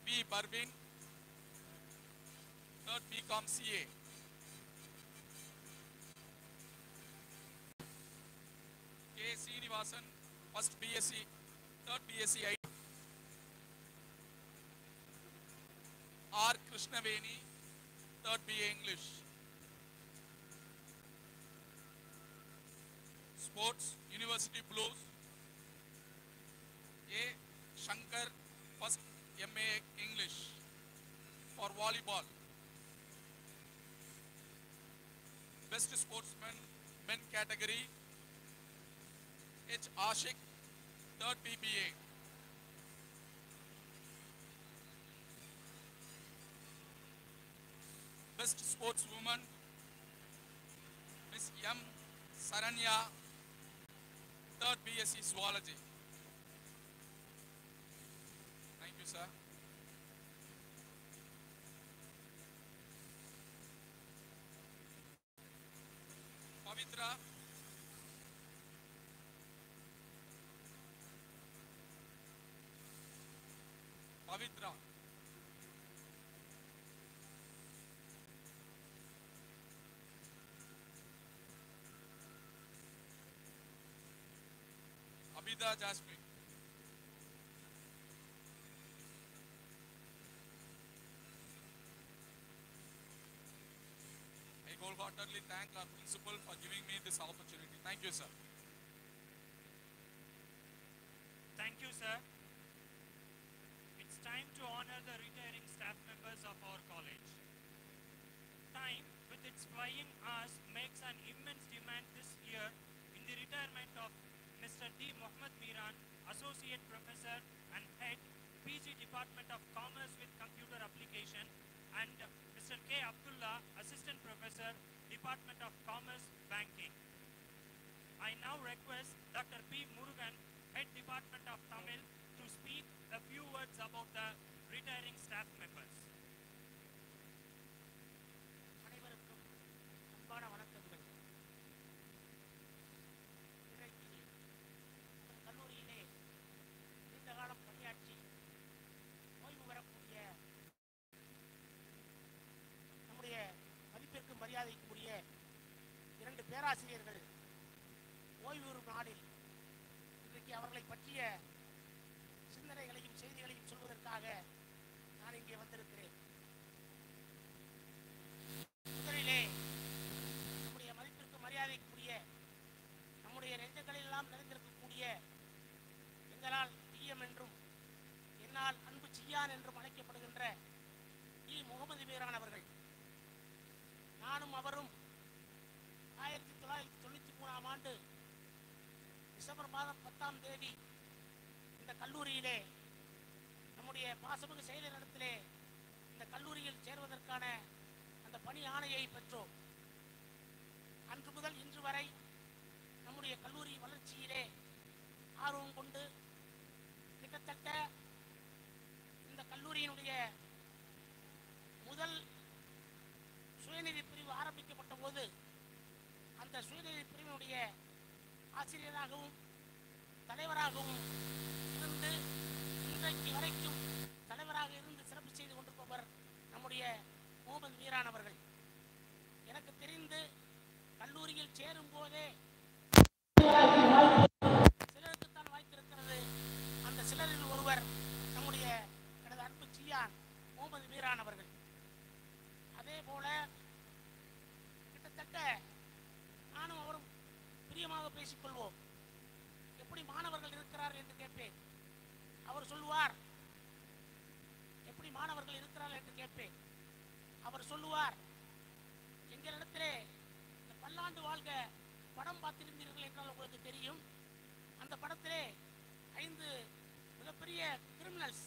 Speaker 10: B बर्बिन third B com C A K Srinivasan first BSc third BSc I R Krishnaveni third B English sports university blues volleyball. Best sportsman, men category, H. Ashik, 3rd PBA. Best sportswoman, Miss M. Saranya, 3rd BSc Zoology. Thank you, sir. Mitra Pavithra Abhida Jasmine wholeheartedly thank our principal for giving me this opportunity. Thank you, sir. Thank you, sir.
Speaker 1: It's time to honor the retiring staff members of our college. Time, with its flying hours, makes an immense demand this year in the retirement of Mr. D. Mohammed Miran, Associate Professor and Head, PG Department of Commerce with Computer Application and Mr. K. Abdullah, Assistant Professor, Department of Commerce, Banking. I now request Dr. P. Murugan, Head Department of Tamil, to speak a few words about the retiring staff members.
Speaker 11: மரியாதைக்குரிய இரண்டு பேராசிரியர்கள் ஓய்வு நாளில் இன்றைக்கு அவர்களை பற்றிய சிந்தனைகளையும் செய்திகளையும் சொல்வதற்காக நான் இங்கே வந்திருக்கிறேன் முதலிலே நம்முடைய மதிப்பிற்கு மரியாதைக்குரிய நம்முடைய நெஞ்சங்களிலெல்லாம் நிறைந்திருக்கக்கூடிய எங்களால் ஈயம் என்றும் என்னால் அன்பு சியான் என்றும் அழைக்கப்படுகின்ற இ முகமது மீரான் அவர்கள் நானும் அவரும் ஆயிரத்தி தொள்ளாயிரத்தி தொண்ணூத்தி மூணாம் ஆண்டு டிசம்பர் மாதம் பத்தாம் தேதி இந்த கல்லூரியிலே நம்முடைய பாசமிகு செயலிடத்திலே இந்த கல்லூரியில் சேர்வதற்கான அந்த பணி ஆணையை பெற்றோம் அன்று முதல் இன்று வரை நம்முடைய கல்லூரி வளர்ச்சியிலே ஆர்வம் கொண்டு கிட்டத்தட்ட இந்த கல்லூரியினுடைய போது அந்த சுயநிதி பிரிவினுடைய ஆசிரியராகவும் தலைவராகவும் இருந்து இன்றைக்கு வரைக்கும் தலைவராக இருந்து சிறப்பு செய்து கொண்டிருப்பவர் நம்முடைய முகமது மீரான் எனக்கு தெரிந்து கல்லூரியில் சேரும் போதே சிலருக்குத்தான் வாய்த்திருக்கிறது அந்த சிலரில் ஒருவர் நம்முடைய எனது அன்பு சியான் முகமது மீரான் அதே போல நானும் அவரும் பிரியமாக கொள்வோம் எப்படி மாணவர்கள் இருக்கிறார் என்று கேட்பேன் அவர் சொல்லுவார் எப்படி மாணவர்கள் இருக்கிறார் என்று கேட்பேன் அவர் சொல்லுவார் எங்களிடத்திலே இந்த பல்லாண்டு வாழ்க படம் பார்த்திருந்தீர்கள் என்றால் உங்களுக்கு தெரியும் அந்த படத்திலே ஐந்து மிகப்பெரிய கிரிமினல்ஸ்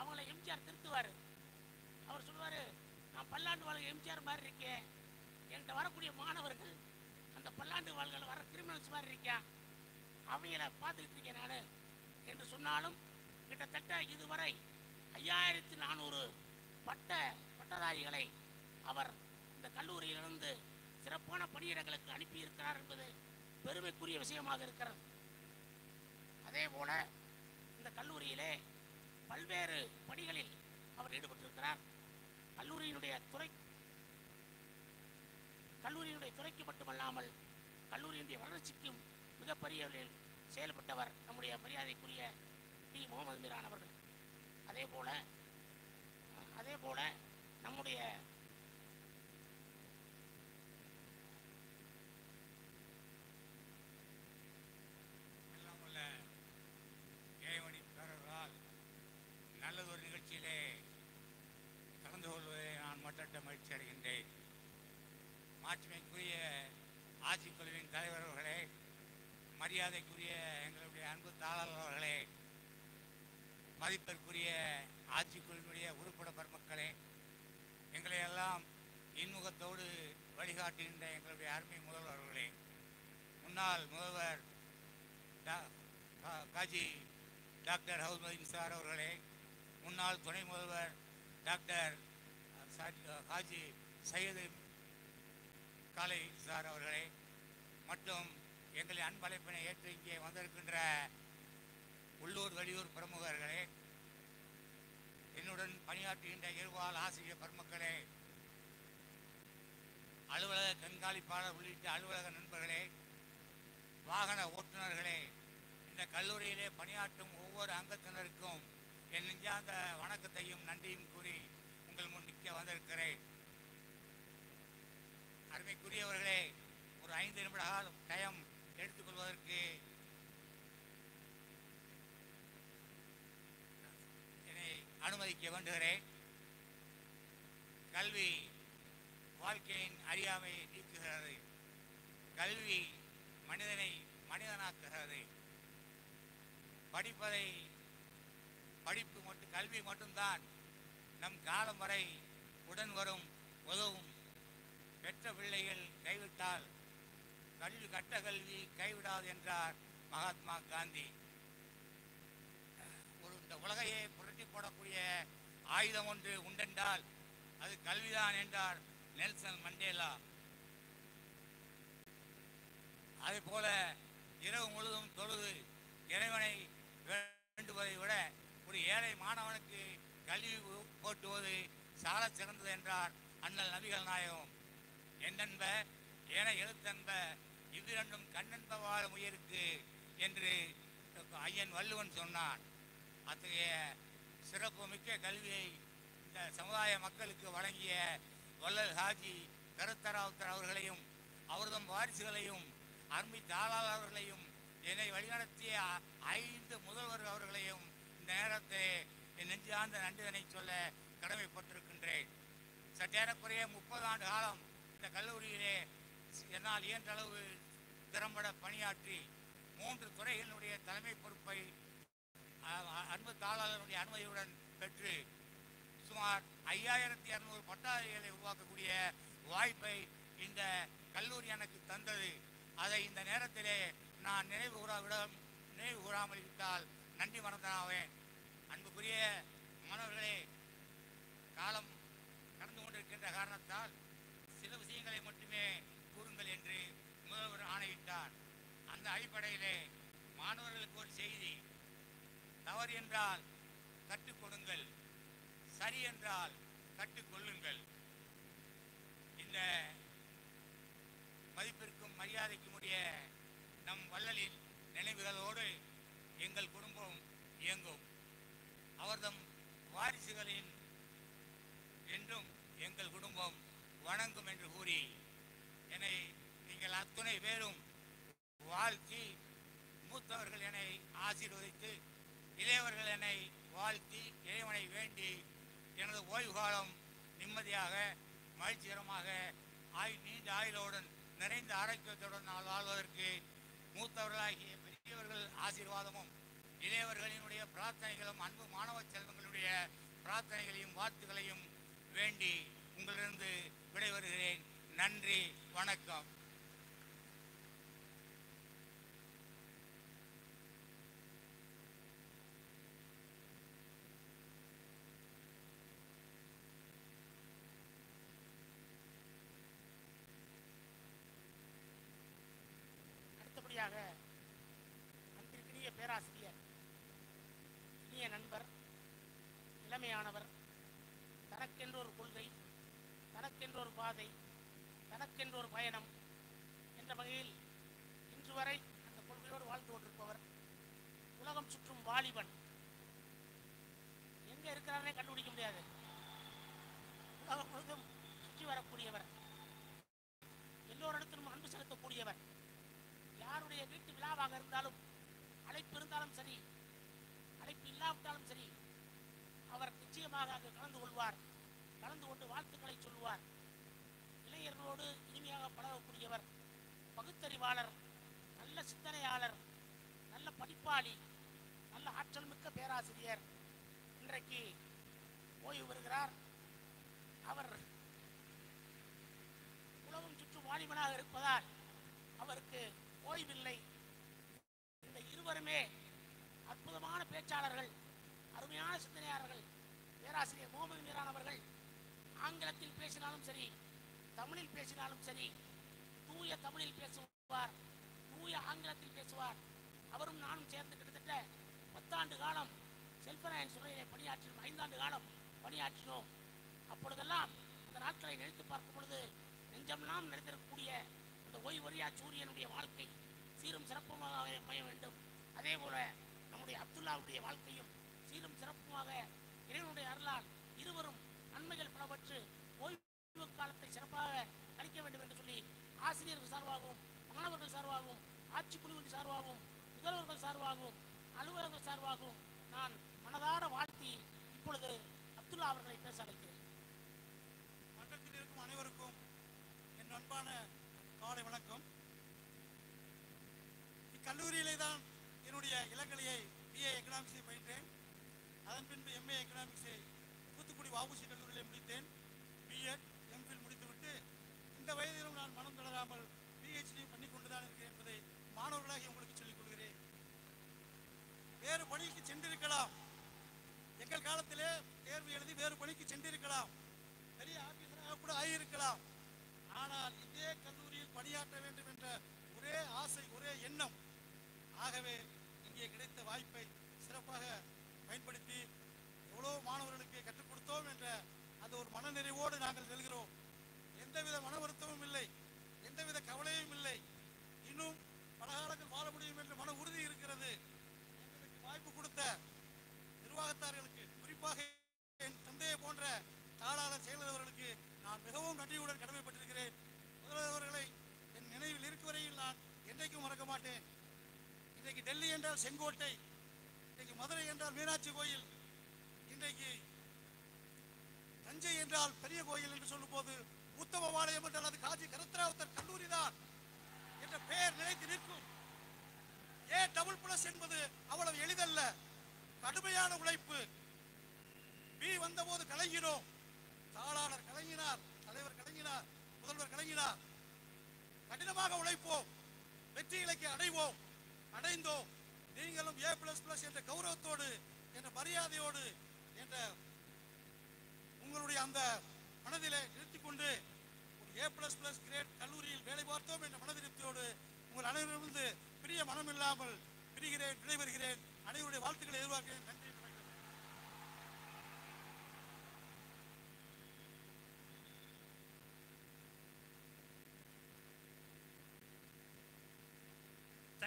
Speaker 11: அவங்களை எம்ஜிஆர் திருத்துவார் அவர் சொல்லுவார் நான் பல்லாண்டு வாழ்க எம்ஜிஆர் மாதிரி இருக்கேன் என்கிட்ட வரக்கூடிய மாணவர்கள் அந்த பல்லாண்டு வாழ்கள் வர கிரிமினல்ஸ் மாதிரி இருக்கேன் அவங்கள பார்த்துக்கிட்டு இருக்கேன் நான் என்று சொன்னாலும் கிட்டத்தட்ட இதுவரை ஐயாயிரத்தி நானூறு பட்ட பட்டதாரிகளை அவர் இந்த கல்லூரியிலிருந்து சிறப்பான பணியிடங்களுக்கு அனுப்பியிருக்கிறார் என்பது பெருமைக்குரிய விஷயமாக இருக்கிறது அதே போல இந்த கல்லூரியிலே பல்வேறு பணிகளில் அவர் ஈடுபட்டிருக்கிறார் கல்லூரியினுடைய துறை கல்லூரியினுடைய துறைக்கு மட்டுமல்லாமல் கல்லூரியினுடைய வளர்ச்சிக்கும் மிகப்பெரிய செயல்பட்டவர் நம்முடைய மரியாதைக்குரிய டி முகமது மீரான் அவர்கள் அதே போல் அதே போல நம்முடைய மரியாதைக்குரிய
Speaker 12: எங்களுடைய அன்பு தாளர்களே மதிப்பிற்குரிய குழுவினுடைய உறுப்பினர் பெருமக்களே எங்களை எல்லாம் இன்முகத்தோடு வழிகாட்டுகின்ற எங்களுடைய அருமை முதல்வர்களே முன்னாள் முதல்வர் காஜி டாக்டர் ஹவுஸ்மதின் சார் அவர்களே முன்னாள் துணை முதல்வர் டாக்டர் காஜி சையது காலை சார் அவர்களே மற்றும் எங்களை அன்பழைப்பினை ஏற்று இங்கே வந்திருக்கின்ற உள்ளூர் வெளியூர் பிரமுகர்களே என்னுடன் பணியாற்றுகின்ற இருவால் ஆசிரியர் பெருமக்களே அலுவலக கண்காணிப்பாளர் உள்ளிட்ட அலுவலக நண்பர்களே வாகன ஓட்டுநர்களே இந்த கல்லூரியிலே பணியாற்றும் ஒவ்வொரு அங்கத்தினருக்கும் என் நெஞ்சாந்த வணக்கத்தையும் நன்றியும் கூறி உங்கள் முன் நிற்க வந்திருக்கிறேன் அருமைக்குரியவர்களே ஒரு ஐந்து நிமிட காலம் டயம் எடுத்துக்கொள்வதற்கு என்னை அனுமதிக்க வேண்டுகிறேன் கல்வி வாழ்க்கையின் அறியாமை நீக்குகிறது கல்வி மனிதனை மனிதனாக்குகிறது படிப்பதை படிப்பு மட்டும் கல்வி மட்டும்தான் நம் காலம் வரை உடன் வரும் உதவும் பெற்ற பிள்ளைகள் கைவிட்டால் கல்வி கட்ட கல்வி கைவிடாது என்றார் மகாத்மா காந்தி ஒரு இந்த உலகையே புரட்டி போடக்கூடிய ஆயுதம் ஒன்று உண்டென்றால் அது கல்விதான் என்றார் நெல்சன் மண்டேலா அதே போல இரவு முழுதும் தொழுது இறைவனை வேண்டுவதை விட ஒரு ஏழை மாணவனுக்கு கல்வி போட்டுவது சால சிறந்தது என்றார் அண்ணல் நபிகள் நாயகம் என்னென்ப ஏன எழுத்தென்ப இது ரெண்டும் கண்ணன் தவார முயருக்கு என்று ஐயன் வள்ளுவன் சொன்னான் அத்தகைய சிறப்பு மிக்க கல்வியை இந்த சமுதாய மக்களுக்கு வழங்கிய வள்ளல் ஹாஜி கருத்தராவுத்தர் அவர்களையும் அவர்தம் வாரிசுகளையும் அருமை தாளால் அவர்களையும் என்னை வழிநடத்திய ஐந்து முதல்வர் அவர்களையும் இந்த நேரத்தை என் நெஞ்சார்ந்த நன்றிதனை சொல்ல கடமைப்பட்டிருக்கின்றேன் சற்றேறக்குறைய முப்பது ஆண்டு காலம் இந்த கல்லூரியிலே என்னால் இயன்ற அளவு திறம்பட பணியாற்றி மூன்று துறைகளினுடைய தலைமை பொறுப்பை அன்பு தாளாளருடைய அனுமதியுடன் பெற்று சுமார் ஐயாயிரத்தி இரநூறு பட்டாளிகளை உருவாக்கக்கூடிய வாய்ப்பை இந்த கல்லூரி எனக்கு தந்தது அதை இந்த நேரத்திலே நான் நினைவு கூறாவிடம் நினைவு கூறாமல் இருந்தால் நன்றி மறந்தனாவேன் அன்புக்குரிய மாணவர்களே காலம் நடந்து கொண்டிருக்கின்ற காரணத்தால் சில விஷயங்களை மட்டுமே அவர் ஆணையிட்டார் அந்த அடிப்படையிலே மாணவர்களுக்கு ஒரு செய்தி தவறு என்றால் கற்றுக் கொடுங்கள் சரி என்றால் கற்றுக்கொள்ளுங்கள் இந்த மதிப்பிற்கும் மரியாதைக்கும் உடைய நம் வள்ளலின் நினைவுகளோடு எங்கள் குடும்பம் இயங்கும் அவர்தம் வாரிசுகளின் என்றும் எங்கள் குடும்பம் வணங்கும் என்று கூறி என்னை நீங்கள் அத்துணை பேரும் வாழ்த்தி மூத்தவர்கள் என்னை ஆசீர்வதித்து இளையவர்கள் என்னை வாழ்த்தி இறைவனை வேண்டி எனது ஓய்வு காலம் நிம்மதியாக மகிழ்ச்சிகரமாக ஆய் நீண்ட ஆயுளவுடன் நிறைந்த ஆரோக்கியத்துடன் நான் வாழ்வதற்கு மூத்தவர்களாகிய பெரியவர்கள் ஆசீர்வாதமும் இளையவர்களினுடைய பிரார்த்தனைகளும் அன்பு மாணவ செல்வங்களுடைய பிரார்த்தனைகளையும் வாழ்த்துக்களையும் வேண்டி உங்களிலிருந்து விடைபெறுகிறேன் நன்றி வணக்கம்
Speaker 11: நேர்மையானவர் தனக்கென்ற ஒரு கொள்கை தனக்கென்ற ஒரு பாதை தனக்கென்ற ஒரு பயணம் என்ற வகையில் இன்று வரை அந்த கொள்கையோடு வாழ்ந்து கொண்டிருப்பவர் உலகம் சுற்றும் வாலிபன் எங்க இருக்கிறாரே கண்டுபிடிக்க முடியாது உலகம் முழுதும் சுற்றி வரக்கூடியவர் எல்லோரிடத்திலும் அன்பு செலுத்தக்கூடியவர் யாருடைய வீட்டு விழாவாக இருந்தாலும் அழைப்பு இருந்தாலும் சரி அழைப்பு இல்லாவிட்டாலும் சரி முக்கியமாக கலந்து கொள்வார் கலந்து கொண்டு வாழ்த்துக்களை சொல்வார் இளைஞர்களோடு இனிமையாக பழகக்கூடியவர் பகுத்தறிவாளர் நல்ல சிந்தனையாளர் நல்ல படிப்பாளி நல்ல ஆற்றல் மிக்க பேராசிரியர் இன்றைக்கு ஓய்வு பெறுகிறார் அவர் உலகம் சுற்று வாலிபனாக இருப்பதால் அவருக்கு ஓய்வில்லை இந்த இருவருமே அற்புதமான பேச்சாளர்கள் அருமையான சிந்தனையாளர்கள் பேராசிரியர் முகமது மீரான் அவர்கள் ஆங்கிலத்தில் பேசினாலும் சரி தமிழில் பேசினாலும் சரி தூய தமிழில் பேசுவார் தூய ஆங்கிலத்தில் பேசுவார் அவரும் நானும் சேர்ந்து கிட்டத்தட்ட பத்தாண்டு காலம் செல்பநாயன் சுரையிலே பணியாற்றினோம் ஐந்தாண்டு காலம் பணியாற்றினோம் அப்பொழுதெல்லாம் அந்த நாட்களை நினைத்து பார்க்கும் பொழுது நெஞ்சமெல்லாம் நினைத்திருக்கக்கூடிய அந்த ஓய்வொரியா சூரியனுடைய வாழ்க்கை சீரும் சிறப்புமாக அமைய வேண்டும் அதே போல நம்முடைய அப்துல்லாவுடைய வாழ்க்கையும் சீரும் சிறப்புமாக இறைவனுடைய அருளால் இருவரும் நன்மைகள் பலவற்று ஓய்வு காலத்தை சிறப்பாக அளிக்க வேண்டும் என்று சொல்லி ஆசிரியர்கள் சார்பாகவும் மாணவர்கள் சார்பாகவும் ஆட்சி குழுவின் சார்பாகவும் முதல்வர்கள் சார்பாகவும் அலுவலர்கள் சார்பாகவும் நான் மனதார வாழ்த்தி இப்பொழுது அப்துல்லா அவர்களை பேச அழைக்கிறேன்
Speaker 13: மன்றத்தில் இருக்கும் அனைவருக்கும்
Speaker 11: என் அன்பான காலை
Speaker 13: வணக்கம் இக்கல்லூரியிலே தான் என்னுடைய இளங்கலையை பிஏ எக்கனாமிக்ஸை பயின்றேன் அதன் பின்பு எம்ஏ எக்கனாமிக்ஸை தூத்துக்குடி வாபுசி கல்லூரியிலே முடித்தேன் பிஎட் எம்ஃபில் முடித்துவிட்டு இந்த வயதிலும் நான் மனம் தளராமல் பிஹெச்டி பண்ணி கொண்டுதான் இருக்கிறேன் என்பதை மாணவர்களாகி உங்களுக்கு சொல்லிக் கொள்கிறேன் வேறு பணிக்கு சென்றிருக்கலாம் எங்கள் காலத்திலே தேர்வு எழுதி வேறு பணிக்கு சென்றிருக்கலாம் பெரிய ஆபீசராக கூட ஆகியிருக்கலாம் ஆனால் இதே கல்லூரியில் பணியாற்ற வேண்டும் என்ற ஒரே ஆசை ஒரே எண்ணம் ஆகவே இங்கே கிடைத்த வாய்ப்பை சிறப்பாக பயன்படுத்தி எவ்வளோ மாணவர்களுக்கு கற்றுக் கொடுத்தோம் என்ற அந்த ஒரு மனநிறைவோடு நாங்கள் செல்கிறோம் எந்தவித மன வருத்தமும் இல்லை எந்தவித கவலையும் இல்லை இன்னும் பல காலங்கள் வாழ முடியும் என்ற மன உறுதி இருக்கிறது எங்களுக்கு வாய்ப்பு கொடுத்த நிர்வாகத்தார்களுக்கு குறிப்பாக என் தந்தையை போன்ற தாளாளர் செயலாளர்களுக்கு நான் மிகவும் நன்றியுடன் கடமைப்பட்டிருக்கிறேன் முதலாளர்களை என் நினைவில் இருக்கும் வரையில் நான் என்றைக்கும் மறக்க மாட்டேன் இன்றைக்கு டெல்லி என்றால் செங்கோட்டை மதுரை என்றால் மீனாட்சி கோயில் இன்றைக்கு தஞ்சை என்றால் பெரிய கோயில் என்று சொல்லும் போது உத்தம பாளையம் என்றால் அது காஜி கருத்ராவுத்தர் கல்லூரி தான் என்ற பெயர் நிலைத்து நிற்கும் ஏ டபுள் பிளஸ் என்பது அவ்வளவு எளிதல்ல கடுமையான உழைப்பு பி வந்தபோது கலங்கினோம் தாளாளர் கலங்கினார் தலைவர் கலங்கினார் முதல்வர் கலங்கினார் கடினமாக உழைப்போம் வெற்றி இலக்கை அடைவோம் அடைந்தோம் நீங்களும் ஏ பிளஸ் பிளஸ் என்ற கௌரவத்தோடு என்ற மரியாதையோடு என்ற உங்களுடைய அந்த மனதிலே நிறுத்தி கொண்டு ஒரு ஏ பிளஸ் பிளஸ் கிரேட் கல்லூரியில் வேலை பார்த்தோம் என்ற மனதிருப்தியோடு உங்கள் அனைவரிலிருந்து பெரிய மனம் இல்லாமல் பிரிகிறேன் விடைபெறுகிறேன் அனைவருடைய வாழ்த்துக்களை எதிர்பார்க்கிறேன்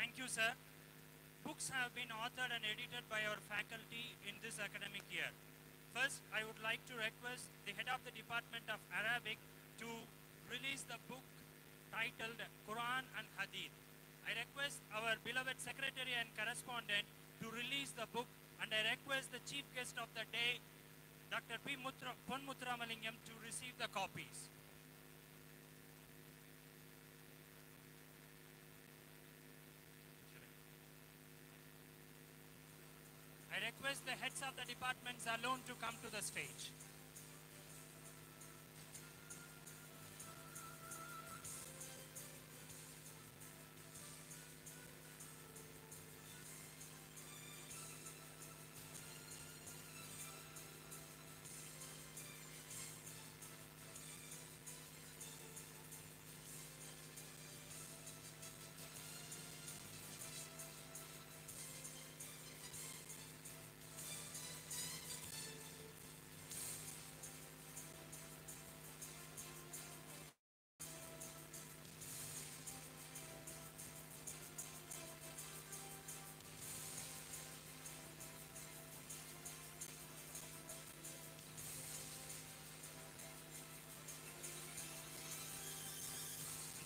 Speaker 1: நன்றி you, sir books have been authored and edited by our faculty in this academic year. First, I would like to request the head of the Department of Arabic to release the book titled Quran and Hadith. I request our beloved secretary and correspondent to release the book and I request the chief guest of the day, Dr. P. Mutra, Pon Mutramalingam, to receive the copies. departments alone to come to the stage.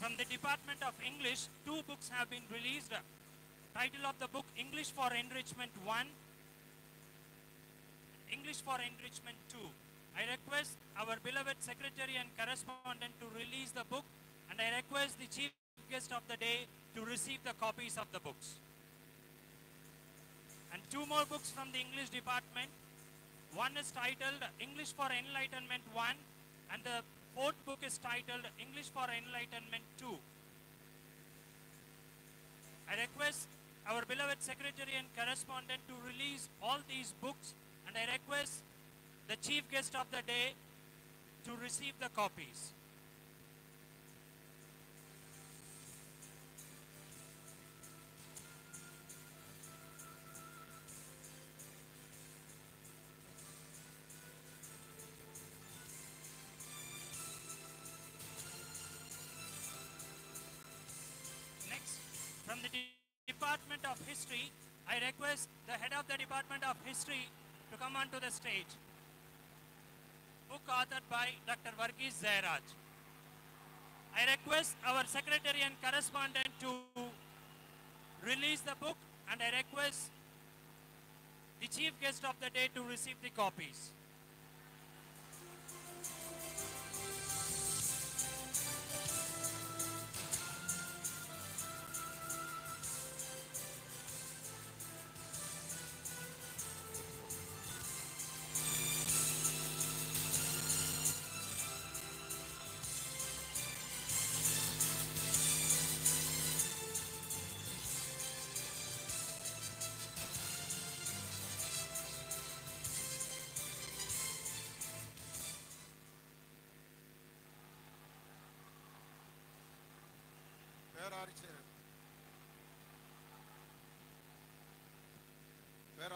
Speaker 1: From the Department of English, two books have been released. Title of the book, English for Enrichment 1, English for Enrichment 2. I request our beloved secretary and correspondent to release the book and I request the chief guest of the day to receive the copies of the books. And two more books from the English department. One is titled English for Enlightenment 1 and the fourth book is titled English for Enlightenment 2. I request our beloved secretary and correspondent to release all these books and I request the chief guest of the day to receive the copies. of History, I request the head of the Department of History to come onto the stage. Book authored by Dr. Varghese Zairaj. I request our secretary and correspondent to release the book and I request the chief guest of the day to receive the copies.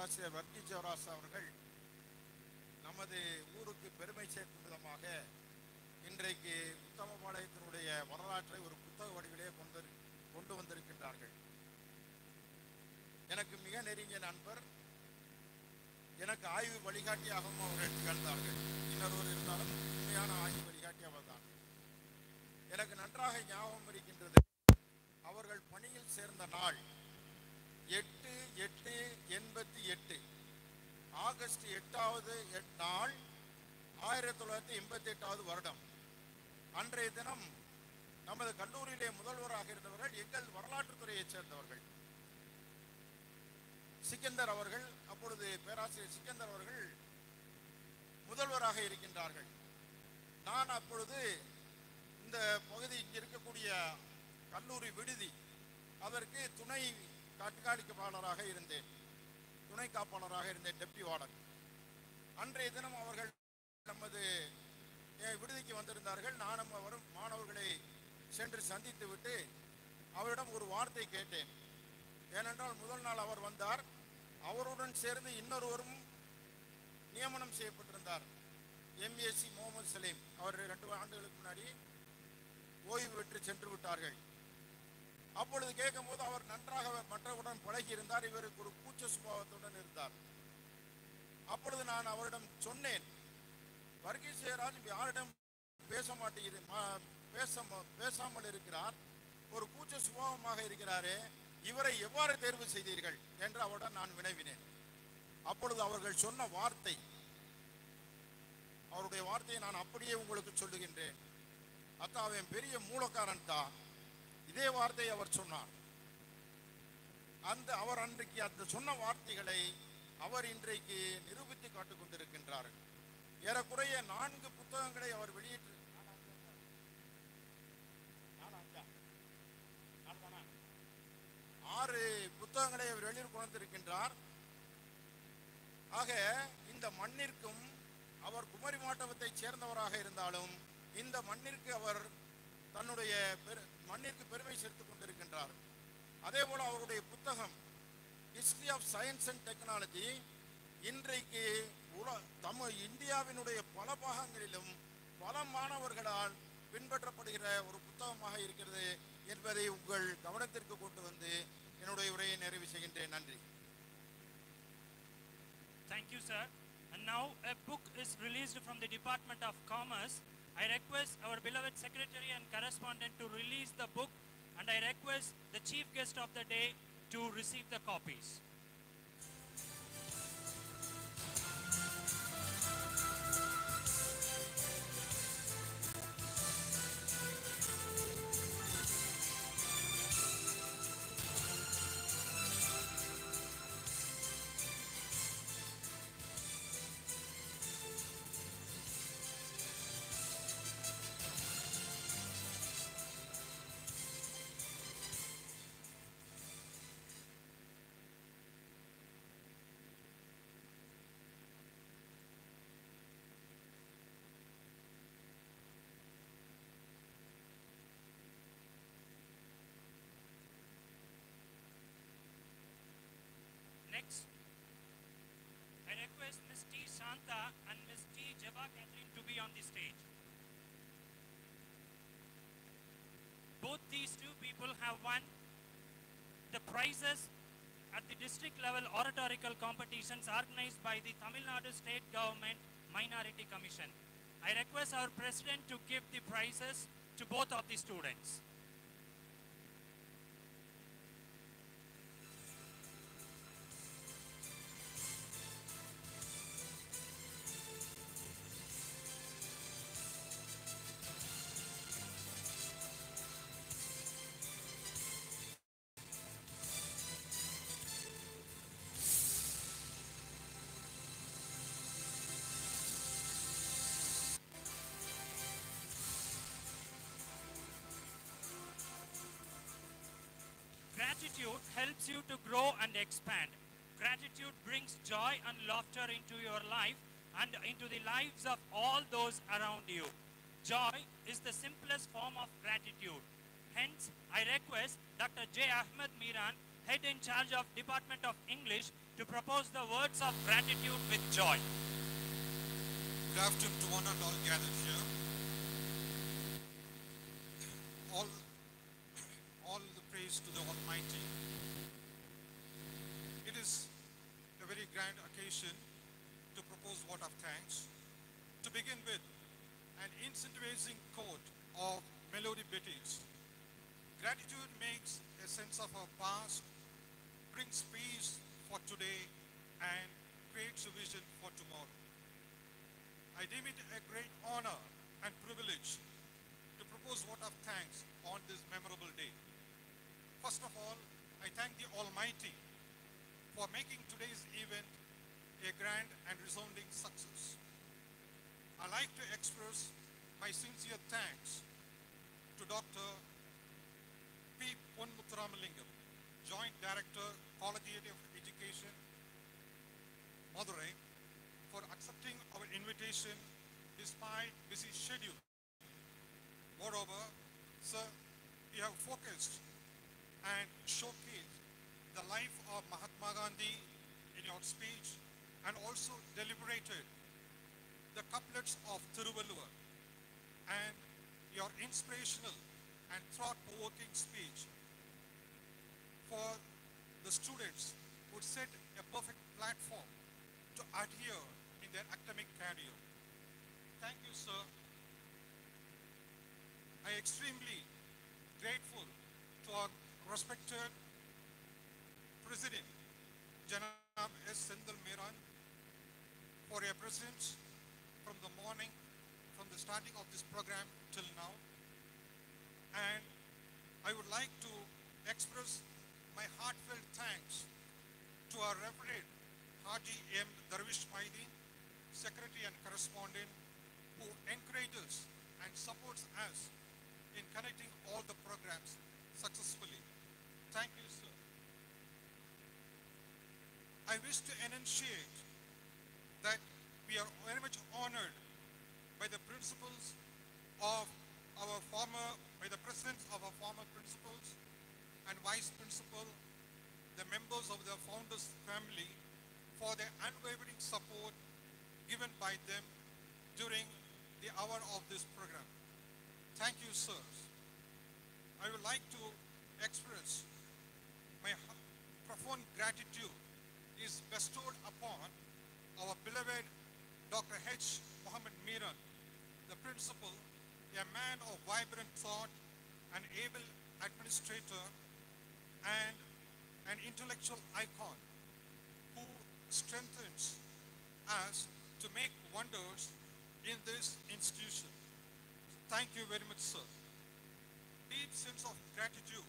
Speaker 14: பேராசிரியர் வர்த்தி ஜோராஸ் அவர்கள் நமது ஊருக்கு பெருமை சேர்க்கும் விதமாக இன்றைக்கு உத்தமபாளையத்தினுடைய வரலாற்றை ஒரு புத்தக வடிவிலே கொண்டு கொண்டு வந்திருக்கின்றார்கள் எனக்கு மிக நெருங்கிய நண்பர் எனக்கு ஆய்வு வழிகாட்டியாகவும் அவர்கள் திகழ்ந்தார்கள் இன்னொருவர் இருந்தாலும் உண்மையான ஆய்வு வழிகாட்டி அவர்தான் எனக்கு நன்றாக ஞாபகம் இருக்கின்றது அவர்கள் பணியில் சேர்ந்த நாள் எட்டு எட்டு எண்பத்தி எட்டு ஆகஸ்ட் எட்டாவது நாள் ஆயிரத்தி தொள்ளாயிரத்தி எண்பத்தி எட்டாவது வருடம் அன்றைய தினம் நமது கல்லூரியிலே முதல்வராக இருந்தவர்கள் எங்கள் வரலாற்றுத்துறையைச் சேர்ந்தவர்கள் சிக்கந்தர் அவர்கள் அப்பொழுது பேராசிரியர் சிக்கந்தர் அவர்கள் முதல்வராக இருக்கின்றார்கள் நான் அப்பொழுது இந்த பகுதி இங்கே இருக்கக்கூடிய கல்லூரி விடுதி அதற்கு துணை கண்காணிப்பாளராக இருந்தேன் துணை காப்பாளராக இருந்தேன் டெப்டி வார்டன் அன்றைய தினம் அவர்கள் நமது விடுதிக்கு வந்திருந்தார்கள் நானும் அவரும் மாணவர்களை சென்று சந்தித்து விட்டு அவரிடம் ஒரு வார்த்தை கேட்டேன் ஏனென்றால் முதல் நாள் அவர் வந்தார் அவருடன் சேர்ந்து இன்னொருவரும் நியமனம் செய்யப்பட்டிருந்தார் எம்ஏசி முகமது சலீம் அவர் ரெண்டு ஆண்டுகளுக்கு முன்னாடி ஓய்வு பெற்று சென்று விட்டார்கள் அப்பொழுது கேட்கும் போது அவர் நன்றாக மற்றவருடன் பழகி இருந்தார் இவருக்கு ஒரு கூச்ச சுபாவத்துடன் இருந்தார் அப்பொழுது நான் அவரிடம் சொன்னேன் வர்கீசராஜ் யாரிடம் பேச மாட்டேங்கிது பேச பேசாமல் இருக்கிறார் ஒரு கூச்ச சுபாவமாக இருக்கிறாரே இவரை எவ்வாறு தேர்வு செய்தீர்கள் என்று அவருடன் நான் வினவினேன் அப்பொழுது அவர்கள் சொன்ன வார்த்தை அவருடைய வார்த்தையை நான் அப்படியே உங்களுக்கு சொல்லுகின்றேன் அத்தா அவன் பெரிய மூலக்காரன் தான் இதே வார்த்தை அவர் சொன்னார் அந்த அவர் அன்றைக்கு அந்த சொன்ன வார்த்தைகளை அவர் இன்றைக்கு நிரூபித்து காட்டுக் கொண்டிருக்கின்றார் ஏறக்குறைய நான்கு புத்தகங்களை அவர் வெளியிட்டு ஆறு புத்தகங்களை அவர் வெளியில் ஆக இந்த மண்ணிற்கும் அவர் குமரி மாட்டவத்தை சேர்ந்தவராக இருந்தாலும் இந்த மண்ணிற்கு அவர் தன்னுடைய மண்ணிற்கு பெருமை சேர்த்துக் கொண்டிருக்கின்றார் அதே போல அவருடைய புத்தகம் history of science and technology இன்றைக்கு உல தம இந்தியாவினுடைய பல பாகங்களிலும் பல மாணவர்களால் பின்பற்றப்படுகிற ஒரு புத்தகமாக இருக்கிறது என்பதை உங்கள் கவனத்திற்கு கொண்டு வந்து என்னுடைய உரையை நிறைவு செய்கின்றேன் நன்றி you, sir And now a book is released from the Department of
Speaker 1: Commerce I request our beloved secretary and correspondent to release the book and I request the chief guest of the day to receive the copies. I request Ms. T. Shanta and Ms. T. Jeva Catherine to be on the stage. Both these two people have won the prizes at the district level oratorical competitions organized by the Tamil Nadu State Government Minority Commission. I request our president to give the prizes to both of the students. Gratitude helps you to grow and expand. Gratitude brings joy and laughter into your life and into the lives of all those around you. Joy is the simplest form of gratitude. Hence, I request Dr. J. Ahmed Miran, head in charge of Department of English, to propose the words of gratitude with joy. Good afternoon to one and all gathered
Speaker 15: here. focused and showcased the life of Mahatma Gandhi in your speech and also deliberated the couplets of Thiruvalluvar and your inspirational and thought-provoking speech for the students would set a perfect platform to adhere in their academic career. Thank you, sir. I am extremely grateful respected President Janab S. Sendal Meran for your presence from the morning, from the starting of this program till now. And I would like to express my heartfelt thanks to our Reverend Haji M. Darwish Maidi, Secretary and Correspondent, who encourages and supports us in connecting all the programs successfully. Thank you, sir. I wish to enunciate that we are very much honored by the principles of our former, by the presence of our former principals and vice principal, the members of the founder's family for their unwavering support given by them during the hour of this program. Thank you, sirs. I would like to express my profound gratitude is bestowed upon our beloved Dr. H. Mohammed Miran, the principal, a man of vibrant thought, an able administrator, and an intellectual icon who strengthens us to make wonders in this institution. Thank you very much, sir deep sense of gratitude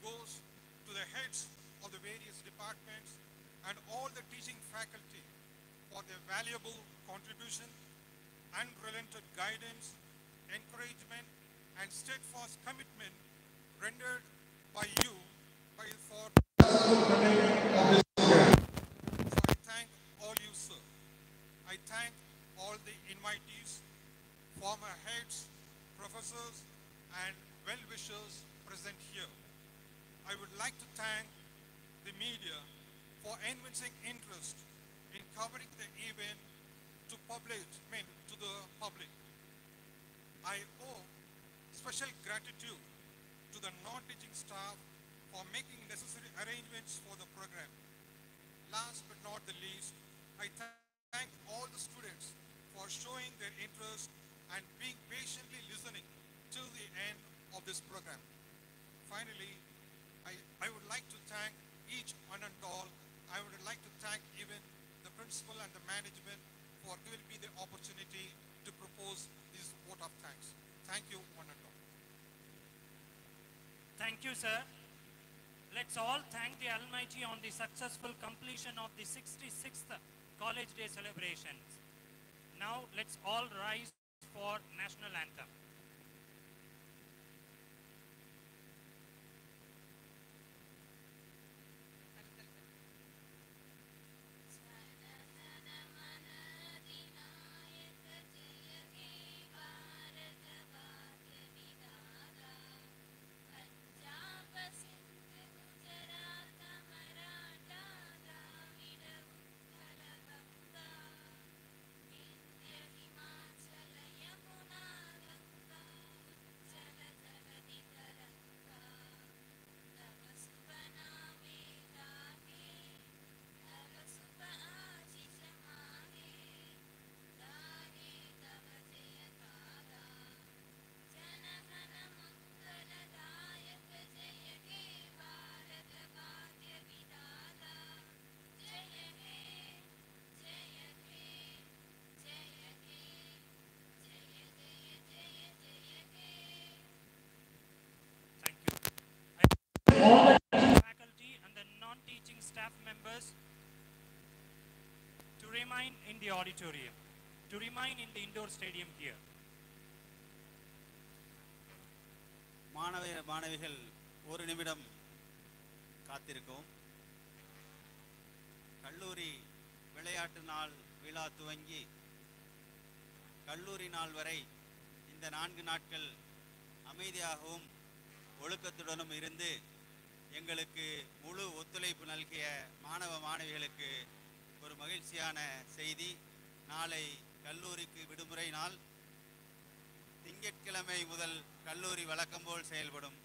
Speaker 15: goes to the heads of the various departments and all the teaching faculty for their valuable contribution, unrelented guidance, encouragement, and steadfast commitment rendered by you by for So I thank all you, sir. I thank all the invitees, former heads, professors, and well-wishers present here. I would like to thank the media for evincing interest in covering the event to public, I mean, to the public. I owe special gratitude to the non-teaching staff for making necessary arrangements for the program. Last but not the least, I thank all the students for showing their interest and being patiently listening till the end of this program. Finally, I, I would like to thank each one and all. I would like to thank even the principal and the management for giving me the opportunity to propose this vote of thanks. Thank you, one and all. Thank you,
Speaker 1: sir. Let's all thank the Almighty on the successful completion of the 66th College Day celebrations. Now let's all rise for National Anthem.
Speaker 6: built indoor stadium here. மாணவ மாணவிகள் ஒரு நிமிடம் காத்திருக்கோம் கல்லூரி விளையாட்டு நாள் விழா துவங்கி கல்லூரி நாள் வரை இந்த நான்கு நாட்கள் அமைதியாகவும் ஒழுக்கத்துடனும் இருந்து எங்களுக்கு முழு ஒத்துழைப்பு நல்கிய மாணவ மாணவிகளுக்கு ஒரு மகிழ்ச்சியான செய்தி நாளை கல்லூரிக்கு விடுமுறை நாள் திங்கட்கிழமை முதல் கல்லூரி வழக்கம்போல் செயல்படும்